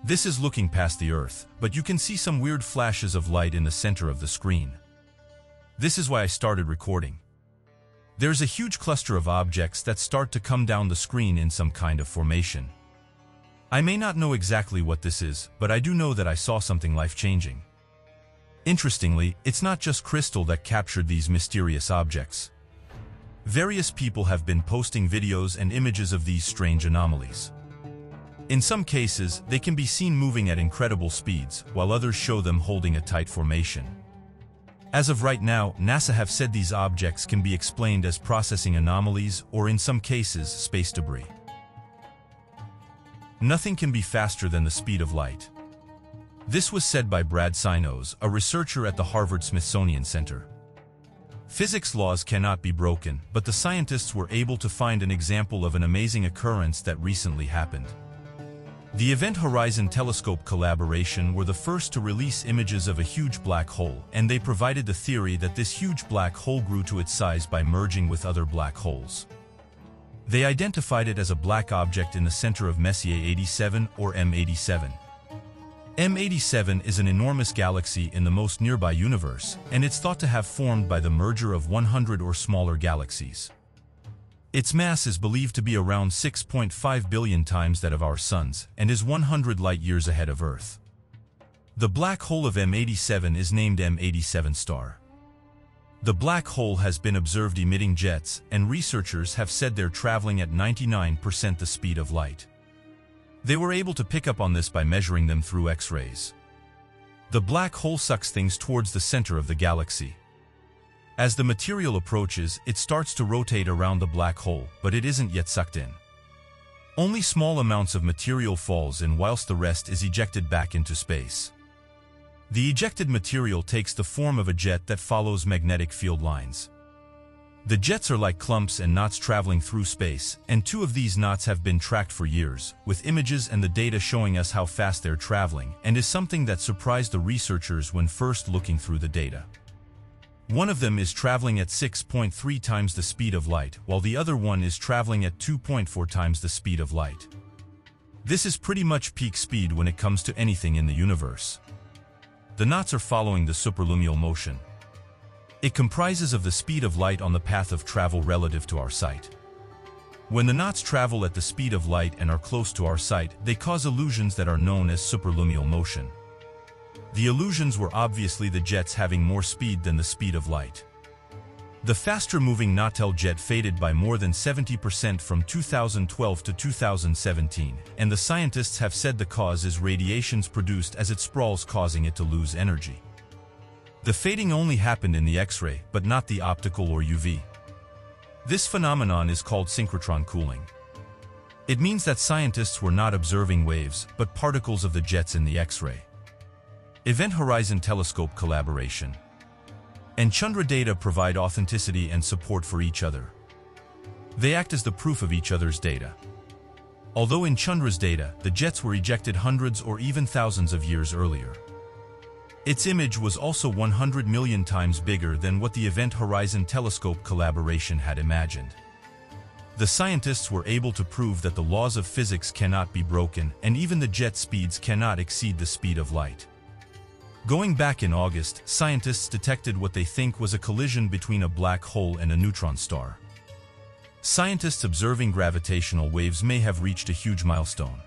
This is looking past the Earth, but you can see some weird flashes of light in the center of the screen. This is why I started recording. There's a huge cluster of objects that start to come down the screen in some kind of formation. I may not know exactly what this is, but I do know that I saw something life-changing. Interestingly, it's not just Crystal that captured these mysterious objects. Various people have been posting videos and images of these strange anomalies. In some cases, they can be seen moving at incredible speeds, while others show them holding a tight formation. As of right now, NASA have said these objects can be explained as processing anomalies or in some cases, space debris. Nothing can be faster than the speed of light. This was said by Brad Snios, a researcher at the Harvard Smithsonian Center. Physics laws cannot be broken, but the scientists were able to find an example of an amazing occurrence that recently happened. The Event Horizon Telescope collaboration were the first to release images of a huge black hole, and they provided the theory that this huge black hole grew to its size by merging with other black holes. They identified it as a black object in the center of Messier 87 or M87. M87 is an enormous galaxy in the most nearby universe, and it's thought to have formed by the merger of 100 or smaller galaxies. Its mass is believed to be around 6.5 billion times that of our Sun's, and is 100 light-years ahead of Earth. The black hole of M87 is named M87 star. The black hole has been observed emitting jets, and researchers have said they're traveling at 99% the speed of light. They were able to pick up on this by measuring them through X-rays. The black hole sucks things towards the center of the galaxy. As the material approaches, it starts to rotate around the black hole, but it isn't yet sucked in. Only small amounts of material falls in whilst the rest is ejected back into space. The ejected material takes the form of a jet that follows magnetic field lines. The jets are like clumps and knots traveling through space, and two of these knots have been tracked for years, with images and the data showing us how fast they're traveling, and is something that surprised the researchers when first looking through the data. One of them is traveling at 6.3 times the speed of light, while the other one is traveling at 2.4 times the speed of light. This is pretty much peak speed when it comes to anything in the universe. The knots are following the superluminal motion, it comprises of the speed of light on the path of travel relative to our sight. When the knots travel at the speed of light and are close to our sight, they cause illusions that are known as superluminal motion. The illusions were obviously the jets having more speed than the speed of light. The faster-moving Natel jet faded by more than 70% from 2012 to 2017, and the scientists have said the cause is radiations produced as it sprawls causing it to lose energy. The fading only happened in the X-ray, but not the optical or UV. This phenomenon is called synchrotron cooling. It means that scientists were not observing waves, but particles of the jets in the X-ray. Event Horizon Telescope collaboration and Chandra data provide authenticity and support for each other. They act as the proof of each other's data. Although in Chandra's data, the jets were ejected hundreds or even thousands of years earlier. Its image was also 100 million times bigger than what the Event Horizon Telescope collaboration had imagined. The scientists were able to prove that the laws of physics cannot be broken and even the jet speeds cannot exceed the speed of light. Going back in August, scientists detected what they think was a collision between a black hole and a neutron star. Scientists observing gravitational waves may have reached a huge milestone.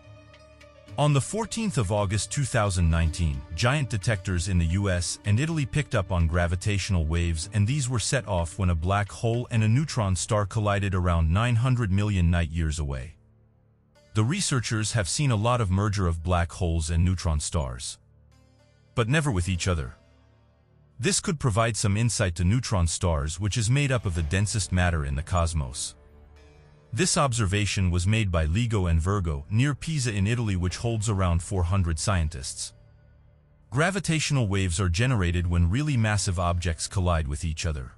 On the 14th of August 2019, giant detectors in the US and Italy picked up on gravitational waves and these were set off when a black hole and a neutron star collided around 900 million light-years away. The researchers have seen a lot of merger of black holes and neutron stars. But never with each other. This could provide some insight to neutron stars which is made up of the densest matter in the cosmos. This observation was made by LIGO and Virgo near Pisa in Italy which holds around 400 scientists. Gravitational waves are generated when really massive objects collide with each other.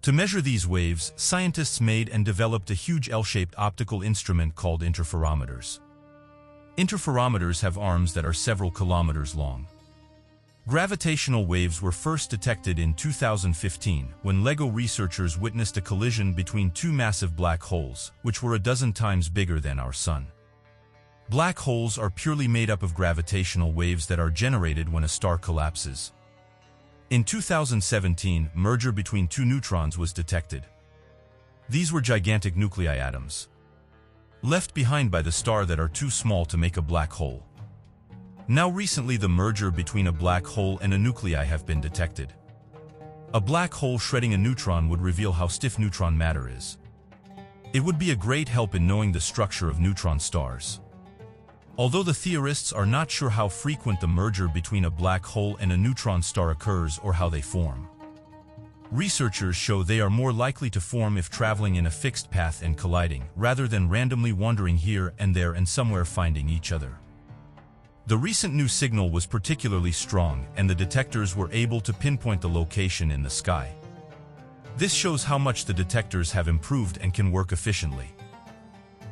To measure these waves, scientists made and developed a huge L-shaped optical instrument called interferometers. Interferometers have arms that are several kilometers long. Gravitational waves were first detected in 2015 when LIGO researchers witnessed a collision between two massive black holes, which were a dozen times bigger than our Sun. Black holes are purely made up of gravitational waves that are generated when a star collapses. In 2017, merger between two neutrons was detected. These were gigantic nuclei atoms, left behind by the star that are too small to make a black hole. Now recently the merger between a black hole and a nuclei have been detected. A black hole shredding a neutron would reveal how stiff neutron matter is. It would be a great help in knowing the structure of neutron stars. Although the theorists are not sure how frequent the merger between a black hole and a neutron star occurs or how they form. Researchers show they are more likely to form if traveling in a fixed path and colliding, rather than randomly wandering here and there and somewhere finding each other. The recent new signal was particularly strong and the detectors were able to pinpoint the location in the sky. This shows how much the detectors have improved and can work efficiently.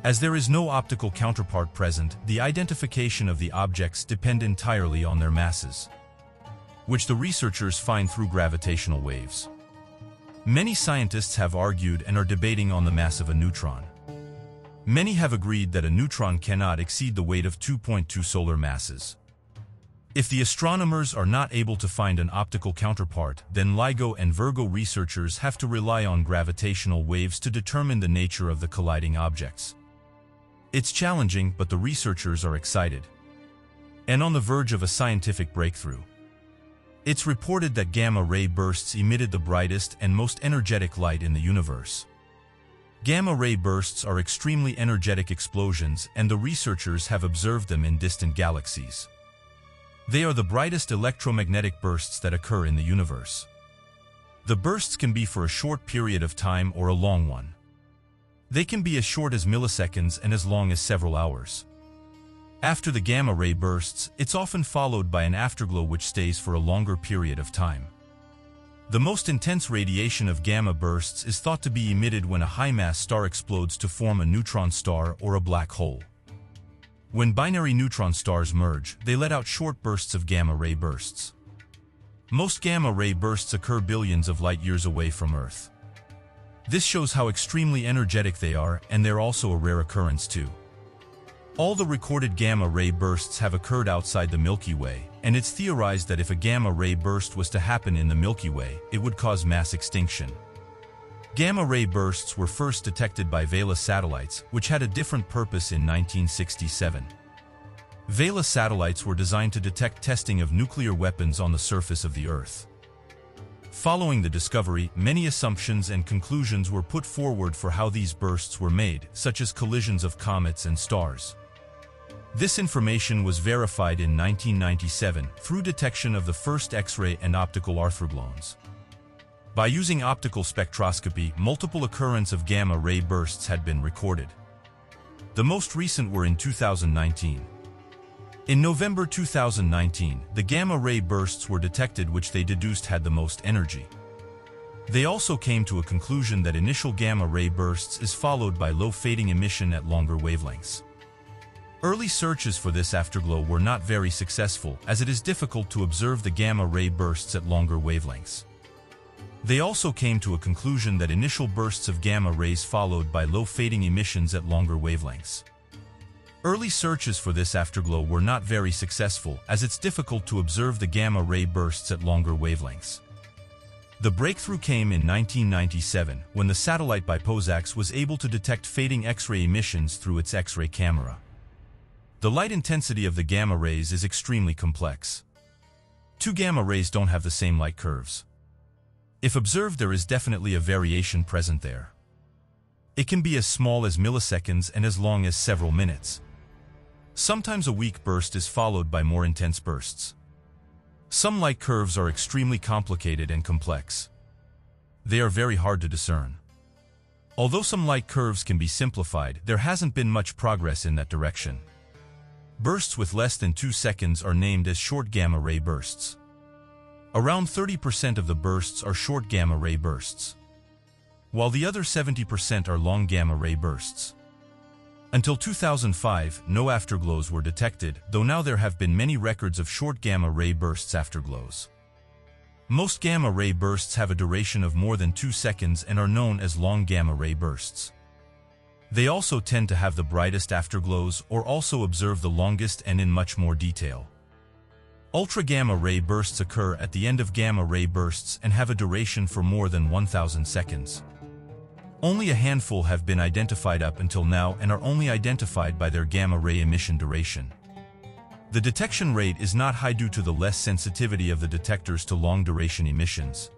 As there is no optical counterpart present, the identification of the objects depend entirely on their masses, which the researchers find through gravitational waves. Many scientists have argued and are debating on the mass of a neutron. Many have agreed that a neutron cannot exceed the weight of 2.2 solar masses. If the astronomers are not able to find an optical counterpart, then LIGO and Virgo researchers have to rely on gravitational waves to determine the nature of the colliding objects. It's challenging, but the researchers are excited. And on the verge of a scientific breakthrough. It's reported that gamma-ray bursts emitted the brightest and most energetic light in the universe. Gamma-ray bursts are extremely energetic explosions and the researchers have observed them in distant galaxies. They are the brightest electromagnetic bursts that occur in the universe. The bursts can be for a short period of time or a long one. They can be as short as milliseconds and as long as several hours. After the gamma-ray bursts, it's often followed by an afterglow which stays for a longer period of time. The most intense radiation of gamma bursts is thought to be emitted when a high-mass star explodes to form a neutron star or a black hole. When binary neutron stars merge, they let out short bursts of gamma-ray bursts. Most gamma-ray bursts occur billions of light-years away from Earth. This shows how extremely energetic they are, and they're also a rare occurrence too. All the recorded gamma-ray bursts have occurred outside the Milky Way, and it's theorized that if a gamma-ray burst was to happen in the Milky Way, it would cause mass extinction. Gamma-ray bursts were first detected by Vela satellites, which had a different purpose in 1967. Vela satellites were designed to detect testing of nuclear weapons on the surface of the Earth. Following the discovery, many assumptions and conclusions were put forward for how these bursts were made, such as collisions of comets and stars. This information was verified in 1997 through detection of the first X-ray and optical afterglows. By using optical spectroscopy, multiple occurrence of gamma-ray bursts had been recorded. The most recent were in 2019. In November 2019, the gamma-ray bursts were detected which they deduced had the most energy. They also came to a conclusion that initial gamma-ray bursts is followed by low-fading emission at longer wavelengths. Early searches for this afterglow were not very successful as it is difficult to observe the gamma-ray bursts at longer wavelengths. They also came to a conclusion that initial bursts of gamma rays followed by low-fading emissions at longer wavelengths. Early searches for this afterglow were not very successful as it's difficult to observe the gamma ray bursts at longer wavelengths. The breakthrough came in 1997 when the satellite BeppoSAX was able to detect fading X-ray emissions through its X-ray camera. The light intensity of the gamma rays is extremely complex. Two gamma rays don't have the same light curves. If observed there is definitely a variation present there. It can be as small as milliseconds and as long as several minutes. Sometimes a weak burst is followed by more intense bursts. Some light curves are extremely complicated and complex. They are very hard to discern. Although some light curves can be simplified, there hasn't been much progress in that direction. Bursts with less than 2 seconds are named as short gamma-ray bursts. Around 30% of the bursts are short gamma-ray bursts, while the other 70% are long gamma-ray bursts. Until 2005, no afterglows were detected, though now there have been many records of short gamma-ray bursts afterglows. Most gamma-ray bursts have a duration of more than 2 seconds and are known as long gamma-ray bursts. They also tend to have the brightest afterglows or also observe the longest and in much more detail. Ultra-gamma ray bursts occur at the end of gamma ray bursts and have a duration for more than 1000 seconds. Only a handful have been identified up until now and are only identified by their gamma ray emission duration. The detection rate is not high due to the less sensitivity of the detectors to long-duration emissions.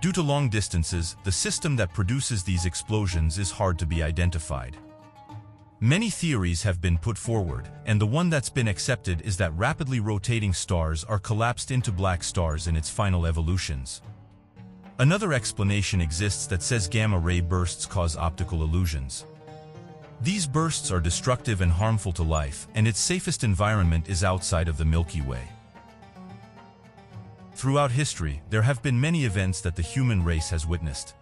Due to long distances, the system that produces these explosions is hard to be identified. Many theories have been put forward, and the one that's been accepted is that rapidly rotating stars are collapsed into black stars in its final evolutions. Another explanation exists that says gamma-ray bursts cause optical illusions. These bursts are destructive and harmful to life, and its safest environment is outside of the Milky Way. Throughout history, there have been many events that the human race has witnessed.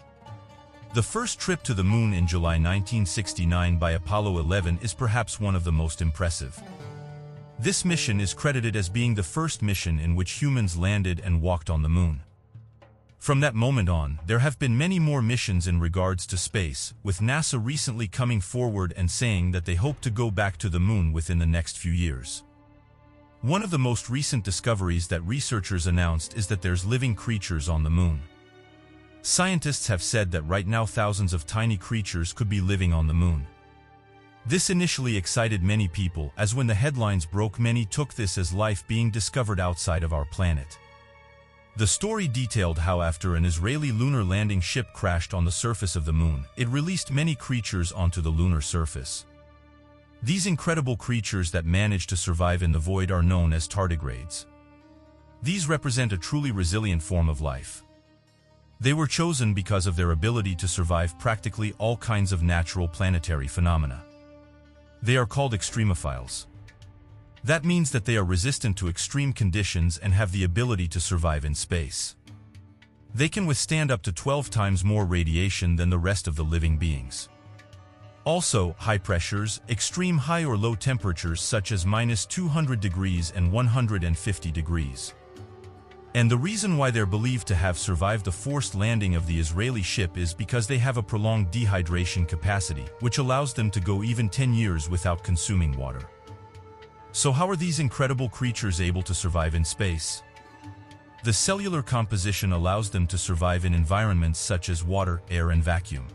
The first trip to the moon in July 1969 by Apollo 11 is perhaps one of the most impressive. This mission is credited as being the first mission in which humans landed and walked on the moon. From that moment on, there have been many more missions in regards to space, with NASA recently coming forward and saying that they hope to go back to the moon within the next few years. One of the most recent discoveries that researchers announced is that there's living creatures on the moon. Scientists have said that right now thousands of tiny creatures could be living on the moon. This initially excited many people as when the headlines broke many took this as life being discovered outside of our planet. The story detailed how after an Israeli lunar landing ship crashed on the surface of the moon, it released many creatures onto the lunar surface. These incredible creatures that manage to survive in the void are known as tardigrades. These represent a truly resilient form of life. They were chosen because of their ability to survive practically all kinds of natural planetary phenomena. They are called extremophiles. That means that they are resistant to extreme conditions and have the ability to survive in space. They can withstand up to 12 times more radiation than the rest of the living beings. Also, high pressures, extreme high or low temperatures such as minus 200 degrees and 150 degrees. And the reason why they're believed to have survived the forced landing of the Israeli ship is because they have a prolonged dehydration capacity, which allows them to go even 10 years without consuming water. So how are these incredible creatures able to survive in space? The cellular composition allows them to survive in environments such as water, air and vacuum.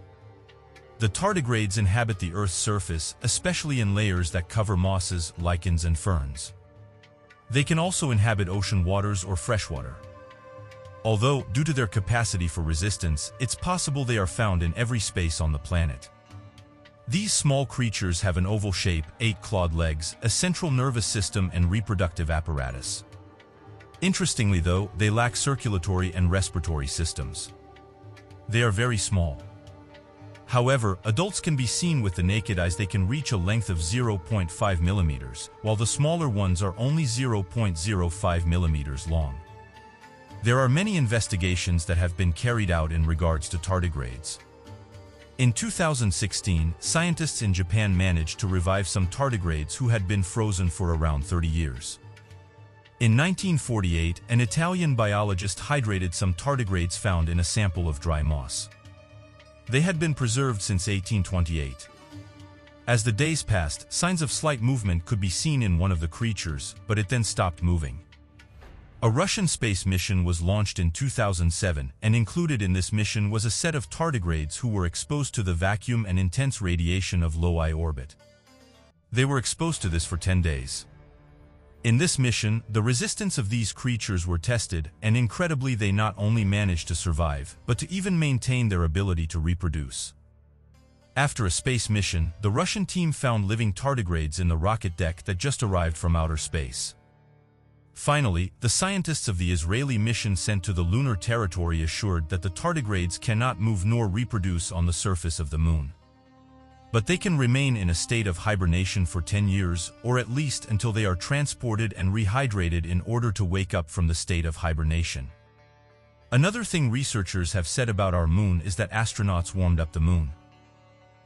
The tardigrades inhabit the Earth's surface, especially in layers that cover mosses, lichens and ferns. They can also inhabit ocean waters or freshwater. Although, due to their capacity for resistance, it's possible they are found in every space on the planet. These small creatures have an oval shape, eight clawed legs, a central nervous system and reproductive apparatus. Interestingly though, they lack circulatory and respiratory systems. They are very small. However, adults can be seen with the naked eyes they can reach a length of 0.5 millimeters, while the smaller ones are only 0.05 millimeters long. There are many investigations that have been carried out in regards to tardigrades. In 2016, scientists in Japan managed to revive some tardigrades who had been frozen for around 30 years. In 1948, an Italian biologist hydrated some tardigrades found in a sample of dry moss. They had been preserved since 1828. As the days passed, signs of slight movement could be seen in one of the creatures, but it then stopped moving. A Russian space mission was launched in 2007, and included in this mission was a set of tardigrades who were exposed to the vacuum and intense radiation of low I orbit. They were exposed to this for 10 days. In this mission, the resistance of these creatures were tested, and incredibly they not only managed to survive, but to even maintain their ability to reproduce. After a space mission, the Russian team found living tardigrades in the rocket deck that just arrived from outer space. Finally, the scientists of the Israeli mission sent to the lunar territory assured that the tardigrades cannot move nor reproduce on the surface of the moon. But they can remain in a state of hibernation for 10 years, or at least until they are transported and rehydrated in order to wake up from the state of hibernation. Another thing researchers have said about our moon is that astronauts warmed up the moon.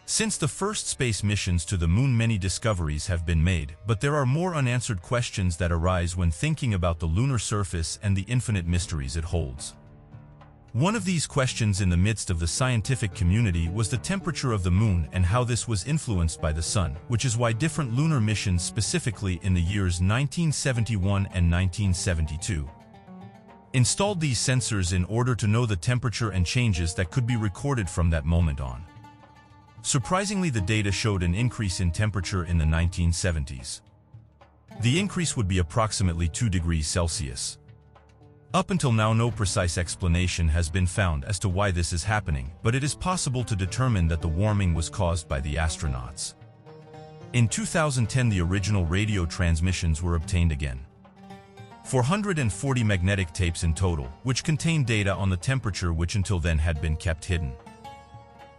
Since the first space missions to the moon many discoveries have been made, but there are more unanswered questions that arise when thinking about the lunar surface and the infinite mysteries it holds. One of these questions in the midst of the scientific community was the temperature of the moon and how this was influenced by the sun, which is why different lunar missions specifically in the years 1971 and 1972 installed these sensors in order to know the temperature and changes that could be recorded from that moment on. Surprisingly, the data showed an increase in temperature in the 1970s. The increase would be approximately 2 degrees Celsius. Up until now no precise explanation has been found as to why this is happening, but it is possible to determine that the warming was caused by the astronauts. In 2010 the original radio transmissions were obtained again. 440 magnetic tapes in total, which contained data on the temperature which until then had been kept hidden.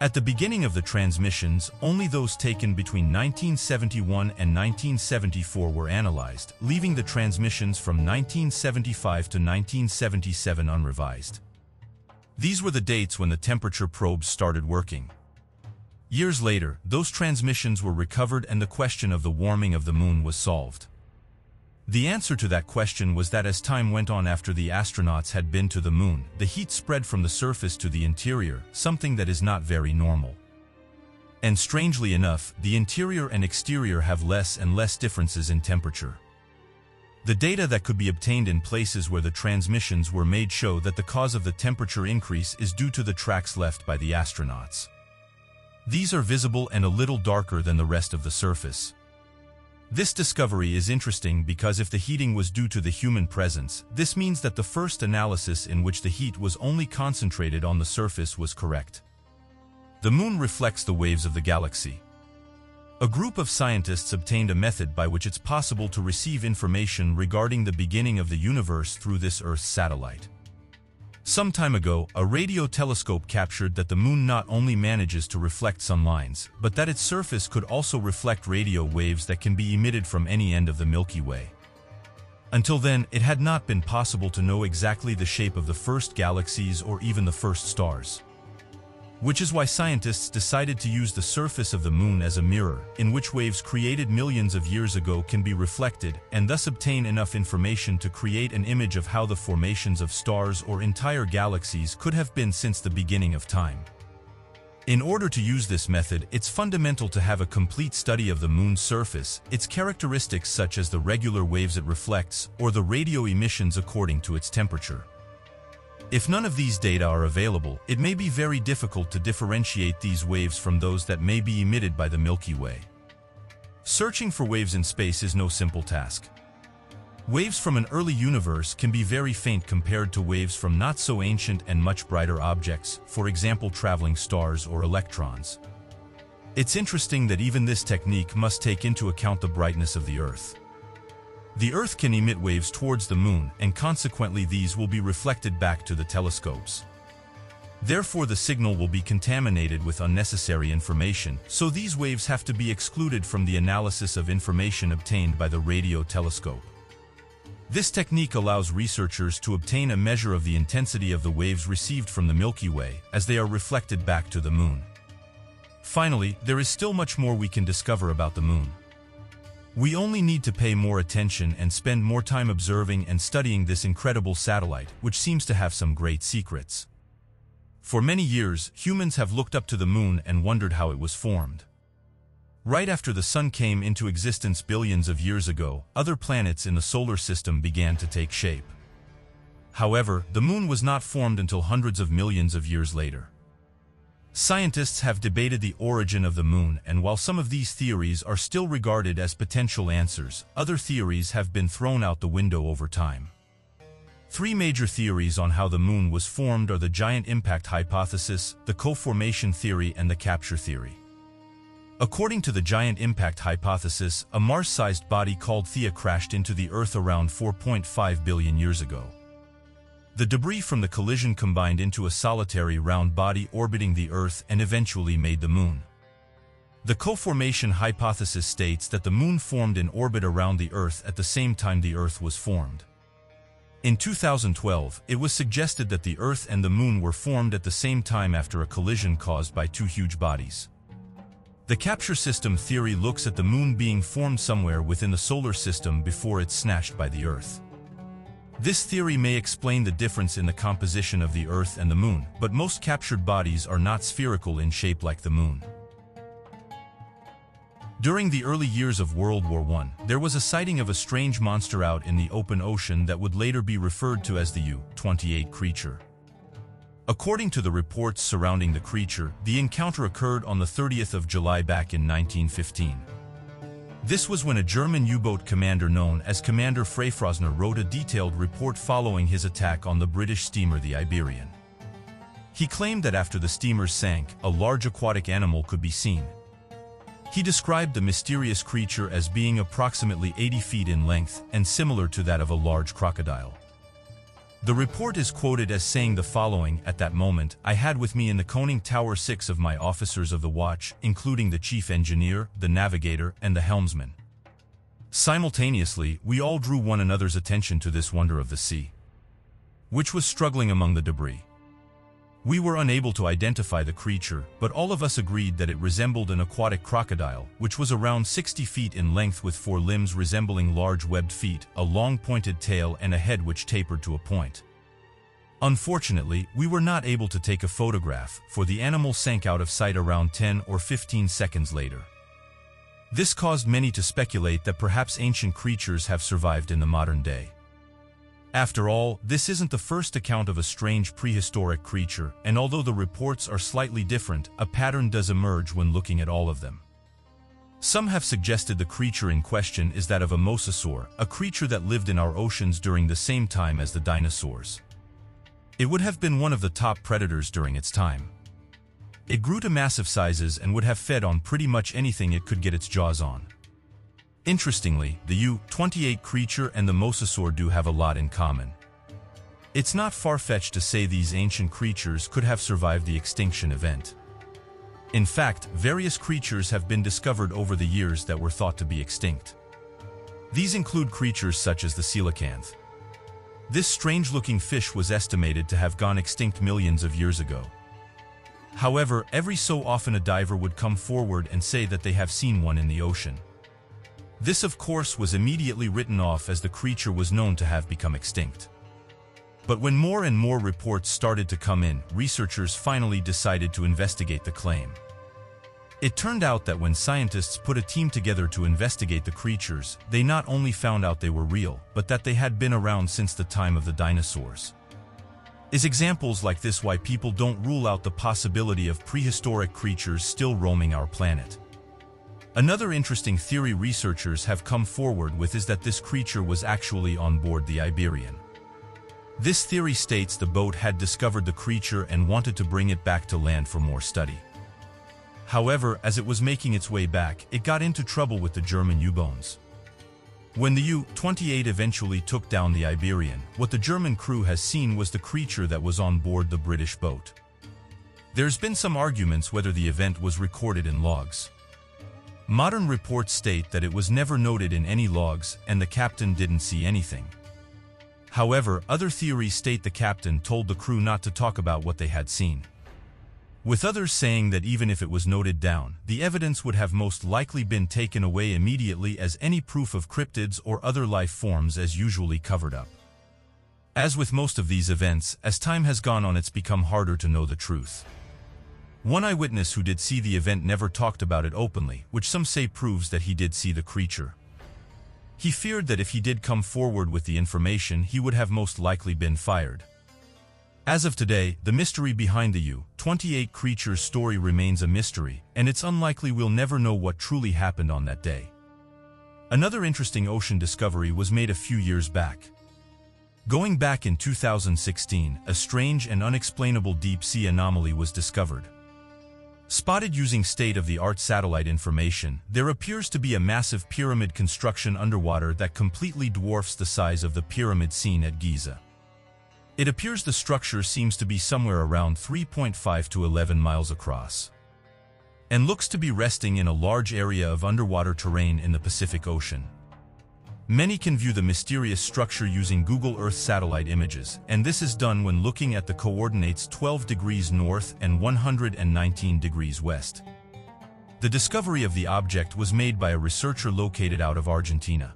At the beginning of the transmissions, only those taken between 1971 and 1974 were analyzed, leaving the transmissions from 1975 to 1977 unrevised. These were the dates when the temperature probes started working. Years later, those transmissions were recovered and the question of the warming of the moon was solved. The answer to that question was that as time went on after the astronauts had been to the moon, the heat spread from the surface to the interior, something that is not very normal. And strangely enough, the interior and exterior have less and less differences in temperature. The data that could be obtained in places where the transmissions were made show that the cause of the temperature increase is due to the tracks left by the astronauts. These are visible and a little darker than the rest of the surface, this discovery is interesting because if the heating was due to the human presence, this means that the first analysis in which the heat was only concentrated on the surface was correct. The moon reflects the waves of the galaxy. A group of scientists obtained a method by which it's possible to receive information regarding the beginning of the universe through this Earth satellite. Some time ago, a radio telescope captured that the moon not only manages to reflect sun lines, but that its surface could also reflect radio waves that can be emitted from any end of the Milky Way. Until then, it had not been possible to know exactly the shape of the first galaxies or even the first stars. Which is why scientists decided to use the surface of the moon as a mirror, in which waves created millions of years ago can be reflected, and thus obtain enough information to create an image of how the formations of stars or entire galaxies could have been since the beginning of time. In order to use this method, it's fundamental to have a complete study of the moon's surface, its characteristics such as the regular waves it reflects, or the radio emissions according to its temperature. If none of these data are available, it may be very difficult to differentiate these waves from those that may be emitted by the Milky Way. Searching for waves in space is no simple task. Waves from an early universe can be very faint compared to waves from not so ancient and much brighter objects, for example traveling stars or electrons. It's interesting that even this technique must take into account the brightness of the Earth. The Earth can emit waves towards the Moon, and consequently these will be reflected back to the telescopes. Therefore the signal will be contaminated with unnecessary information, so these waves have to be excluded from the analysis of information obtained by the radio telescope. This technique allows researchers to obtain a measure of the intensity of the waves received from the Milky Way as they are reflected back to the Moon. Finally, there is still much more we can discover about the Moon. We only need to pay more attention and spend more time observing and studying this incredible satellite, which seems to have some great secrets. For many years, humans have looked up to the Moon and wondered how it was formed. Right after the Sun came into existence billions of years ago, other planets in the solar system began to take shape. However, the Moon was not formed until hundreds of millions of years later. Scientists have debated the origin of the Moon and while some of these theories are still regarded as potential answers, other theories have been thrown out the window over time. Three major theories on how the Moon was formed are the giant impact hypothesis, the co-formation theory and the capture theory. According to the giant impact hypothesis, a Mars-sized body called Theia crashed into the Earth around 4.5 billion years ago. The debris from the collision combined into a solitary round body orbiting the Earth and eventually made the Moon. The co-formation hypothesis states that the Moon formed in orbit around the Earth at the same time the Earth was formed. In 2012, it was suggested that the Earth and the Moon were formed at the same time after a collision caused by two huge bodies. The capture system theory looks at the moon being formed somewhere within the solar system before it's snatched by the Earth. This theory may explain the difference in the composition of the Earth and the moon, but most captured bodies are not spherical in shape like the moon. During the early years of World War I, there was a sighting of a strange monster out in the open ocean that would later be referred to as the U-28 creature. According to the reports surrounding the creature, the encounter occurred on the 30th of July back in 1915. This was when a German U-boat commander known as Commander Freifrosner wrote a detailed report following his attack on the British steamer the Iberian. He claimed that after the steamer sank, a large aquatic animal could be seen. He described the mysterious creature as being approximately 80 feet in length and similar to that of a large crocodile. The report is quoted as saying the following, At that moment, I had with me in the conning tower six of my officers of the watch, including the chief engineer, the navigator, and the helmsman. Simultaneously, we all drew one another's attention to this wonder of the sea, which was struggling among the debris. We were unable to identify the creature, but all of us agreed that it resembled an aquatic crocodile, which was around 60 feet in length with four limbs resembling large webbed feet, a long pointed tail and a head which tapered to a point. Unfortunately, we were not able to take a photograph, for the animal sank out of sight around 10 or 15 seconds later. This caused many to speculate that perhaps ancient creatures have survived in the modern day. After all, this isn't the first account of a strange prehistoric creature, and although the reports are slightly different, a pattern does emerge when looking at all of them. Some have suggested the creature in question is that of a mosasaur, a creature that lived in our oceans during the same time as the dinosaurs. It would have been one of the top predators during its time. It grew to massive sizes and would have fed on pretty much anything it could get its jaws on. Interestingly, the U-28 creature and the mosasaur do have a lot in common. It's not far-fetched to say these ancient creatures could have survived the extinction event. In fact, various creatures have been discovered over the years that were thought to be extinct. These include creatures such as the coelacanth. This strange-looking fish was estimated to have gone extinct millions of years ago. However, every so often a diver would come forward and say that they have seen one in the ocean. This of course was immediately written off as the creature was known to have become extinct. But when more and more reports started to come in, researchers finally decided to investigate the claim. It turned out that when scientists put a team together to investigate the creatures, they not only found out they were real, but that they had been around since the time of the dinosaurs. Is examples like this why people don't rule out the possibility of prehistoric creatures still roaming our planet? Another interesting theory researchers have come forward with is that this creature was actually on board the Iberian. This theory states the boat had discovered the creature and wanted to bring it back to land for more study. However, as it was making its way back, it got into trouble with the German U-boats. When the U-28 eventually took down the Iberian, what the German crew has seen was the creature that was on board the British boat. There's been some arguments whether the event was recorded in logs. Modern reports state that it was never noted in any logs and the captain didn't see anything. However, other theories state the captain told the crew not to talk about what they had seen. With others saying that even if it was noted down, the evidence would have most likely been taken away immediately as any proof of cryptids or other life forms as usually covered up. As with most of these events, as time has gone on it's become harder to know the truth. One eyewitness who did see the event never talked about it openly, which some say proves that he did see the creature. He feared that if he did come forward with the information, he would have most likely been fired. As of today, the mystery behind the U-28 creature's story remains a mystery, and it's unlikely we'll never know what truly happened on that day. Another interesting ocean discovery was made a few years back. Going back in 2016, a strange and unexplainable deep-sea anomaly was discovered. Spotted using state-of-the-art satellite information, there appears to be a massive pyramid construction underwater that completely dwarfs the size of the pyramid seen at Giza. It appears the structure seems to be somewhere around 3.5 to 11 miles across and looks to be resting in a large area of underwater terrain in the Pacific Ocean. Many can view the mysterious structure using Google Earth satellite images, and this is done when looking at the coordinates 12 degrees north and 119 degrees west. The discovery of the object was made by a researcher located out of Argentina.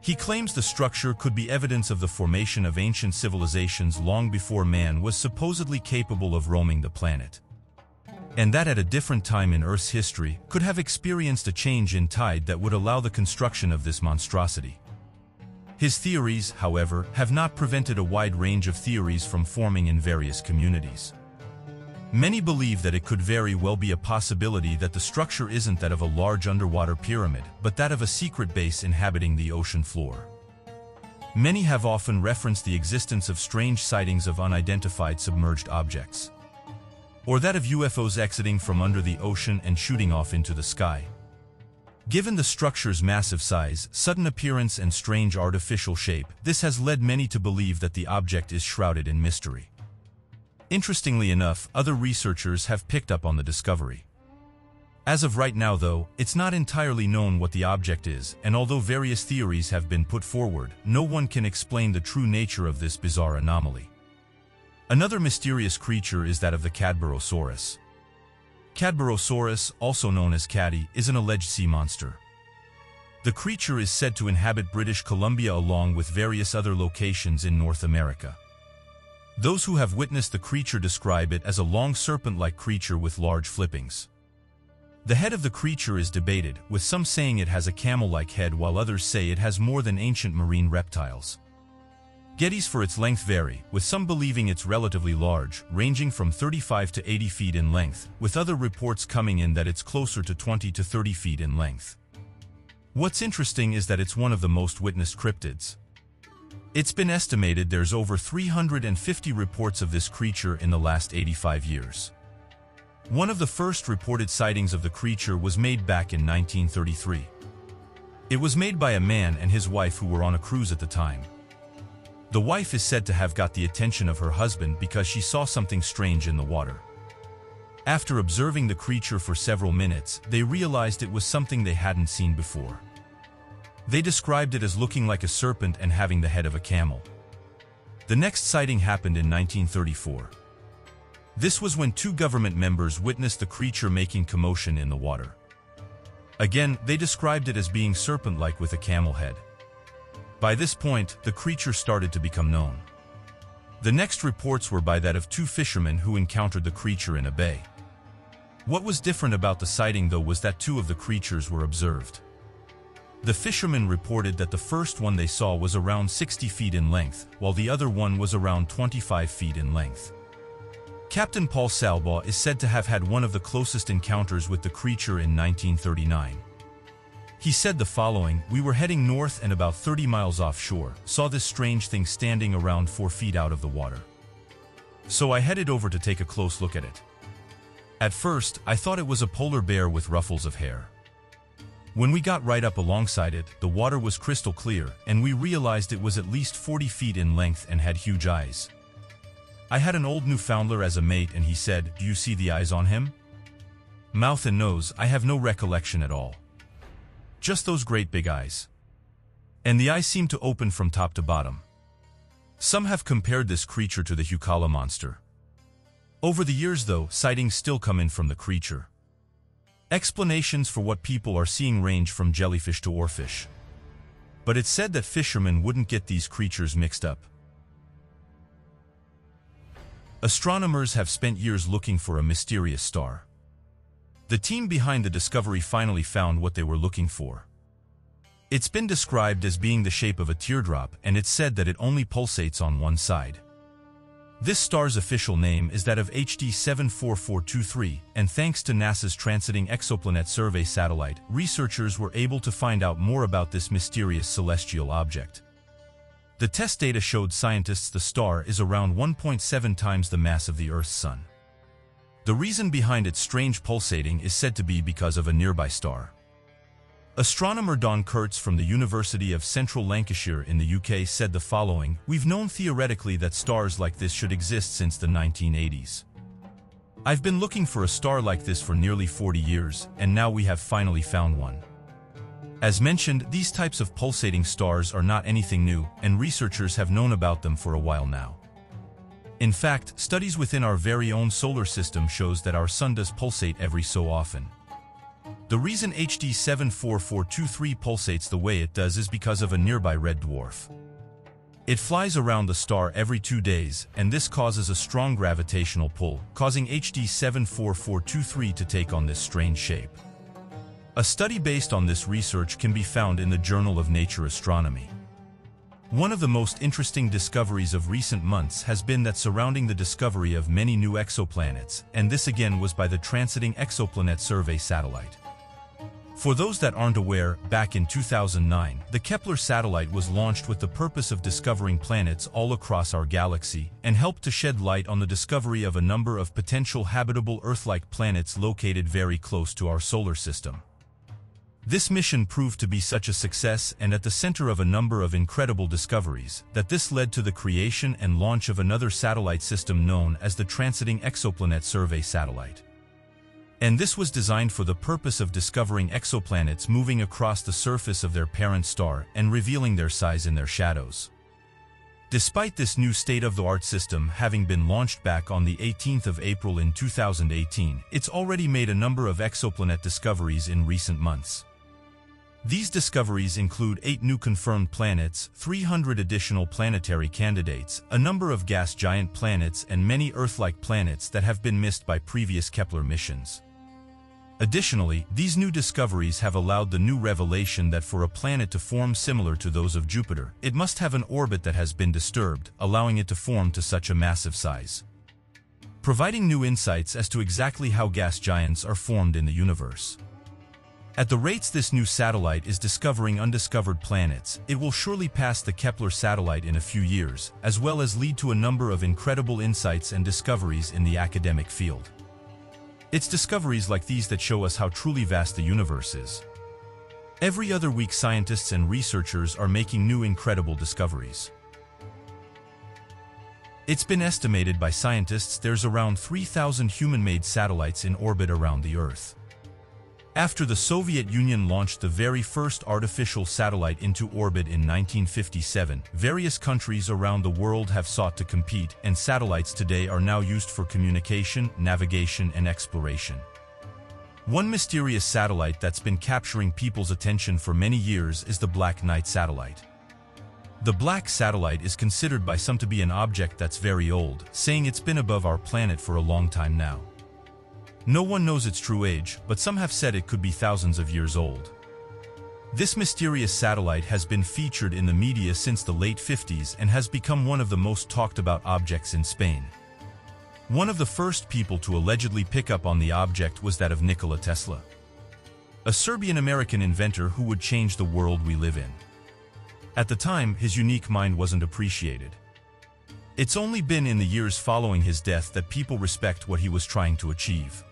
He claims the structure could be evidence of the formation of ancient civilizations long before man was supposedly capable of roaming the planet and that at a different time in Earth's history could have experienced a change in tide that would allow the construction of this monstrosity. His theories, however, have not prevented a wide range of theories from forming in various communities. Many believe that it could very well be a possibility that the structure isn't that of a large underwater pyramid, but that of a secret base inhabiting the ocean floor. Many have often referenced the existence of strange sightings of unidentified submerged objects or that of UFOs exiting from under the ocean and shooting off into the sky. Given the structure's massive size, sudden appearance and strange artificial shape, this has led many to believe that the object is shrouded in mystery. Interestingly enough, other researchers have picked up on the discovery. As of right now though, it's not entirely known what the object is, and although various theories have been put forward, no one can explain the true nature of this bizarre anomaly. Another mysterious creature is that of the Cadborosaurus. Cadborosaurus, also known as Caddy, is an alleged sea monster. The creature is said to inhabit British Columbia along with various other locations in North America. Those who have witnessed the creature describe it as a long serpent-like creature with large flippings. The head of the creature is debated, with some saying it has a camel-like head while others say it has more than ancient marine reptiles. Gettys for its length vary, with some believing it's relatively large, ranging from 35 to 80 feet in length, with other reports coming in that it's closer to 20 to 30 feet in length. What's interesting is that it's one of the most witnessed cryptids. It's been estimated there's over 350 reports of this creature in the last 85 years. One of the first reported sightings of the creature was made back in 1933. It was made by a man and his wife who were on a cruise at the time. The wife is said to have got the attention of her husband because she saw something strange in the water. After observing the creature for several minutes, they realized it was something they hadn't seen before. They described it as looking like a serpent and having the head of a camel. The next sighting happened in 1934. This was when two government members witnessed the creature making commotion in the water. Again, they described it as being serpent-like with a camel head. By this point, the creature started to become known. The next reports were by that of two fishermen who encountered the creature in a bay. What was different about the sighting though was that two of the creatures were observed. The fishermen reported that the first one they saw was around 60 feet in length, while the other one was around 25 feet in length. Captain Paul Salbaugh is said to have had one of the closest encounters with the creature in 1939. He said the following, we were heading north and about 30 miles offshore, saw this strange thing standing around 4 feet out of the water. So I headed over to take a close look at it. At first, I thought it was a polar bear with ruffles of hair. When we got right up alongside it, the water was crystal clear, and we realized it was at least 40 feet in length and had huge eyes. I had an old Newfoundler as a mate and he said, do you see the eyes on him? Mouth and nose, I have no recollection at all. Just those great big eyes. And the eyes seem to open from top to bottom. Some have compared this creature to the Hucala monster. Over the years though, sightings still come in from the creature. Explanations for what people are seeing range from jellyfish to oarfish. But it's said that fishermen wouldn't get these creatures mixed up. Astronomers have spent years looking for a mysterious star. The team behind the discovery finally found what they were looking for. It's been described as being the shape of a teardrop and it's said that it only pulsates on one side. This star's official name is that of HD 74423, and thanks to NASA's Transiting Exoplanet Survey satellite, researchers were able to find out more about this mysterious celestial object. The test data showed scientists the star is around 1.7 times the mass of the Earth's sun. The reason behind its strange pulsating is said to be because of a nearby star. Astronomer Don Kurtz from the University of Central Lancashire in the UK said the following, We've known theoretically that stars like this should exist since the 1980s. I've been looking for a star like this for nearly 40 years, and now we have finally found one. As mentioned, these types of pulsating stars are not anything new, and researchers have known about them for a while now. In fact, studies within our very own solar system shows that our sun does pulsate every so often. The reason HD 74423 pulsates the way it does is because of a nearby red dwarf. It flies around the star every two days, and this causes a strong gravitational pull, causing HD 74423 to take on this strange shape. A study based on this research can be found in the Journal of Nature Astronomy. One of the most interesting discoveries of recent months has been that surrounding the discovery of many new exoplanets, and this again was by the Transiting Exoplanet Survey satellite. For those that aren't aware, back in 2009, the Kepler satellite was launched with the purpose of discovering planets all across our galaxy and helped to shed light on the discovery of a number of potential habitable Earth-like planets located very close to our solar system. This mission proved to be such a success and at the center of a number of incredible discoveries that this led to the creation and launch of another satellite system known as the Transiting Exoplanet Survey Satellite. And this was designed for the purpose of discovering exoplanets moving across the surface of their parent star and revealing their size in their shadows. Despite this new state-of-the-art system having been launched back on the 18th of April in 2018, it's already made a number of exoplanet discoveries in recent months. These discoveries include eight new confirmed planets, 300 additional planetary candidates, a number of gas giant planets and many Earth-like planets that have been missed by previous Kepler missions. Additionally, these new discoveries have allowed the new revelation that for a planet to form similar to those of Jupiter, it must have an orbit that has been disturbed, allowing it to form to such a massive size. Providing new insights as to exactly how gas giants are formed in the universe. At the rates this new satellite is discovering undiscovered planets, it will surely pass the Kepler satellite in a few years, as well as lead to a number of incredible insights and discoveries in the academic field. It's discoveries like these that show us how truly vast the universe is. Every other week scientists and researchers are making new incredible discoveries. It's been estimated by scientists there's around 3,000 human-made satellites in orbit around the Earth. After the Soviet Union launched the very first artificial satellite into orbit in 1957, various countries around the world have sought to compete, and satellites today are now used for communication, navigation, and exploration. One mysterious satellite that's been capturing people's attention for many years is the Black Knight satellite. The black satellite is considered by some to be an object that's very old, saying it's been above our planet for a long time now. No one knows its true age, but some have said it could be thousands of years old. This mysterious satellite has been featured in the media since the late 50s and has become one of the most talked about objects in Spain. One of the first people to allegedly pick up on the object was that of Nikola Tesla, a Serbian-American inventor who would change the world we live in. At the time, his unique mind wasn't appreciated. It's only been in the years following his death that people respect what he was trying to achieve.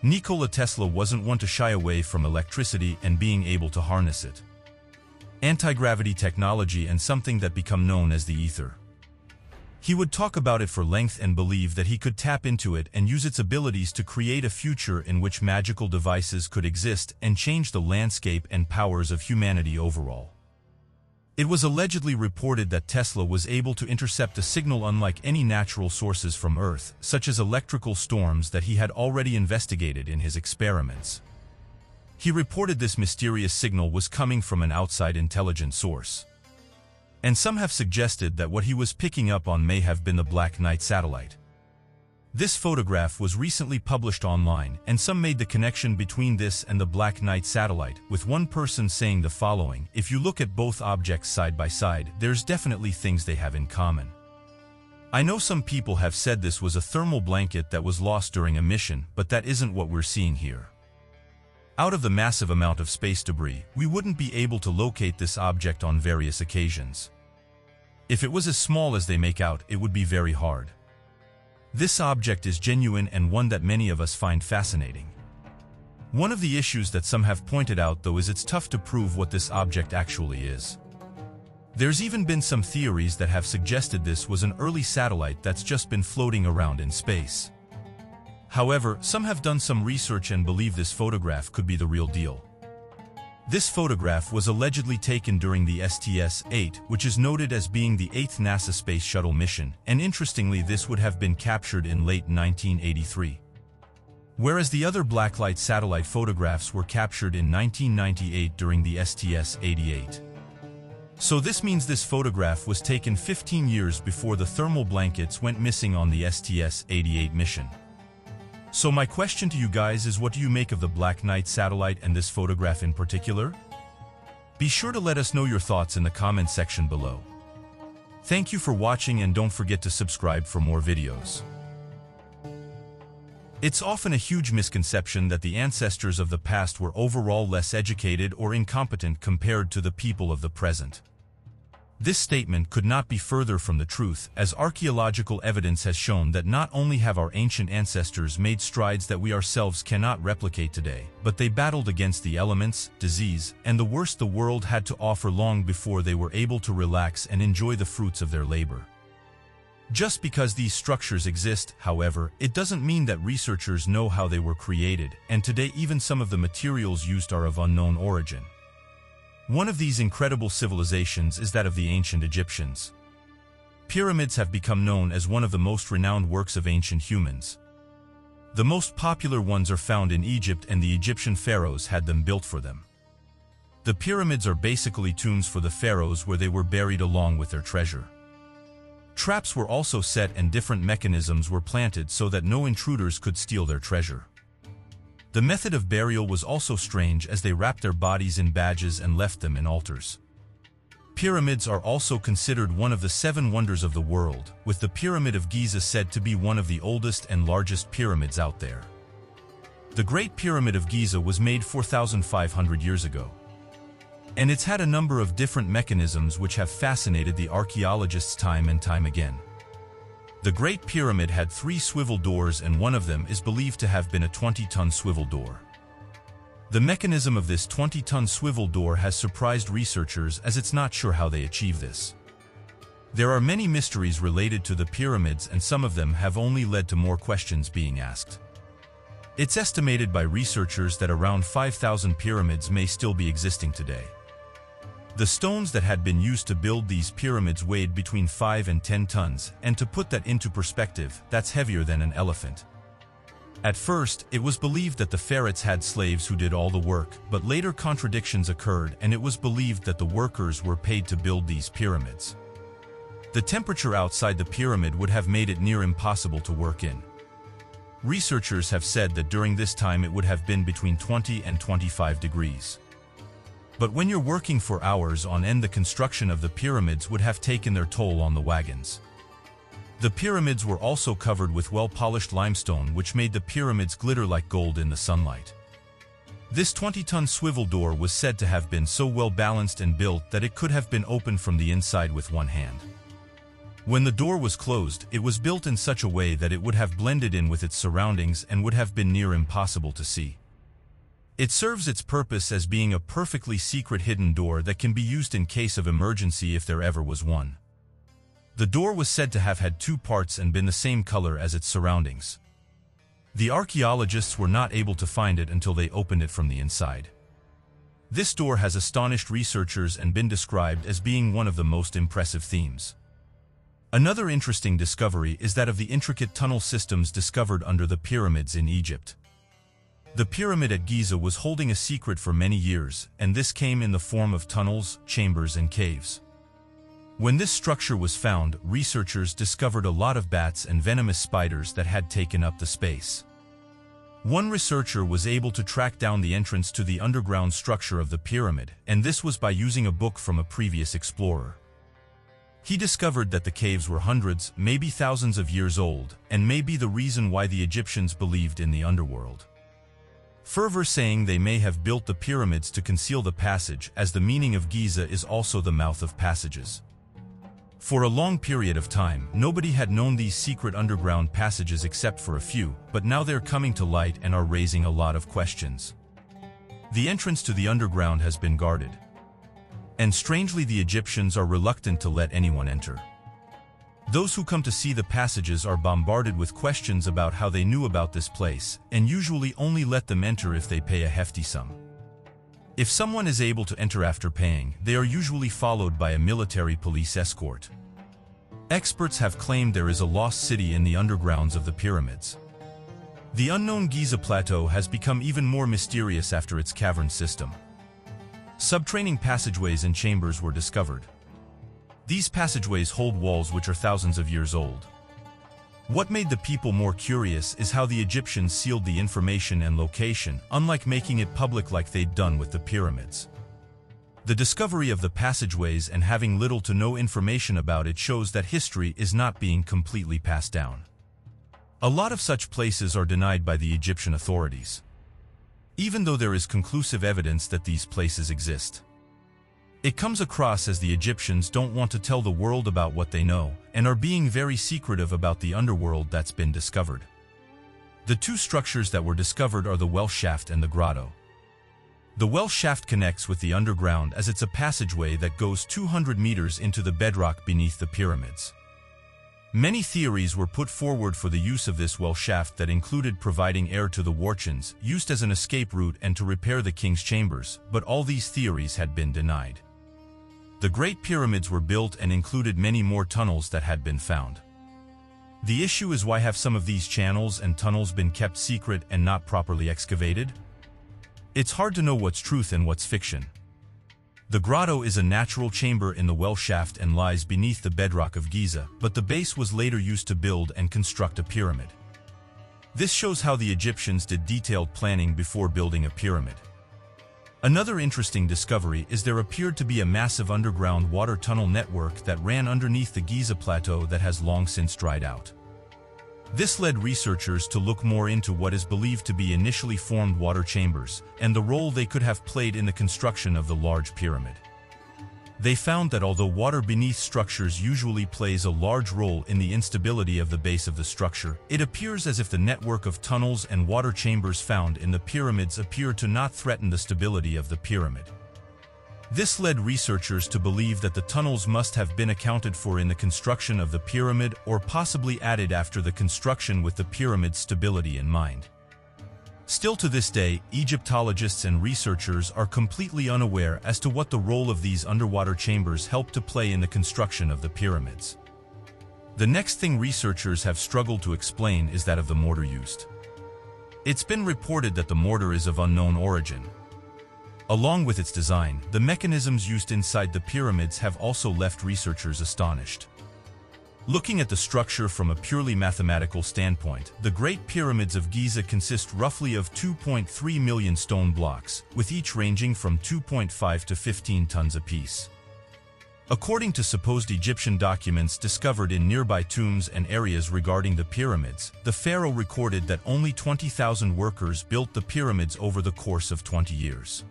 Nikola Tesla wasn't one to shy away from electricity and being able to harness it. Anti-gravity technology and something that become known as the ether. He would talk about it for length and believe that he could tap into it and use its abilities to create a future in which magical devices could exist and change the landscape and powers of humanity overall. It was allegedly reported that Tesla was able to intercept a signal unlike any natural sources from Earth, such as electrical storms that he had already investigated in his experiments. He reported this mysterious signal was coming from an outside intelligent source. And some have suggested that what he was picking up on may have been the Black Knight satellite. This photograph was recently published online, and some made the connection between this and the Black Knight satellite, with one person saying the following, if you look at both objects side by side, there's definitely things they have in common. I know some people have said this was a thermal blanket that was lost during a mission, but that isn't what we're seeing here. Out of the massive amount of space debris, we wouldn't be able to locate this object on various occasions. If it was as small as they make out, it would be very hard. This object is genuine and one that many of us find fascinating. One of the issues that some have pointed out though is it's tough to prove what this object actually is. There's even been some theories that have suggested this was an early satellite that's just been floating around in space. However, some have done some research and believe this photograph could be the real deal. This photograph was allegedly taken during the STS-8, which is noted as being the eighth NASA Space Shuttle mission, and interestingly this would have been captured in late 1983. Whereas the other Black Knight satellite photographs were captured in 1998 during the STS-88. So this means this photograph was taken 15 years before the thermal blankets went missing on the STS-88 mission. So my question to you guys is what do you make of the Black Knight satellite and this photograph in particular? Be sure to let us know your thoughts in the comment section below. Thank you for watching and don't forget to subscribe for more videos. It's often a huge misconception that the ancestors of the past were overall less educated or incompetent compared to the people of the present. This statement could not be further from the truth, as archaeological evidence has shown that not only have our ancient ancestors made strides that we ourselves cannot replicate today, but they battled against the elements, disease, and the worst the world had to offer long before they were able to relax and enjoy the fruits of their labor. Just because these structures exist, however, it doesn't mean that researchers know how they were created, and today even some of the materials used are of unknown origin. One of these incredible civilizations is that of the ancient Egyptians. Pyramids have become known as one of the most renowned works of ancient humans. The most popular ones are found in Egypt and the Egyptian pharaohs had them built for them. The pyramids are basically tombs for the pharaohs where they were buried along with their treasure. Traps were also set and different mechanisms were planted so that no intruders could steal their treasure. The method of burial was also strange as they wrapped their bodies in badges and left them in altars. Pyramids are also considered one of the seven wonders of the world, with the Pyramid of Giza said to be one of the oldest and largest pyramids out there. The Great Pyramid of Giza was made 4,500 years ago. And it's had a number of different mechanisms which have fascinated the archaeologists time and time again. The Great Pyramid had three swivel doors and one of them is believed to have been a 20-ton swivel door. The mechanism of this 20-ton swivel door has surprised researchers as it's not sure how they achieve this. There are many mysteries related to the pyramids and some of them have only led to more questions being asked. It's estimated by researchers that around 5,000 pyramids may still be existing today. The stones that had been used to build these pyramids weighed between 5 and 10 tons, and to put that into perspective, that's heavier than an elephant. At first, it was believed that the pharaohs had slaves who did all the work, but later contradictions occurred and it was believed that the workers were paid to build these pyramids. The temperature outside the pyramid would have made it near impossible to work in. Researchers have said that during this time it would have been between 20 and 25 degrees. But when you're working for hours on end the construction of the pyramids would have taken their toll on the wagons. The pyramids were also covered with well-polished limestone which made the pyramids glitter like gold in the sunlight. This 20-ton swivel door was said to have been so well balanced and built that it could have been opened from the inside with one hand. When the door was closed, it was built in such a way that it would have blended in with its surroundings and would have been near impossible to see. It serves its purpose as being a perfectly secret hidden door that can be used in case of emergency if there ever was one. The door was said to have had two parts and been the same color as its surroundings. The archaeologists were not able to find it until they opened it from the inside. This door has astonished researchers and been described as being one of the most impressive themes. Another interesting discovery is that of the intricate tunnel systems discovered under the pyramids in Egypt. The pyramid at Giza was holding a secret for many years, and this came in the form of tunnels, chambers, and caves. When this structure was found, researchers discovered a lot of bats and venomous spiders that had taken up the space. One researcher was able to track down the entrance to the underground structure of the pyramid, and this was by using a book from a previous explorer. He discovered that the caves were hundreds, maybe thousands of years old, and may be the reason why the Egyptians believed in the underworld. Fervor saying they may have built the pyramids to conceal the passage as the meaning of Giza is also the mouth of passages. For a long period of time, nobody had known these secret underground passages except for a few, but now they're coming to light and are raising a lot of questions. The entrance to the underground has been guarded, and strangely the Egyptians are reluctant to let anyone enter. Those who come to see the passages are bombarded with questions about how they knew about this place, and usually only let them enter if they pay a hefty sum. If someone is able to enter after paying, they are usually followed by a military police escort. Experts have claimed there is a lost city in the undergrounds of the pyramids. The unknown Giza Plateau has become even more mysterious after its cavern system. Subterranean passageways and chambers were discovered. These passageways hold walls which are thousands of years old. What made the people more curious is how the Egyptians sealed the information and location, unlike making it public like they'd done with the pyramids. The discovery of the passageways and having little to no information about it shows that history is not being completely passed down. A lot of such places are denied by the Egyptian authorities even though there is conclusive evidence that these places exist. It comes across as the Egyptians don't want to tell the world about what they know and are being very secretive about the underworld that's been discovered. The two structures that were discovered are the well shaft and the grotto. The well shaft connects with the underground as it's a passageway that goes 200 meters into the bedrock beneath the pyramids. Many theories were put forward for the use of this well shaft that included providing air to the Warchans, used as an escape route and to repair the king's chambers, but all these theories had been denied. The Great Pyramids were built and included many more tunnels that had been found. The issue is why have some of these channels and tunnels been kept secret and not properly excavated? It's hard to know what's truth and what's fiction. The grotto is a natural chamber in the well shaft and lies beneath the bedrock of Giza, but the base was later used to build and construct a pyramid. This shows how the Egyptians did detailed planning before building a pyramid. Another interesting discovery is there appeared to be a massive underground water tunnel network that ran underneath the Giza Plateau that has long since dried out. This led researchers to look more into what is believed to be initially formed water chambers and the role they could have played in the construction of the large pyramid. They found that although water beneath structures usually plays a large role in the instability of the base of the structure, it appears as if the network of tunnels and water chambers found in the pyramids appear to not threaten the stability of the pyramid. This led researchers to believe that the tunnels must have been accounted for in the construction of the pyramid or possibly added after the construction with the pyramid's stability in mind. Still to this day, Egyptologists and researchers are completely unaware as to what the role of these underwater chambers helped to play in the construction of the pyramids. The next thing researchers have struggled to explain is that of the mortar used. It's been reported that the mortar is of unknown origin. Along with its design, the mechanisms used inside the pyramids have also left researchers astonished. Looking at the structure from a purely mathematical standpoint, the Great Pyramids of Giza consist roughly of 2.3 million stone blocks, with each ranging from 2.5 to 15 tons apiece. According to supposed Egyptian documents discovered in nearby tombs and areas regarding the pyramids, the pharaoh recorded that only 20,000 workers built the pyramids over the course of 20 years.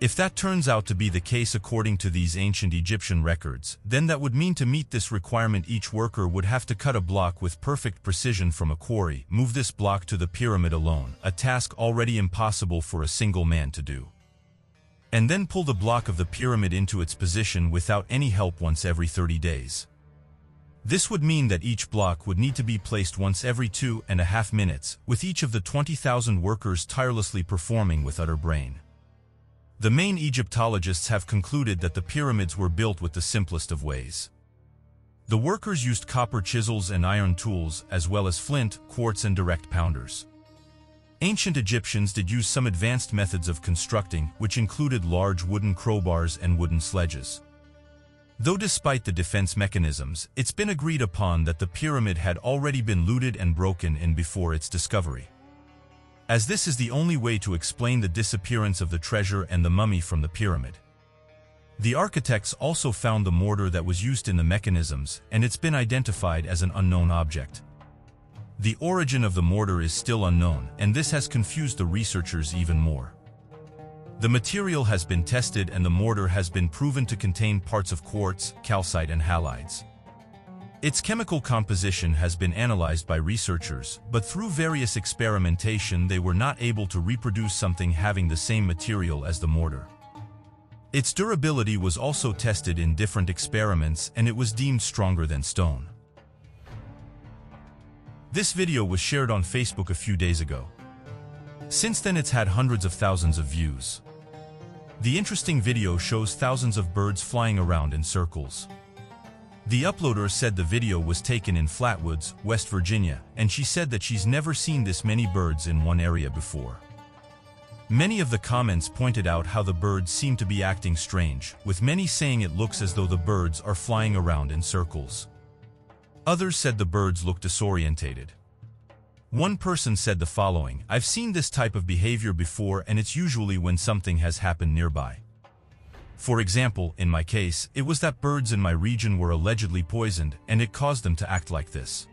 If that turns out to be the case according to these ancient Egyptian records, then that would mean to meet this requirement each worker would have to cut a block with perfect precision from a quarry, move this block to the pyramid alone, a task already impossible for a single man to do. And then pull the block of the pyramid into its position without any help once every 30 days. This would mean that each block would need to be placed once every two and a half minutes, with each of the 20,000 workers tirelessly performing with utter brain. The main Egyptologists have concluded that the pyramids were built with the simplest of ways. The workers used copper chisels and iron tools, as well as flint, quartz and direct pounders. Ancient Egyptians did use some advanced methods of constructing, which included large wooden crowbars and wooden sledges. Though despite the defense mechanisms, it's been agreed upon that the pyramid had already been looted and broken in before its discovery as this is the only way to explain the disappearance of the treasure and the mummy from the pyramid. The architects also found the mortar that was used in the mechanisms, and it's been identified as an unknown object. The origin of the mortar is still unknown, and this has confused the researchers even more. The material has been tested and the mortar has been proven to contain parts of quartz, calcite and halides. Its chemical composition has been analyzed by researchers, but through various experimentation they were not able to reproduce something having the same material as the mortar. Its durability was also tested in different experiments and it was deemed stronger than stone. This video was shared on Facebook a few days ago. Since then it's had hundreds of thousands of views. The interesting video shows thousands of birds flying around in circles. The uploader said the video was taken in Flatwoods, West Virginia, and she said that she's never seen this many birds in one area before. Many of the comments pointed out how the birds seem to be acting strange, with many saying it looks as though the birds are flying around in circles. Others said the birds look disorientated. One person said the following, I've seen this type of behavior before and it's usually when something has happened nearby. For example, in my case, it was that birds in my region were allegedly poisoned, and it caused them to act like this.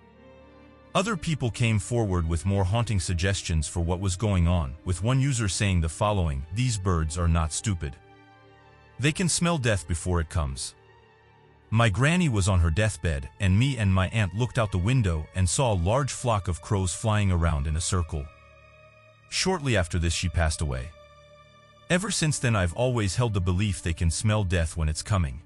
Other people came forward with more haunting suggestions for what was going on, with one user saying the following, these birds are not stupid. They can smell death before it comes. My granny was on her deathbed, and me and my aunt looked out the window and saw a large flock of crows flying around in a circle. Shortly after this she passed away. Ever since then I've always held the belief they can smell death when it's coming.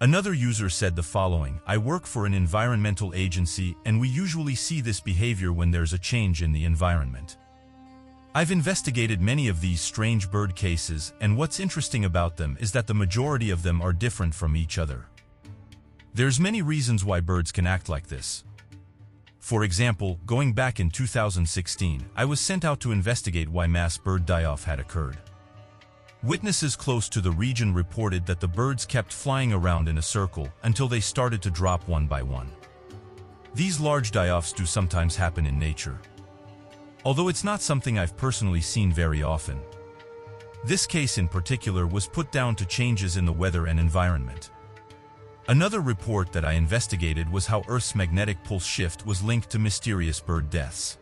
Another user said the following, I work for an environmental agency and we usually see this behavior when there's a change in the environment. I've investigated many of these strange bird cases and what's interesting about them is that the majority of them are different from each other. There's many reasons why birds can act like this. For example, going back in 2016, I was sent out to investigate why mass bird die-off had occurred. Witnesses close to the region reported that the birds kept flying around in a circle until they started to drop one by one. These large die-offs do sometimes happen in nature. Although it's not something I've personally seen very often. This case in particular was put down to changes in the weather and environment. Another report that I investigated was how Earth's magnetic pulse shift was linked to mysterious bird deaths.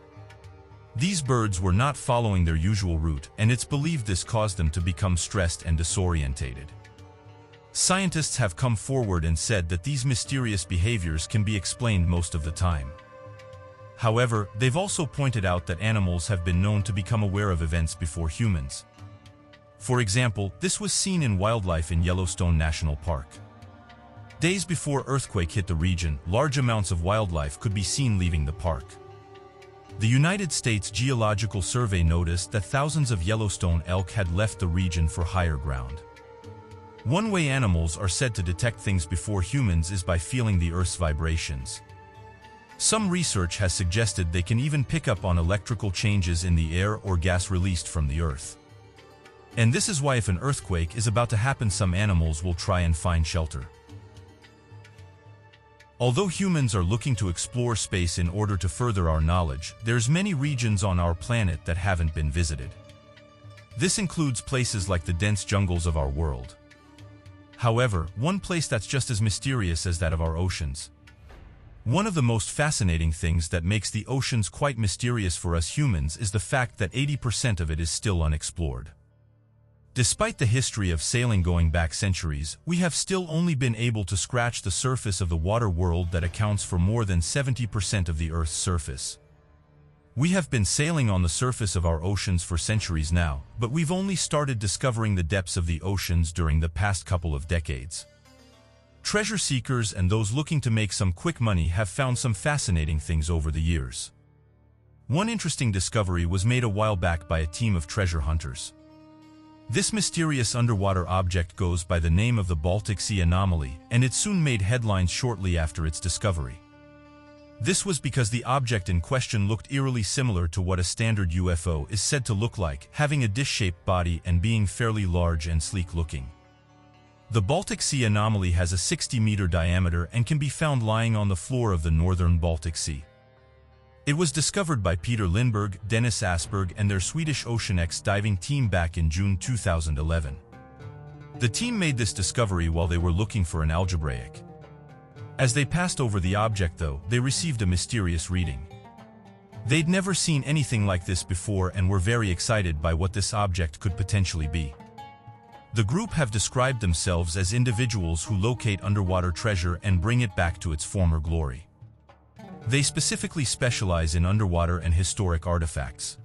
These birds were not following their usual route, and it's believed this caused them to become stressed and disorientated. Scientists have come forward and said that these mysterious behaviors can be explained most of the time. However, they've also pointed out that animals have been known to become aware of events before humans. For example, this was seen in wildlife in Yellowstone National Park. Days before earthquake hit the region, large amounts of wildlife could be seen leaving the park. The United States Geological Survey noticed that thousands of Yellowstone elk had left the region for higher ground. One way animals are said to detect things before humans is by feeling the Earth's vibrations. Some research has suggested they can even pick up on electrical changes in the air or gas released from the Earth. And this is why if an earthquake is about to happen some animals will try and find shelter. Although humans are looking to explore space in order to further our knowledge, there's many regions on our planet that haven't been visited. This includes places like the dense jungles of our world. However, one place that's just as mysterious as that of our oceans. One of the most fascinating things that makes the oceans quite mysterious for us humans is the fact that 80% of it is still unexplored. Despite the history of sailing going back centuries, we have still only been able to scratch the surface of the water world that accounts for more than 70% of the Earth's surface. We have been sailing on the surface of our oceans for centuries now, but we've only started discovering the depths of the oceans during the past couple of decades. Treasure seekers and those looking to make some quick money have found some fascinating things over the years. One interesting discovery was made a while back by a team of treasure hunters. This mysterious underwater object goes by the name of the Baltic Sea Anomaly, and it soon made headlines shortly after its discovery. This was because the object in question looked eerily similar to what a standard UFO is said to look like, having a dish-shaped body and being fairly large and sleek-looking. The Baltic Sea anomaly has a 60-meter diameter and can be found lying on the floor of the northern Baltic Sea. It was discovered by Peter Lindberg, Dennis Asberg and their Swedish OceanX diving team back in June 2011. The team made this discovery while they were looking for an algebraic. As they passed over the object though, they received a mysterious reading. They'd never seen anything like this before and were very excited by what this object could potentially be. The group have described themselves as individuals who locate underwater treasure and bring it back to its former glory. They specifically specialize in underwater and historic artifacts.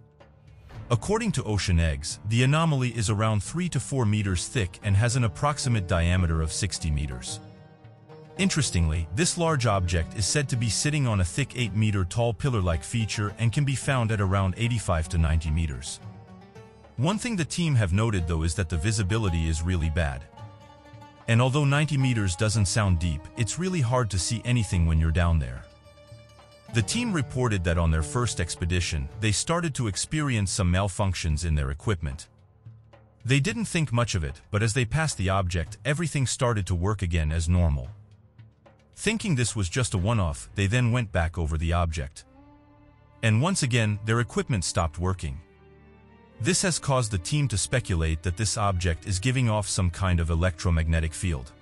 According to OceanX, the anomaly is around 3 to 4 meters thick and has an approximate diameter of 60 meters. Interestingly, this large object is said to be sitting on a thick 8-meter tall pillar-like feature and can be found at around 85 to 90 meters. One thing the team have noted though is that the visibility is really bad. And although 90 meters doesn't sound deep, it's really hard to see anything when you're down there. The team reported that on their first expedition, they started to experience some malfunctions in their equipment. They didn't think much of it, but as they passed the object, everything started to work again as normal. Thinking this was just a one-off, they then went back over the object. And once again, their equipment stopped working. This has caused the team to speculate that this object is giving off some kind of electromagnetic field.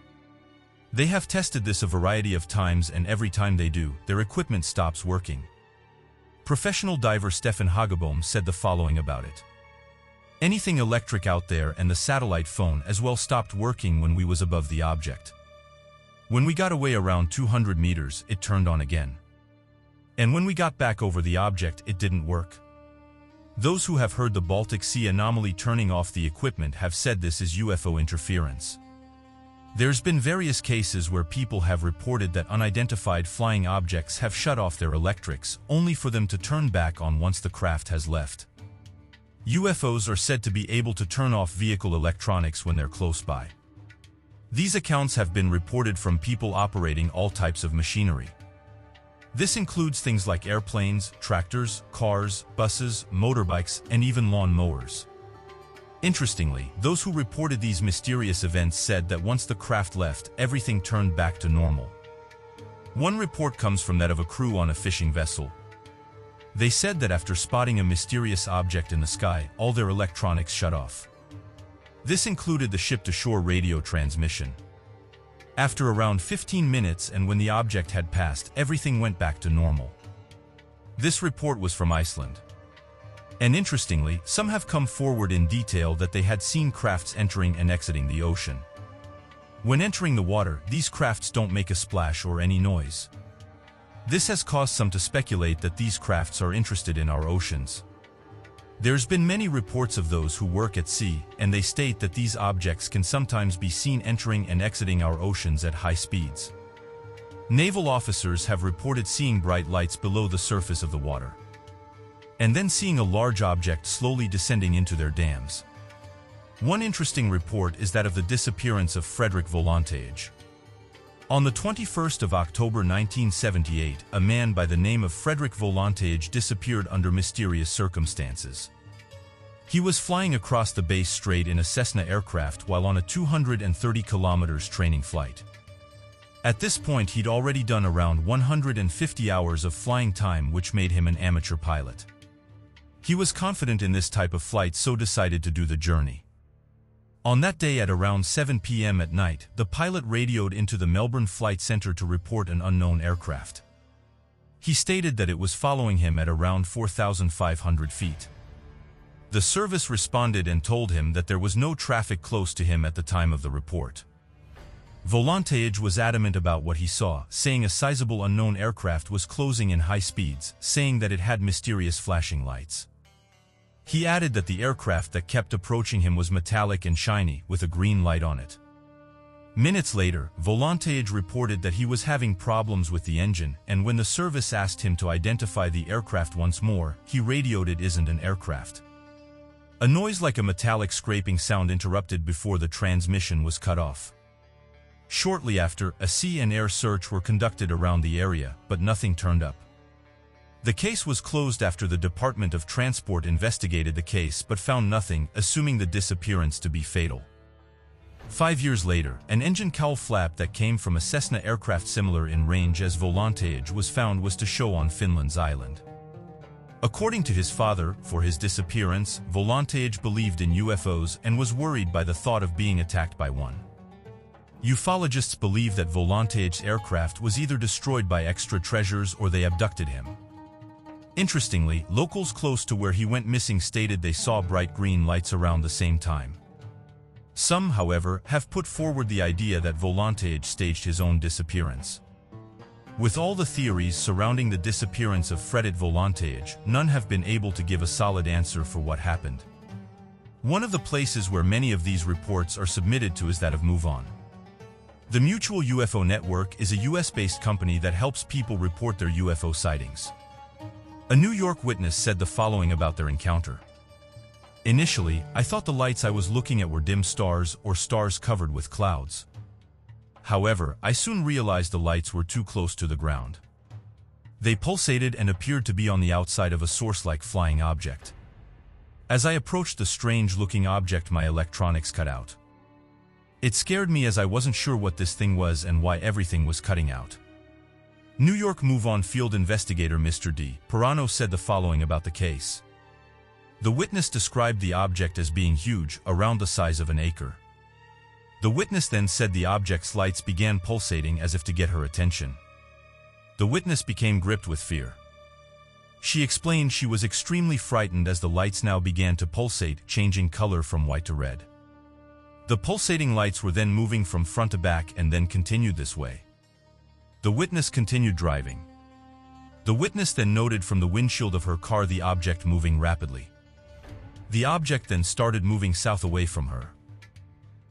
They have tested this a variety of times and every time they do, their equipment stops working. Professional diver Stefan Hogeborn said the following about it. Anything electric out there and the satellite phone as well stopped working when we was above the object. When we got away around 200 meters, it turned on again. And when we got back over the object, it didn't work. Those who have heard the Baltic Sea anomaly turning off the equipment have said this is UFO interference. There's been various cases where people have reported that unidentified flying objects have shut off their electrics, only for them to turn back on once the craft has left. UFOs are said to be able to turn off vehicle electronics when they're close by. These accounts have been reported from people operating all types of machinery. This includes things like airplanes, tractors, cars, buses, motorbikes, and even lawn mowers. Interestingly, those who reported these mysterious events said that once the craft left, everything turned back to normal. One report comes from that of a crew on a fishing vessel. They said that after spotting a mysterious object in the sky, all their electronics shut off. This included the ship-to-shore radio transmission. After around 15 minutes and when the object had passed, everything went back to normal. This report was from Iceland. And interestingly, some have come forward in detail that they had seen crafts entering and exiting the ocean. When entering the water, these crafts don't make a splash or any noise. This has caused some to speculate that these crafts are interested in our oceans. There's been many reports of those who work at sea, and they state that these objects can sometimes be seen entering and exiting our oceans at high speeds. Naval officers have reported seeing bright lights below the surface of the water. And then seeing a large object slowly descending into their dams. One interesting report is that of the disappearance of Frederick Valentich. On the 21st of October 1978, a man by the name of Frederick Valentich disappeared under mysterious circumstances. He was flying across the Bass Strait in a Cessna aircraft while on a 230 kilometers training flight. At this point, he'd already done around 150 hours of flying time which made him an amateur pilot. He was confident in this type of flight so decided to do the journey. On that day at around 7 p.m. at night, the pilot radioed into the Melbourne Flight Center to report an unknown aircraft. He stated that it was following him at around 4,500 feet. The service responded and told him that there was no traffic close to him at the time of the report. Valentich was adamant about what he saw, saying a sizable unknown aircraft was closing in high speeds, saying that it had mysterious flashing lights. He added that the aircraft that kept approaching him was metallic and shiny, with a green light on it. Minutes later, Valentich reported that he was having problems with the engine, and when the service asked him to identify the aircraft once more, he radioed it isn't an aircraft. A noise like a metallic scraping sound interrupted before the transmission was cut off. Shortly after, a sea and air search were conducted around the area, but nothing turned up. The case was closed after the Department of Transport investigated the case but found nothing, assuming the disappearance to be fatal. Five years later, an engine cowl flap that came from a Cessna aircraft similar in range as Valentich was found was to show on Flinders Island. According to his father, for his disappearance, Valentich believed in UFOs and was worried by the thought of being attacked by one. Ufologists believe that Valentich's aircraft was either destroyed by extra treasures or they abducted him. Interestingly, locals close to where he went missing stated they saw bright green lights around the same time. Some, however, have put forward the idea that Valentich staged his own disappearance. With all the theories surrounding the disappearance of Frederick Valentich, none have been able to give a solid answer for what happened. One of the places where many of these reports are submitted to is that of MUFON. The Mutual UFO Network is a US-based company that helps people report their UFO sightings. A New York witness said the following about their encounter. Initially, I thought the lights I was looking at were dim stars or stars covered with clouds. However, I soon realized the lights were too close to the ground. They pulsated and appeared to be on the outside of a source-like flying object. As I approached the strange-looking object my electronics cut out. It scared me as I wasn't sure what this thing was and why everything was cutting out. New York MUFON field investigator Mr. D. Pirano said the following about the case. The witness described the object as being huge, around the size of an acre. The witness then said the object's lights began pulsating as if to get her attention. The witness became gripped with fear. She explained she was extremely frightened as the lights now began to pulsate, changing color from white to red. The pulsating lights were then moving from front to back and then continued this way. The witness continued driving. The witness then noted from the windshield of her car the object moving rapidly. The object then started moving south away from her.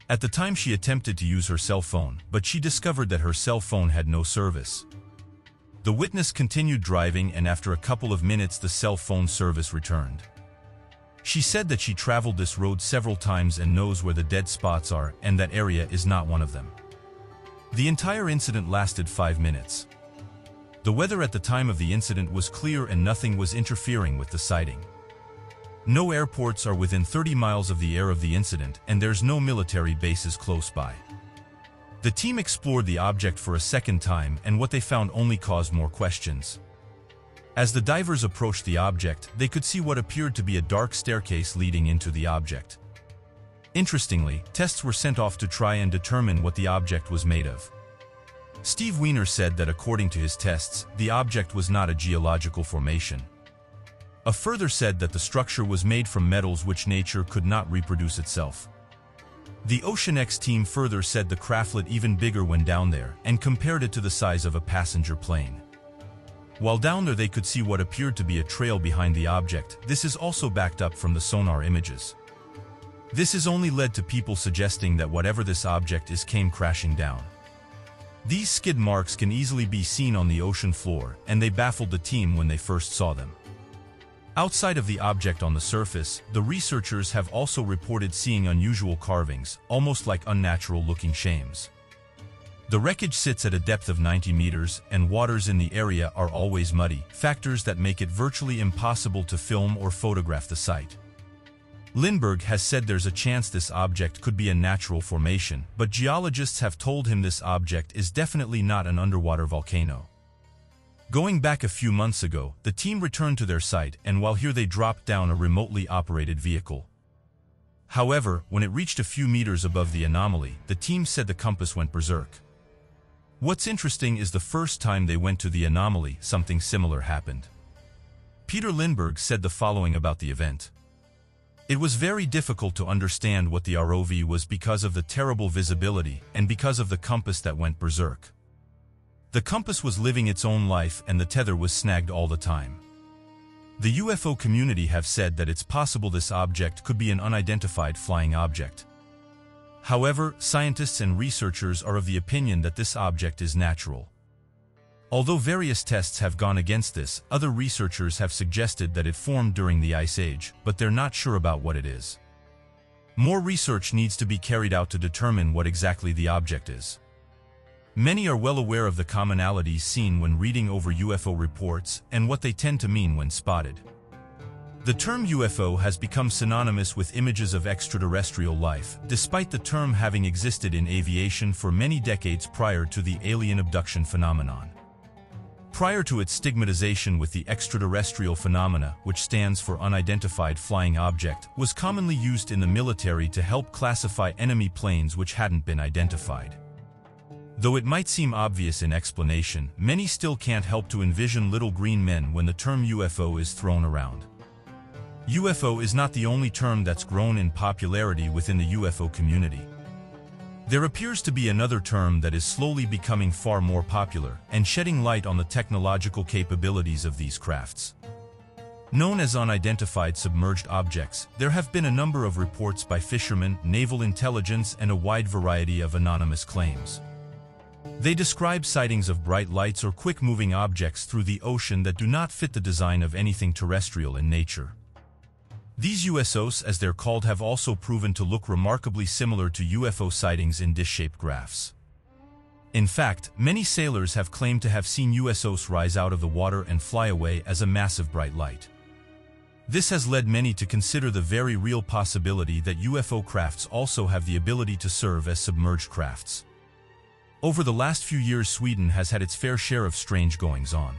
At the time she attempted to use her cell phone, but she discovered that her cell phone had no service. The witness continued driving and after a couple of minutes the cell phone service returned. She said that she traveled this road several times and knows where the dead spots are and that area is not one of them. The entire incident lasted five minutes. The weather at the time of the incident was clear and nothing was interfering with the sighting. No airports are within 30 miles of the air of the incident and there's no military bases close by. The team explored the object for a second time and what they found only caused more questions. As the divers approached the object, they could see what appeared to be a dark staircase leading into the object. Interestingly, tests were sent off to try and determine what the object was made of. Steve Weiner said that according to his tests, the object was not a geological formation. A further said that the structure was made from metals which nature could not reproduce itself. The OceanX team further said the craftlet even bigger when down there and compared it to the size of a passenger plane. While down there they could see what appeared to be a trail behind the object, this is also backed up from the sonar images. This has only led to people suggesting that whatever this object is came crashing down. These skid marks can easily be seen on the ocean floor, and they baffled the team when they first saw them. Outside of the object on the surface, the researchers have also reported seeing unusual carvings, almost like unnatural-looking shames. The wreckage sits at a depth of 90 meters, and waters in the area are always muddy, factors that make it virtually impossible to film or photograph the site. Lindberg has said there's a chance this object could be a natural formation, but geologists have told him this object is definitely not an underwater volcano. Going back a few months ago, the team returned to their site and while here they dropped down a remotely operated vehicle. However, when it reached a few meters above the anomaly, the team said the compass went berserk. What's interesting is the first time they went to the anomaly, something similar happened. Peter Lindberg said the following about the event. It was very difficult to understand what the ROV was because of the terrible visibility and because of the compass that went berserk. The compass was living its own life and the tether was snagged all the time. The UFO community have said that it's possible this object could be an unidentified flying object. However, scientists and researchers are of the opinion that this object is natural. Although various tests have gone against this, other researchers have suggested that it formed during the Ice Age, but they're not sure about what it is. More research needs to be carried out to determine what exactly the object is. Many are well aware of the commonalities seen when reading over UFO reports and what they tend to mean when spotted. The term UFO has become synonymous with images of extraterrestrial life, despite the term having existed in aviation for many decades prior to the alien abduction phenomenon. Prior to its stigmatization with the extraterrestrial phenomena, which stands for unidentified flying object, was commonly used in the military to help classify enemy planes which hadn't been identified. Though it might seem obvious in explanation, many still can't help to envision little green men when the term UFO is thrown around. UFO is not the only term that's grown in popularity within the UFO community. There appears to be another term that is slowly becoming far more popular and shedding light on the technological capabilities of these crafts. Known as unidentified submerged objects, there have been a number of reports by fishermen, naval intelligence, and a wide variety of anonymous claims. They describe sightings of bright lights or quick-moving objects through the ocean that do not fit the design of anything terrestrial in nature. These USOs, as they're called, have also proven to look remarkably similar to UFO sightings in dish-shaped graphs. In fact, many sailors have claimed to have seen USOs rise out of the water and fly away as a massive bright light. This has led many to consider the very real possibility that UFO crafts also have the ability to serve as submerged crafts. Over the last few years Sweden has had its fair share of strange goings-on.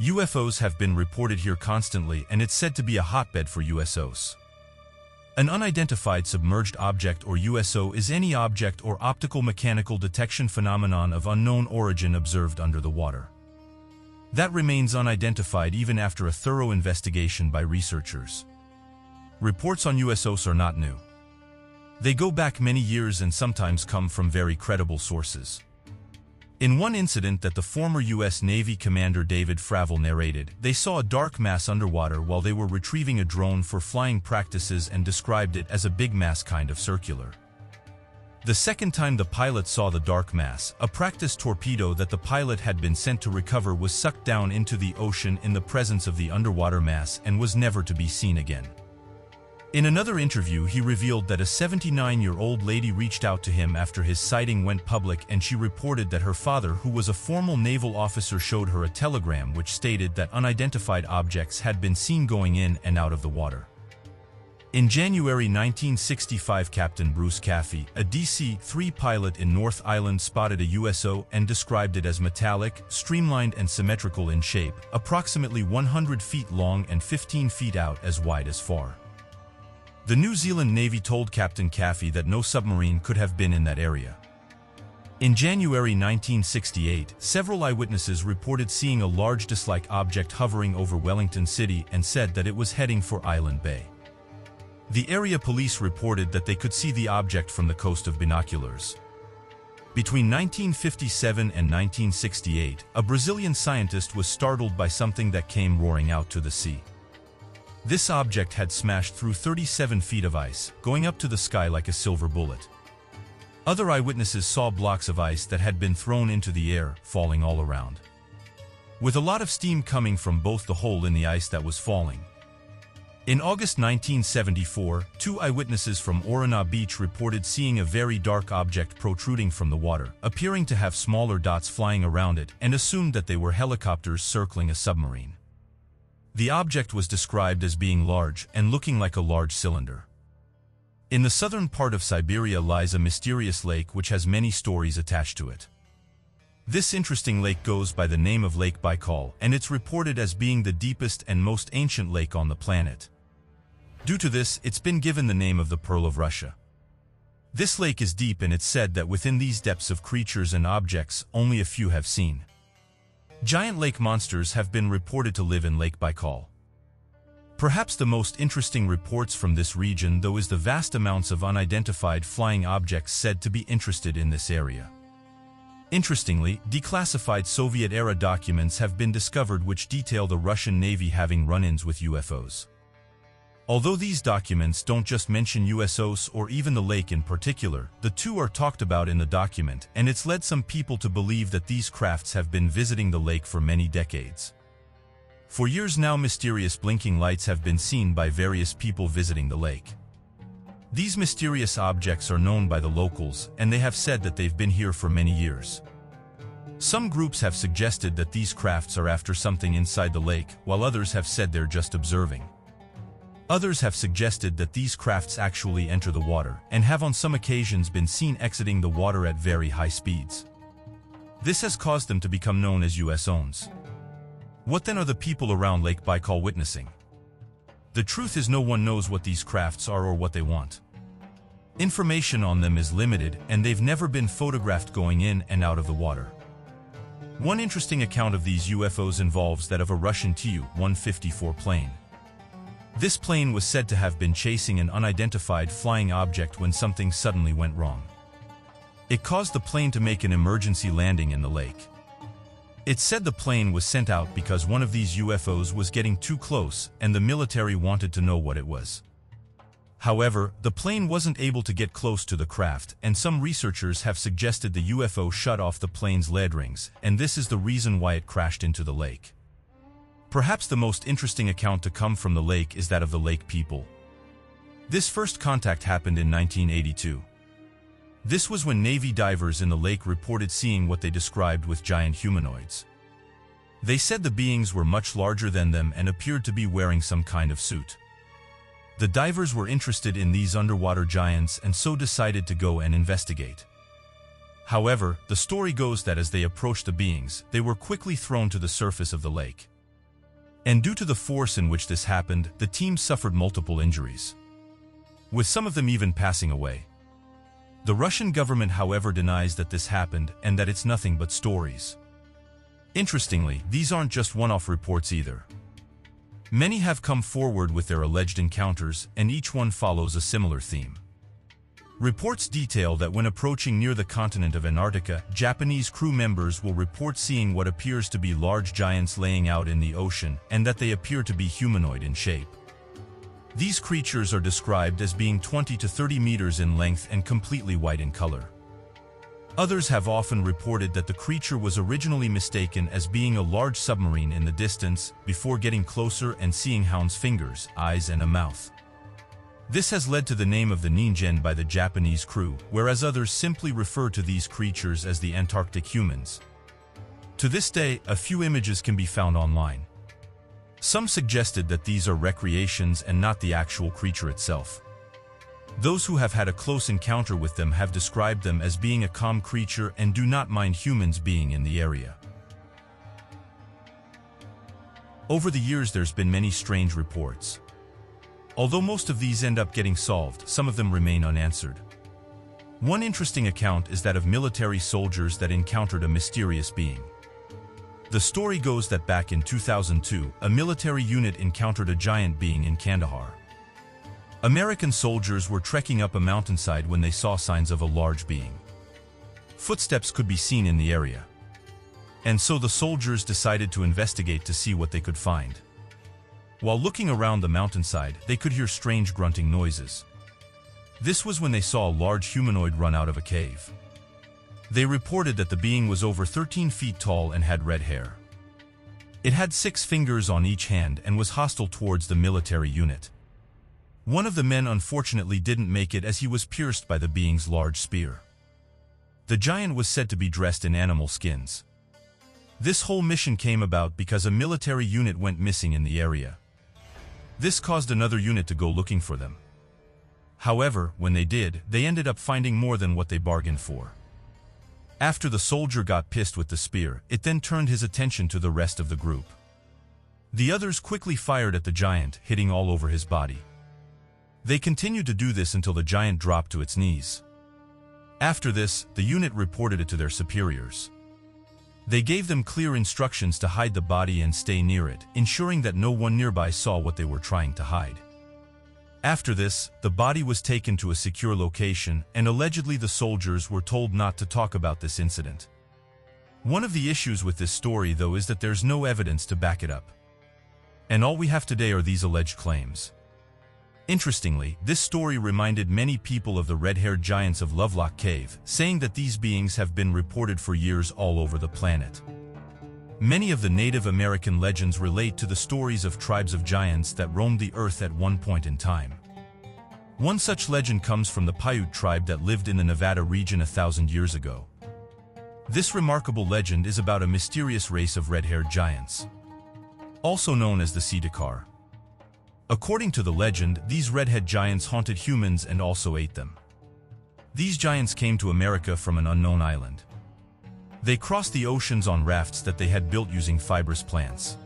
UFOs have been reported here constantly and it's said to be a hotbed for USOs. An unidentified submerged object or USO is any object or optical mechanical detection phenomenon of unknown origin observed under the water. That remains unidentified even after a thorough investigation by researchers. Reports on USOs are not new. They go back many years and sometimes come from very credible sources. In one incident that the former U.S. Navy Commander David Fravor narrated, they saw a dark mass underwater while they were retrieving a drone for flying practices and described it as a big mass kind of circular. The second time the pilot saw the dark mass, a practice torpedo that the pilot had been sent to recover was sucked down into the ocean in the presence of the underwater mass and was never to be seen again. In another interview, he revealed that a 79-year-old lady reached out to him after his sighting went public and she reported that her father, who was a formal naval officer showed her a telegram which stated that unidentified objects had been seen going in and out of the water. In January 1965 Captain Bruce Cathie, a DC-3 pilot in North Island spotted a USO and described it as metallic, streamlined and symmetrical in shape, approximately 100 feet long and 15 feet out as wide as far. The New Zealand Navy told Captain Cathie that no submarine could have been in that area. In January 1968, several eyewitnesses reported seeing a large disk-like object hovering over Wellington City and said that it was heading for Island Bay. The area police reported that they could see the object from the coast of binoculars. Between 1957 and 1968, a Brazilian scientist was startled by something that came roaring out to the sea. This object had smashed through 37 feet of ice, going up to the sky like a silver bullet. Other eyewitnesses saw blocks of ice that had been thrown into the air, falling all around. with a lot of steam coming from both the hole in the ice that was falling. In August 1974, two eyewitnesses from Orana Beach reported seeing a very dark object protruding from the water, appearing to have smaller dots flying around it, and assumed that they were helicopters circling a submarine. The object was described as being large and looking like a large cylinder. In the southern part of Siberia lies a mysterious lake which has many stories attached to it. This interesting lake goes by the name of Lake Baikal, and it's reported as being the deepest and most ancient lake on the planet. Due to this, it's been given the name of the Pearl of Russia. This lake is deep and it's said that within these depths of creatures and objects, only a few have seen. Giant lake monsters have been reported to live in Lake Baikal. Perhaps the most interesting reports from this region though is the vast amounts of unidentified flying objects said to be interested in this area. Interestingly, declassified Soviet-era documents have been discovered which detail the Russian Navy having run-ins with UFOs. Although these documents don't just mention USOs or even the lake in particular, the two are talked about in the document, and it's led some people to believe that these crafts have been visiting the lake for many decades. For years now mysterious blinking lights have been seen by various people visiting the lake. These mysterious objects are known by the locals, and they have said that they've been here for many years. Some groups have suggested that these crafts are after something inside the lake, while others have said they're just observing. Others have suggested that these crafts actually enter the water and have on some occasions been seen exiting the water at very high speeds. This has caused them to become known as USOs. What then are the people around Lake Baikal witnessing? The truth is no one knows what these crafts are or what they want. Information on them is limited and they've never been photographed going in and out of the water. One interesting account of these UFOs involves that of a Russian Tu-154 plane. This plane was said to have been chasing an unidentified flying object when something suddenly went wrong. It caused the plane to make an emergency landing in the lake. It said the plane was sent out because one of these UFOs was getting too close and the military wanted to know what it was. However, the plane wasn't able to get close to the craft, and some researchers have suggested the UFO shut off the plane's lead rings, and this is the reason why it crashed into the lake. Perhaps the most interesting account to come from the lake is that of the lake people. This first contact happened in 1982. This was when Navy divers in the lake reported seeing what they described with giant humanoids. They said the beings were much larger than them and appeared to be wearing some kind of suit. The divers were interested in these underwater giants and so decided to go and investigate. However, the story goes that as they approached the beings, they were quickly thrown to the surface of the lake. And due to the force in which this happened, the team suffered multiple injuries, with some of them even passing away. The Russian government however denies that this happened and that it's nothing but stories. Interestingly, these aren't just one-off reports either. Many have come forward with their alleged encounters and each one follows a similar theme. Reports detail that when approaching near the continent of Antarctica, Japanese crew members will report seeing what appears to be large giants laying out in the ocean and that they appear to be humanoid in shape. These creatures are described as being 20 to 30 meters in length and completely white in color. Others have often reported that the creature was originally mistaken as being a large submarine in the distance before getting closer and seeing Hound's fingers, eyes and a mouth. This has led to the name of the Ningen by the Japanese crew, whereas others simply refer to these creatures as the Antarctic humans. To this day, a few images can be found online. Some suggested that these are recreations and not the actual creature itself. Those who have had a close encounter with them have described them as being a calm creature and do not mind humans being in the area. Over the years there's been many strange reports. Although most of these end up getting solved, some of them remain unanswered. One interesting account is that of military soldiers that encountered a mysterious being. The story goes that back in 2002, a military unit encountered a giant being in Kandahar. American soldiers were trekking up a mountainside when they saw signs of a large being. Footsteps could be seen in the area. And so the soldiers decided to investigate to see what they could find. While looking around the mountainside, they could hear strange grunting noises. This was when they saw a large humanoid run out of a cave. They reported that the being was over 13 feet tall and had red hair. It had six fingers on each hand and was hostile towards the military unit. One of the men unfortunately didn't make it as he was pierced by the being's large spear. The giant was said to be dressed in animal skins. This whole mission came about because a military unit went missing in the area. This caused another unit to go looking for them. However, when they did, they ended up finding more than what they bargained for. After the soldier got pissed with the spear, it then turned his attention to the rest of the group. The others quickly fired at the giant, hitting all over his body. They continued to do this until the giant dropped to its knees. After this, the unit reported it to their superiors. They gave them clear instructions to hide the body and stay near it, ensuring that no one nearby saw what they were trying to hide. After this, the body was taken to a secure location, and allegedly the soldiers were told not to talk about this incident. One of the issues with this story, though, is that there's no evidence to back it up. And all we have today are these alleged claims. Interestingly, this story reminded many people of the red-haired giants of Lovelock Cave, saying that these beings have been reported for years all over the planet. Many of the Native American legends relate to the stories of tribes of giants that roamed the earth at one point in time. One such legend comes from the Paiute tribe that lived in the Nevada region a thousand years ago. This remarkable legend is about a mysterious race of red-haired giants, also known as the Sidakar. According to the legend, these redhead giants haunted humans and also ate them. These giants came to America from an unknown island. They crossed the oceans on rafts that they had built using fibrous plants.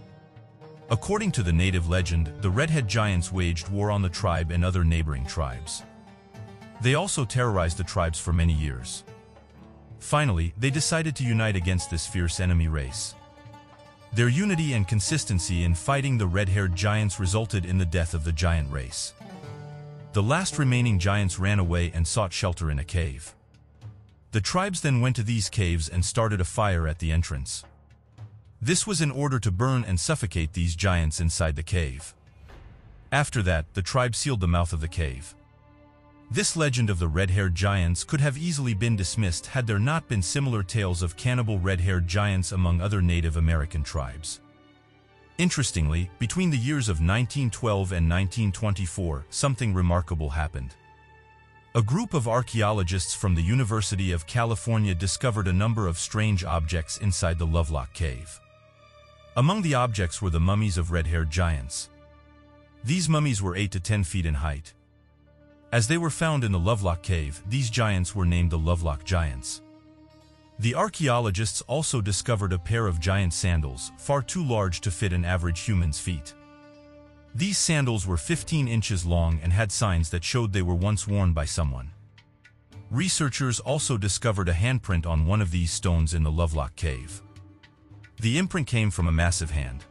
According to the native legend, the Redhead Giants waged war on the tribe and other neighboring tribes. They also terrorized the tribes for many years. Finally, they decided to unite against this fierce enemy race. Their unity and consistency in fighting the red-haired giants resulted in the death of the giant race. The last remaining giants ran away and sought shelter in a cave. The tribes then went to these caves and started a fire at the entrance. This was in order to burn and suffocate these giants inside the cave. After that, the tribe sealed the mouth of the cave. This legend of the red-haired giants could have easily been dismissed had there not been similar tales of cannibal red-haired giants among other Native American tribes. Interestingly, between the years of 1912 and 1924, something remarkable happened. A group of archaeologists from the University of California discovered a number of strange objects inside the Lovelock Cave. Among the objects were the mummies of red-haired giants. These mummies were 8 to 10 feet in height. As they were found in the Lovelock Cave, these giants were named the Lovelock Giants. The archaeologists also discovered a pair of giant sandals, far too large to fit an average human's feet. These sandals were 15 inches long and had signs that showed they were once worn by someone. Researchers also discovered a handprint on one of these stones in the Lovelock Cave. The imprint came from a massive hand.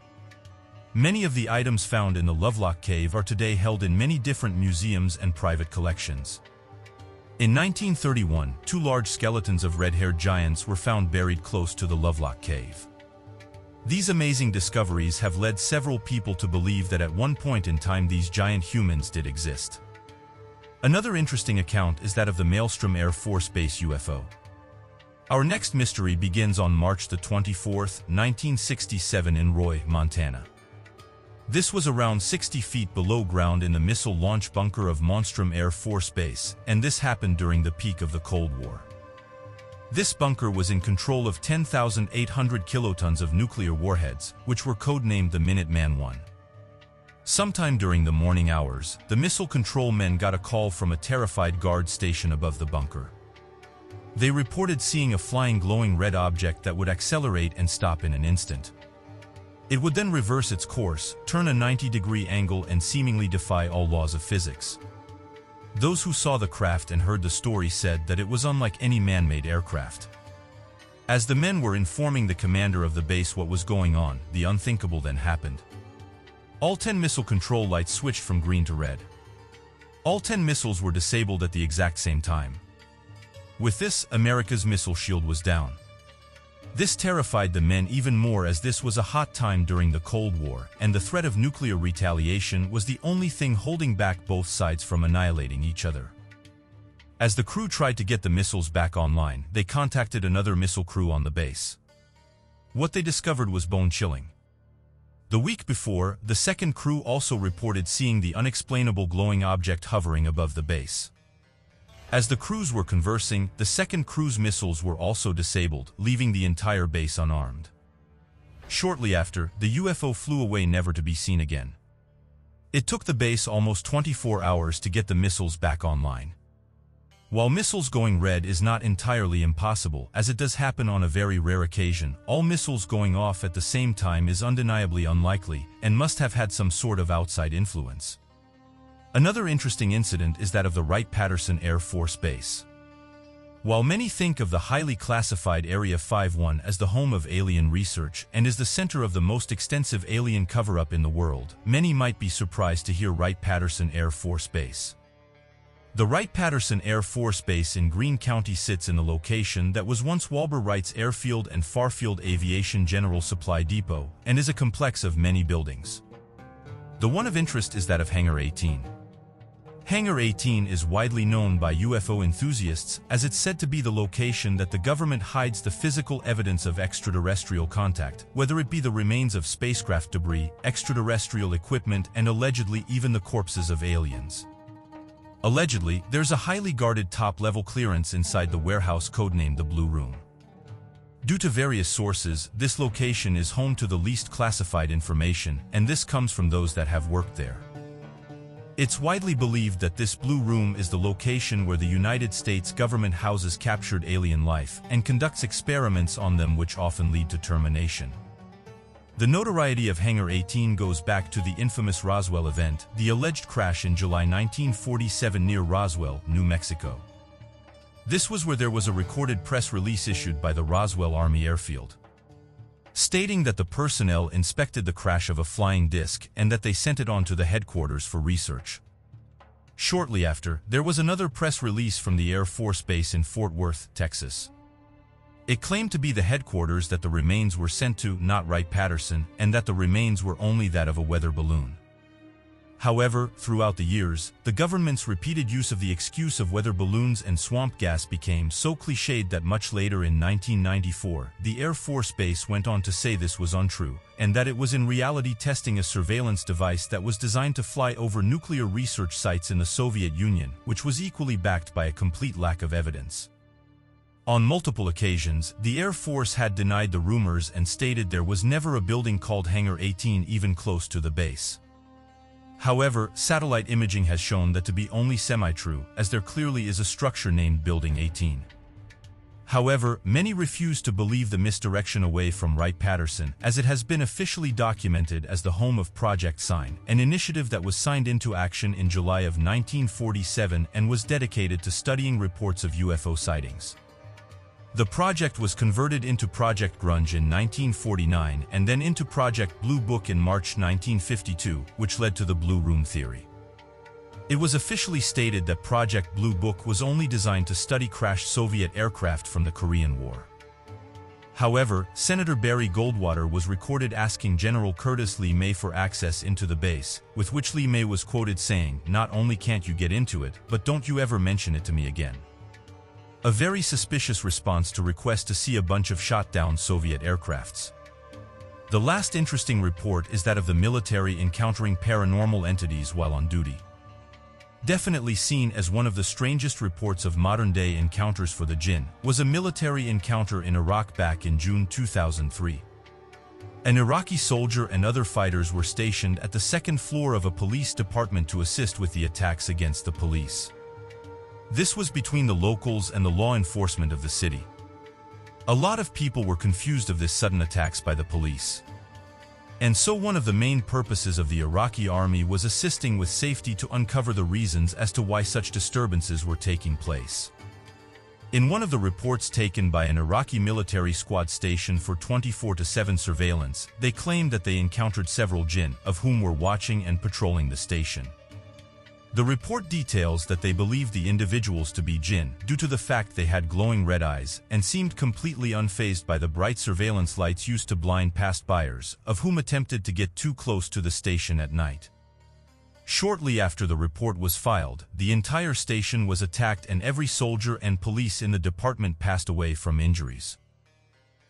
Many of the items found in the Lovelock Cave are today held in many different museums and private collections. In 1931, two large skeletons of red-haired giants were found buried close to the Lovelock Cave. These amazing discoveries have led several people to believe that at one point in time these giant humans did exist. Another interesting account is that of the Malmstrom Air Force Base UFO. Our next mystery begins on March the 24th, 1967 in Roy, Montana. This was around 60 feet below ground in the missile launch bunker of Malmstrom Air Force Base, and this happened during the peak of the Cold War. This bunker was in control of 10,800 kilotons of nuclear warheads, which were codenamed the Minuteman I. Sometime during the morning hours, the missile control men got a call from a terrified guard station above the bunker. They reported seeing a flying glowing red object that would accelerate and stop in an instant. It would then reverse its course, turn a 90-degree angle and seemingly defy all laws of physics. Those who saw the craft and heard the story said that it was unlike any man-made aircraft. As the men were informing the commander of the base what was going on, the unthinkable then happened. All 10 missile control lights switched from green to red. All 10 missiles were disabled at the exact same time. With this, America's missile shield was down. This terrified the men even more as this was a hot time during the Cold War, and the threat of nuclear retaliation was the only thing holding back both sides from annihilating each other. As the crew tried to get the missiles back online, they contacted another missile crew on the base. What they discovered was bone-chilling. The week before, the second crew also reported seeing the unexplainable glowing object hovering above the base. As the crews were conversing, the second crew's missiles were also disabled, leaving the entire base unarmed. Shortly after, the UFO flew away never to be seen again. It took the base almost 24 hours to get the missiles back online. While missiles going red is not entirely impossible, as it does happen on a very rare occasion, all missiles going off at the same time is undeniably unlikely and must have had some sort of outside influence. Another interesting incident is that of the Wright-Patterson Air Force Base. While many think of the highly classified Area 51 as the home of alien research and is the center of the most extensive alien cover-up in the world, many might be surprised to hear Wright-Patterson Air Force Base. The Wright-Patterson Air Force Base in Greene County sits in the location that was once Walter Wright's Airfield and Fairfield Aviation General Supply Depot and is a complex of many buildings. The one of interest is that of Hangar 18. Hangar 18 is widely known by UFO enthusiasts as it's said to be the location that the government hides the physical evidence of extraterrestrial contact, whether it be the remains of spacecraft debris, extraterrestrial equipment, and allegedly even the corpses of aliens. Allegedly, there's a highly guarded top-level clearance inside the warehouse codenamed the Blue Room. Due to various sources, this location is home to the least classified information, and this comes from those that have worked there. It's widely believed that this Blue Room is the location where the United States government houses captured alien life and conducts experiments on them which often lead to termination. The notoriety of Hangar 18 goes back to the infamous Roswell event, the alleged crash in July 1947 near Roswell, New Mexico. This was where there was a recorded press release issued by the Roswell Army Airfield stating that the personnel inspected the crash of a flying disc and that they sent it on to the headquarters for research. Shortly after, there was another press release from the Air Force Base in Fort Worth, Texas. It claimed to be the headquarters that the remains were sent to, not Wright-Patterson, and that the remains were only that of a weather balloon. However, throughout the years, the government's repeated use of the excuse of weather balloons and swamp gas became so cliched that much later in 1994, the Air Force Base went on to say this was untrue, and that it was in reality testing a surveillance device that was designed to fly over nuclear research sites in the Soviet Union, which was equally backed by a complete lack of evidence. On multiple occasions, the Air Force had denied the rumors and stated there was never a building called Hangar 18 even close to the base. However, satellite imaging has shown that to be only semi-true, as there clearly is a structure named Building 18. However, many refuse to believe the misdirection away from Wright-Patterson, as it has been officially documented as the home of Project Sign, an initiative that was signed into action in July of 1947 and was dedicated to studying reports of UFO sightings. The project was converted into Project Grunge in 1949 and then into Project Blue Book in March 1952, which led to the Blue Room theory. It was officially stated that Project Blue Book was only designed to study crashed Soviet aircraft from the Korean War. However, Senator Barry Goldwater was recorded asking General Curtis LeMay for access into the base, with which LeMay was quoted saying, not only can't you get into it, but don't you ever mention it to me again. A very suspicious response to request to see a bunch of shot-down Soviet aircrafts. The last interesting report is that of the military encountering paranormal entities while on duty. Definitely seen as one of the strangest reports of modern-day encounters for the jinn, was a military encounter in Iraq back in June 2003. An Iraqi soldier and other fighters were stationed at the second floor of a police department to assist with the attacks against the police. This was between the locals and the law enforcement of the city. A lot of people were confused of this sudden attacks by the police. And so one of the main purposes of the Iraqi army was assisting with safety to uncover the reasons as to why such disturbances were taking place. In one of the reports taken by an Iraqi military squad stationed for 24-7 surveillance, they claimed that they encountered several jinn, of whom were watching and patrolling the station. The report details that they believed the individuals to be jinn due to the fact they had glowing red eyes and seemed completely unfazed by the bright surveillance lights used to blind past buyers, of whom attempted to get too close to the station at night. Shortly after the report was filed, the entire station was attacked and every soldier and police in the department passed away from injuries.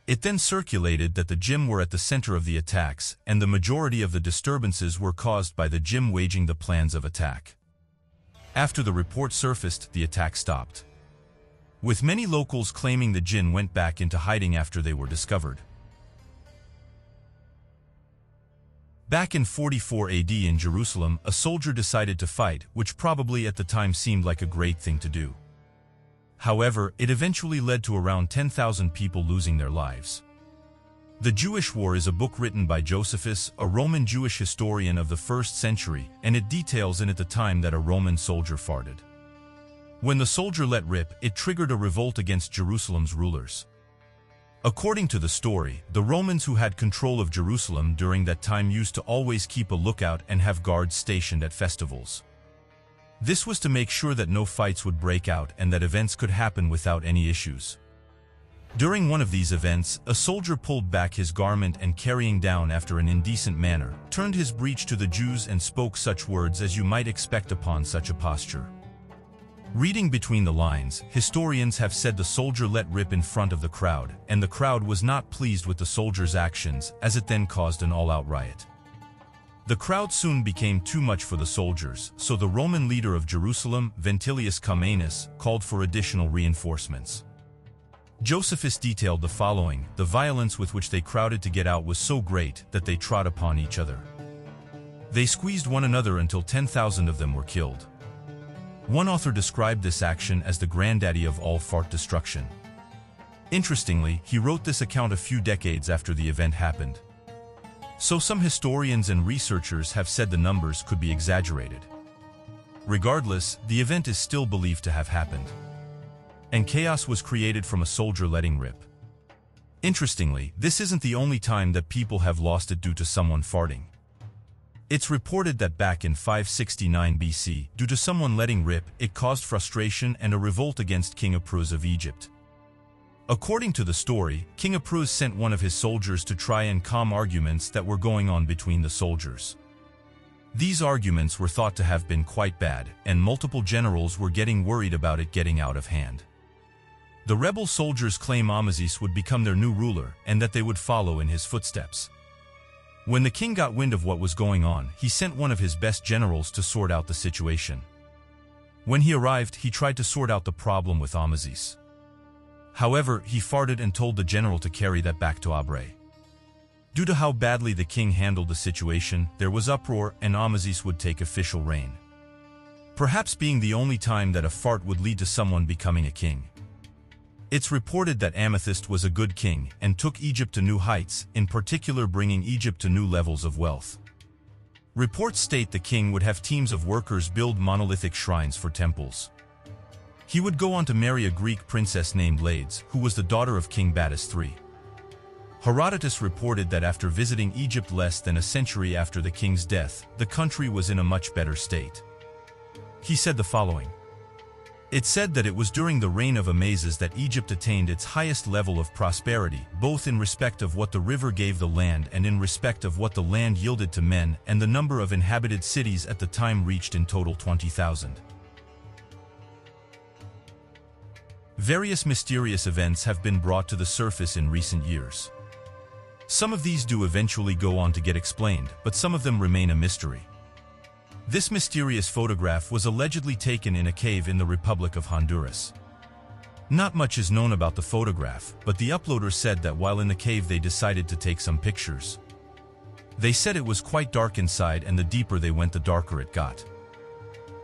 It then circulated that the jinn were at the center of the attacks, and the majority of the disturbances were caused by the jinn waging the plans of attack. After the report surfaced, the attack stopped. With many locals claiming the Jinn went back into hiding after they were discovered. Back in 44 AD in Jerusalem, a soldier decided to fight, which probably at the time seemed like a great thing to do. However, it eventually led to around 10,000 people losing their lives. The Jewish War is a book written by Josephus, a Roman Jewish historian of the first century, and it details in it the time that a Roman soldier farted. When the soldier let rip, it triggered a revolt against Jerusalem's rulers. According to the story, the Romans who had control of Jerusalem during that time used to always keep a lookout and have guards stationed at festivals. This was to make sure that no fights would break out and that events could happen without any issues. During one of these events, a soldier pulled back his garment and carrying down after an indecent manner, turned his breech to the Jews and spoke such words as you might expect upon such a posture. Reading between the lines, historians have said the soldier let rip in front of the crowd, and the crowd was not pleased with the soldier's actions, as it then caused an all-out riot. The crowd soon became too much for the soldiers, so the Roman leader of Jerusalem, Ventidius Cumanus, called for additional reinforcements. Josephus detailed the following, the violence with which they crowded to get out was so great that they trod upon each other. They squeezed one another until 10,000 of them were killed. One author described this action as the granddaddy of all fart destruction. Interestingly, he wrote this account a few decades after the event happened. So some historians and researchers have said the numbers could be exaggerated. Regardless, the event is still believed to have happened. And chaos was created from a soldier letting rip. Interestingly, this isn't the only time that people have lost it due to someone farting. It's reported that back in 569 BC, due to someone letting rip, it caused frustration and a revolt against King Apries of Egypt. According to the story, King Apries sent one of his soldiers to try and calm arguments that were going on between the soldiers. These arguments were thought to have been quite bad, and multiple generals were getting worried about it getting out of hand. The rebel soldiers claim Amasis would become their new ruler and that they would follow in his footsteps. When the king got wind of what was going on, he sent one of his best generals to sort out the situation. When he arrived, he tried to sort out the problem with Amasis. However, he farted and told the general to carry that back to Abre. Due to how badly the king handled the situation, there was uproar and Amasis would take official reign. Perhaps being the only time that a fart would lead to someone becoming a king. It's reported that Amasis was a good king and took Egypt to new heights, in particular bringing Egypt to new levels of wealth. Reports state the king would have teams of workers build monolithic shrines for temples. He would go on to marry a Greek princess named Lades, who was the daughter of King Battus III. Herodotus reported that after visiting Egypt less than a century after the king's death, the country was in a much better state. He said the following. It said that it was during the reign of Amasis that Egypt attained its highest level of prosperity, both in respect of what the river gave the land and in respect of what the land yielded to men, and the number of inhabited cities at the time reached in total 20,000. Various mysterious events have been brought to the surface in recent years. Some of these do eventually go on to get explained, but some of them remain a mystery. This mysterious photograph was allegedly taken in a cave in the Republic of Honduras. Not much is known about the photograph, but the uploader said that while in the cave they decided to take some pictures. They said it was quite dark inside and the deeper they went the darker it got.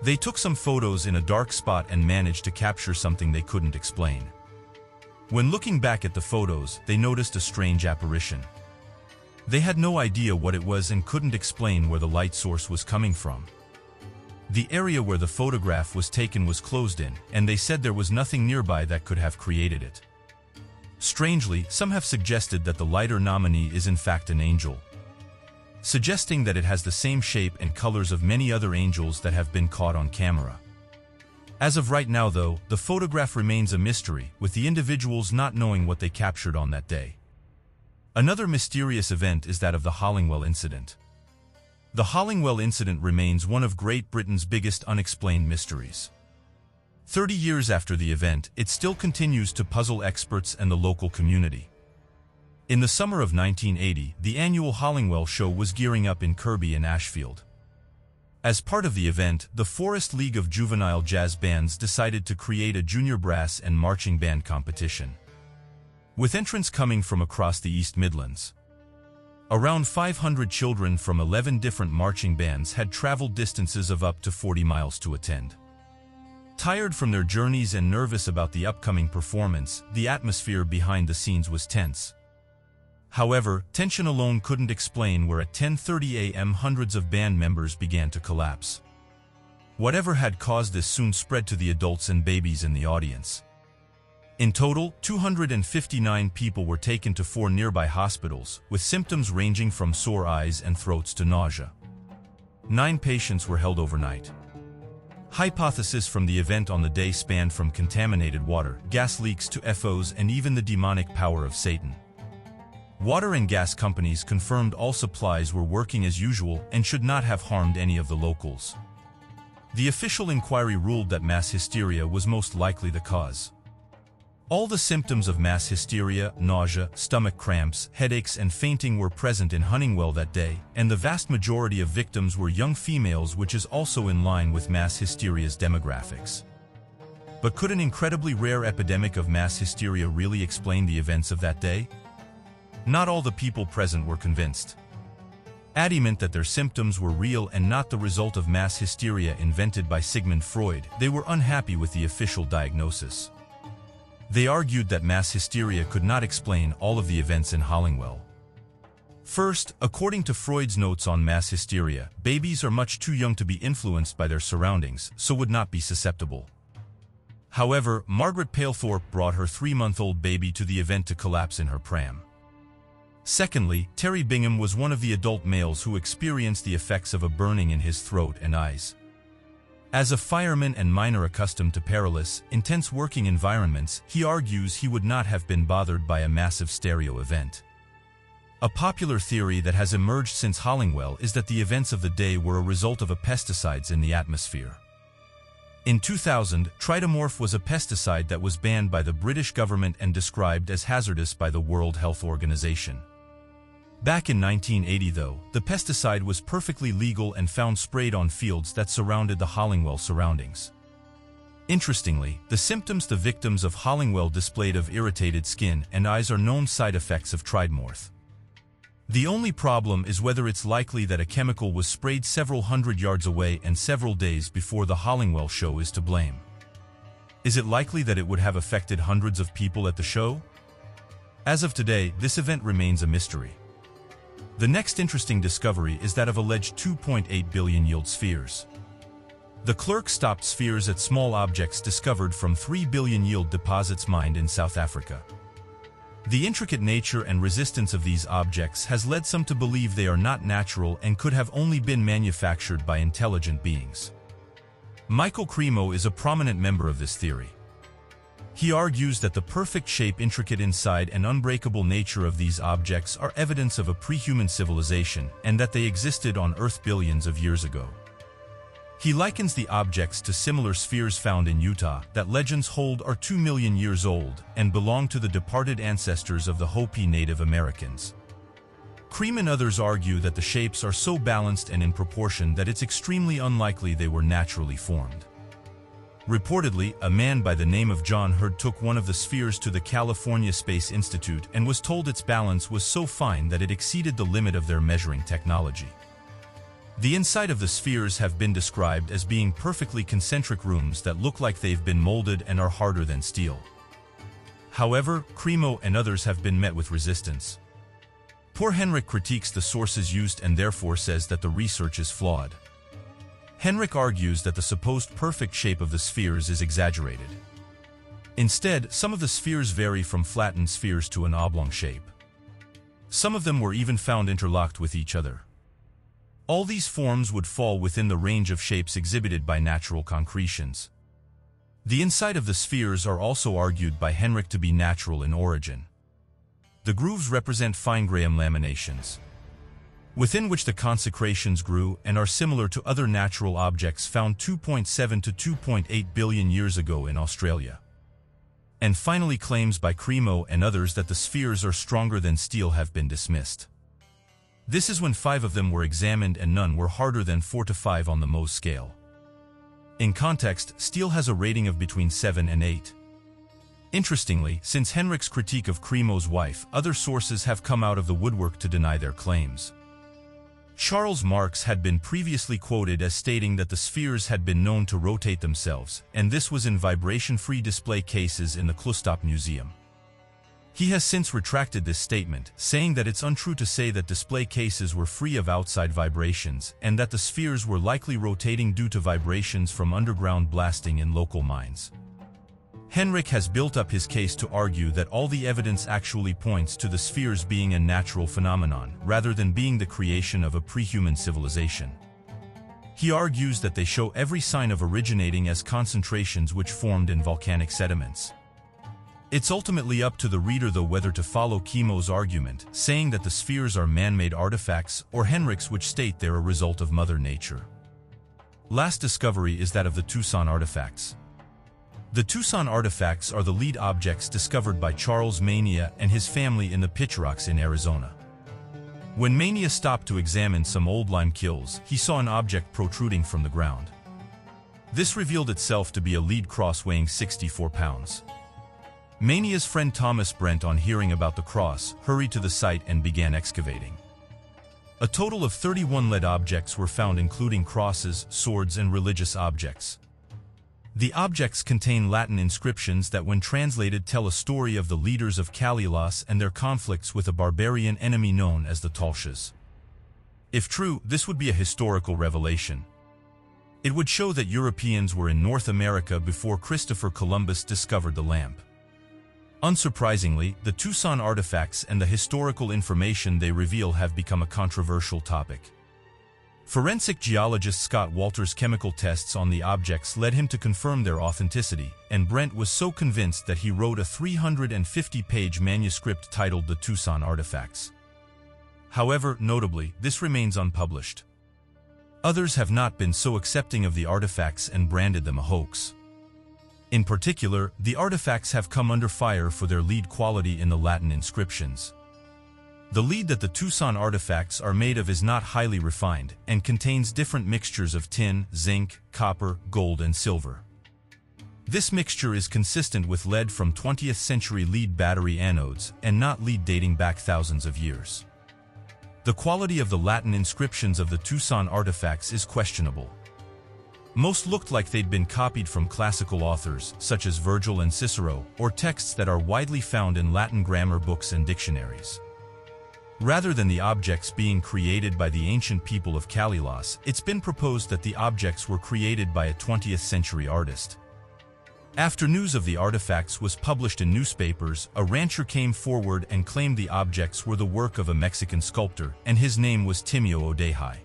They took some photos in a dark spot and managed to capture something they couldn't explain. When looking back at the photos, they noticed a strange apparition. They had no idea what it was and couldn't explain where the light source was coming from. The area where the photograph was taken was closed in, and they said there was nothing nearby that could have created it. Strangely, some have suggested that the lighter nominee is in fact an angel, suggesting that it has the same shape and colors of many other angels that have been caught on camera. As of right now though, the photograph remains a mystery, with the individuals not knowing what they captured on that day. Another mysterious event is that of the Hollinwell incident. The Hollinwell incident remains one of Great Britain's biggest unexplained mysteries. Thirty years after the event, it still continues to puzzle experts and the local community. In the summer of 1980, the annual Hollinwell Show was gearing up in Kirkby and Ashfield. As part of the event, the Forest League of Juvenile Jazz Bands decided to create a junior brass and marching band competition. With entrants coming from across the East Midlands, around 500 children from 11 different marching bands had traveled distances of up to 40 miles to attend. Tired from their journeys and nervous about the upcoming performance, the atmosphere behind the scenes was tense. However, tension alone couldn't explain where at 10.30 a.m. hundreds of band members began to collapse. Whatever had caused this soon spread to the adults and babies in the audience. In total, 259 people were taken to four nearby hospitals, with symptoms ranging from sore eyes and throats to nausea. Nine patients were held overnight. Hypothesis from the event on the day spanned from contaminated water, gas leaks to FOs and even the demonic power of Satan. Water and gas companies confirmed all supplies were working as usual and should not have harmed any of the locals. The official inquiry ruled that mass hysteria was most likely the cause. All the symptoms of mass hysteria, nausea, stomach cramps, headaches and fainting were present in Huntingwell that day, and the vast majority of victims were young females which is also in line with mass hysteria's demographics. But could an incredibly rare epidemic of mass hysteria really explain the events of that day? Not all the people present were convinced. Adamant that their symptoms were real and not the result of mass hysteria invented by Sigmund Freud, they were unhappy with the official diagnosis. They argued that mass hysteria could not explain all of the events in Hollinwell. First, according to Freud's notes on mass hysteria, babies are much too young to be influenced by their surroundings, so would not be susceptible. However, Margaret Palethorpe brought her three-month-old baby to the event to collapse in her pram. Secondly, Terry Bingham was one of the adult males who experienced the effects of a burning in his throat and eyes. As a fireman and miner accustomed to perilous, intense working environments, he argues he would not have been bothered by a mass hysteria event. A popular theory that has emerged since Hollinwell is that the events of the day were a result of a pesticides in the atmosphere. In 2000, tridemorph was a pesticide that was banned by the British government and described as hazardous by the World Health Organization. Back in 1980 though, the pesticide was perfectly legal and found sprayed on fields that surrounded the Hollinwell surroundings. Interestingly, the symptoms the victims of Hollinwell displayed of irritated skin and eyes are known side effects of tridemorph. The only problem is whether it's likely that a chemical was sprayed several hundred yards away and several days before the Hollinwell show is to blame. Is it likely that it would have affected hundreds of people at the show? As of today, this event remains a mystery. The next interesting discovery is that of alleged 2.8 billion yield spheres. The Klerksdorp spheres at small objects discovered from 3 billion yield deposits mined in South Africa. The intricate nature and resistance of these objects has led some to believe they are not natural and could have only been manufactured by intelligent beings. Michael Cremo is a prominent member of this theory. He argues that the perfect shape, intricate inside, and unbreakable nature of these objects are evidence of a pre-human civilization and that they existed on Earth billions of years ago. He likens the objects to similar spheres found in Utah that legends hold are 2 million years old and belong to the departed ancestors of the Hopi Native Americans. Cremo and others argue that the shapes are so balanced and in proportion that it's extremely unlikely they were naturally formed. Reportedly, a man by the name of John Hund took one of the spheres to the California Space Institute and was told its balance was so fine that it exceeded the limit of their measuring technology. The inside of the spheres have been described as being perfectly concentric rooms that look like they've been molded and are harder than steel. However, Cremo and others have been met with resistance. Paul Heinrich critiques the sources used and therefore says that the research is flawed. Heinrich argues that the supposed perfect shape of the spheres is exaggerated. Instead, some of the spheres vary from flattened spheres to an oblong shape. Some of them were even found interlocked with each other. All these forms would fall within the range of shapes exhibited by natural concretions. The inside of the spheres are also argued by Heinrich to be natural in origin. The grooves represent fine Graham laminations within which the concretions grew and are similar to other natural objects found 2.7 to 2.8 billion years ago in Australia. and finally claims by Cremo and others that the spheres are stronger than steel have been dismissed. This is when five of them were examined and none were harder than 4 to 5 on the Mohs scale. In context, steel has a rating of between 7 and 8. Interestingly, since Heinrich's critique of Cremo's wife, other sources have come out of the woodwork to deny their claims. Charles Marx had been previously quoted as stating that the spheres had been known to rotate themselves, and this was in vibration-free display cases in the Klerksdorp Museum. He has since retracted this statement, saying that it's untrue to say that display cases were free of outside vibrations and that the spheres were likely rotating due to vibrations from underground blasting in local mines. Heinrich has built up his case to argue that all the evidence actually points to the spheres being a natural phenomenon, rather than being the creation of a pre-human civilization. He argues that they show every sign of originating as concretions which formed in volcanic sediments. It's ultimately up to the reader though whether to follow Cremo's argument, saying that the spheres are man-made artifacts, or Heinrich's which state they're a result of Mother Nature. Last discovery is that of the Tucson artifacts. The Tucson artifacts are the lead objects discovered by Charles Manier and his family in the Picture Rocks in Arizona. When Manier stopped to examine some old lime kilns, he saw an object protruding from the ground. This revealed itself to be a lead cross weighing 64 pounds. Manier's friend Thomas Bent on hearing about the cross, hurried to the site and began excavating. A total of 31 lead objects were found including crosses, swords and religious objects. The objects contain Latin inscriptions that when translated tell a story of the leaders of Calalus and their conflicts with a barbarian enemy known as the Talshas. If true, this would be a historical revelation. It would show that Europeans were in North America before Christopher Columbus discovered the lamp. Unsurprisingly, the Tucson artifacts and the historical information they reveal have become a controversial topic. Forensic geologist Scott Walters' chemical tests on the objects led him to confirm their authenticity, and Bent was so convinced that he wrote a 350-page manuscript titled The Tucson Artifacts. However, notably, this remains unpublished. Others have not been so accepting of the artifacts and branded them a hoax. In particular, the artifacts have come under fire for their lead quality in the Latin inscriptions. The lead that the Tucson artifacts are made of is not highly refined and contains different mixtures of tin, zinc, copper, gold, and silver. This mixture is consistent with lead from 20th century lead battery anodes and not lead dating back thousands of years. The quality of the Latin inscriptions of the Tucson artifacts is questionable. Most looked like they'd been copied from classical authors, such as Virgil and Cicero, or texts that are widely found in Latin grammar books and dictionaries. Rather than the objects being created by the ancient people of Calalus, it's been proposed that the objects were created by a 20th century artist. After news of the artifacts was published in newspapers, a rancher came forward and claimed the objects were the work of a Mexican sculptor, and his name was Timio Odehai.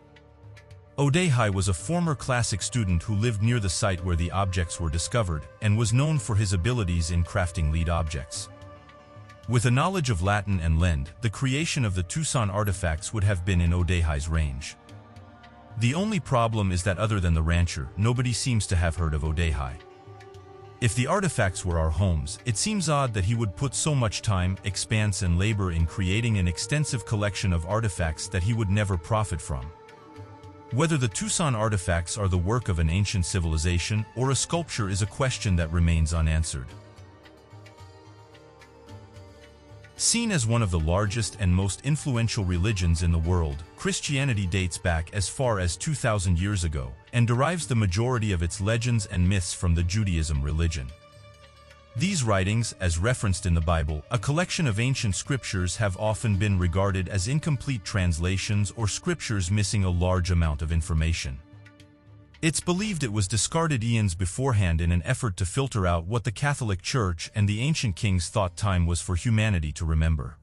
Odehai was a former classic student who lived near the site where the objects were discovered and was known for his abilities in crafting lead objects. With a knowledge of Latin and Lend, the creation of the Tucson artifacts would have been in Odehai's range. The only problem is that other than the rancher, nobody seems to have heard of Odehai. If the artifacts were our homes, it seems odd that he would put so much time, expense and labor in creating an extensive collection of artifacts that he would never profit from. Whether the Tucson artifacts are the work of an ancient civilization or a sculpture is a question that remains unanswered. Seen as one of the largest and most influential religions in the world, Christianity dates back as far as 2,000 years ago and derives the majority of its legends and myths from the Judaism religion. These writings, as referenced in the Bible, a collection of ancient scriptures have often been regarded as incomplete translations or scriptures missing a large amount of information. It's believed it was discarded eons beforehand in an effort to filter out what the Catholic Church and the ancient kings thought time was for humanity to remember.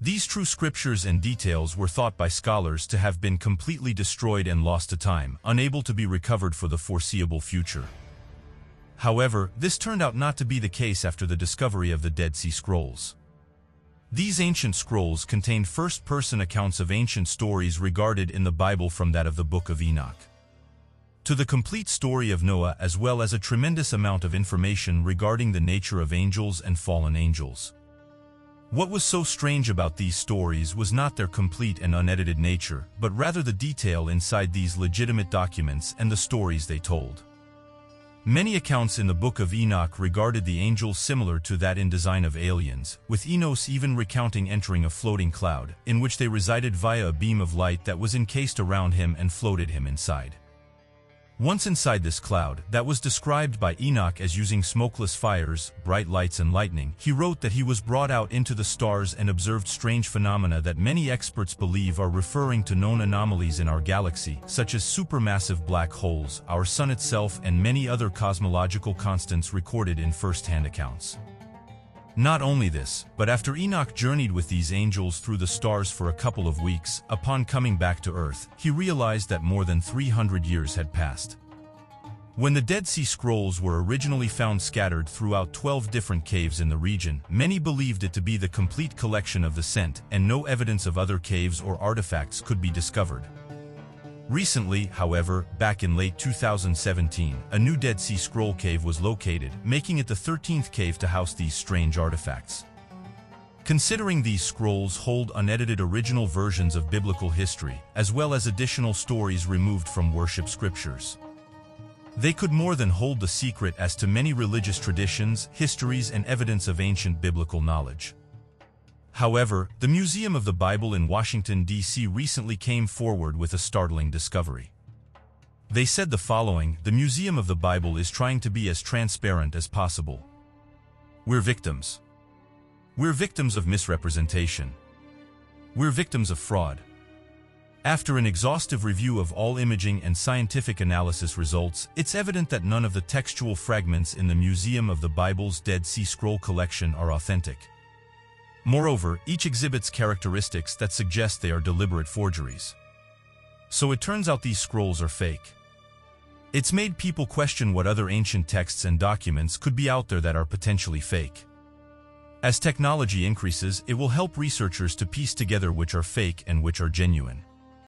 These true scriptures and details were thought by scholars to have been completely destroyed and lost to time, unable to be recovered for the foreseeable future. However, this turned out not to be the case after the discovery of the Dead Sea Scrolls. These ancient scrolls contained first-person accounts of ancient stories regarded in the Bible from that of the Book of Enoch. To the complete story of Noah as well as a tremendous amount of information regarding the nature of angels and fallen angels. What was so strange about these stories was not their complete and unedited nature, but rather the detail inside these legitimate documents and the stories they told. Many accounts in the Book of Enoch regarded the angels similar to that in design of aliens, with Enoch even recounting entering a floating cloud, in which they resided via a beam of light that was encased around him and floated him inside. Once inside this cloud, that was described by Enoch as using smokeless fires, bright lights and lightning, he wrote that he was brought out into the stars and observed strange phenomena that many experts believe are referring to known anomalies in our galaxy, such as supermassive black holes, our sun itself and many other cosmological constants recorded in first-hand accounts. Not only this, but after Enoch journeyed with these angels through the stars for a couple of weeks, upon coming back to Earth, he realized that more than 300 years had passed. When the Dead Sea Scrolls were originally found scattered throughout 12 different caves in the region, many believed it to be the complete collection of the scent, and no evidence of other caves or artifacts could be discovered. Recently, however, back in late 2017, a new Dead Sea Scroll cave was located, making it the 13th cave to house these strange artifacts. Considering these scrolls hold unedited original versions of biblical history, as well as additional stories removed from worship scriptures. They could more than hold the secret as to many religious traditions, histories, and evidence of ancient biblical knowledge. However, the Museum of the Bible in Washington, D.C. recently came forward with a startling discovery. They said the following, the Museum of the Bible is trying to be as transparent as possible. We're victims. We're victims of misrepresentation. We're victims of fraud. After an exhaustive review of all imaging and scientific analysis results, it's evident that none of the textual fragments in the Museum of the Bible's Dead Sea Scroll collection are authentic. Moreover, each exhibits characteristics that suggest they are deliberate forgeries. So it turns out these scrolls are fake. It's made people question what other ancient texts and documents could be out there that are potentially fake. As technology increases, it will help researchers to piece together which are fake and which are genuine.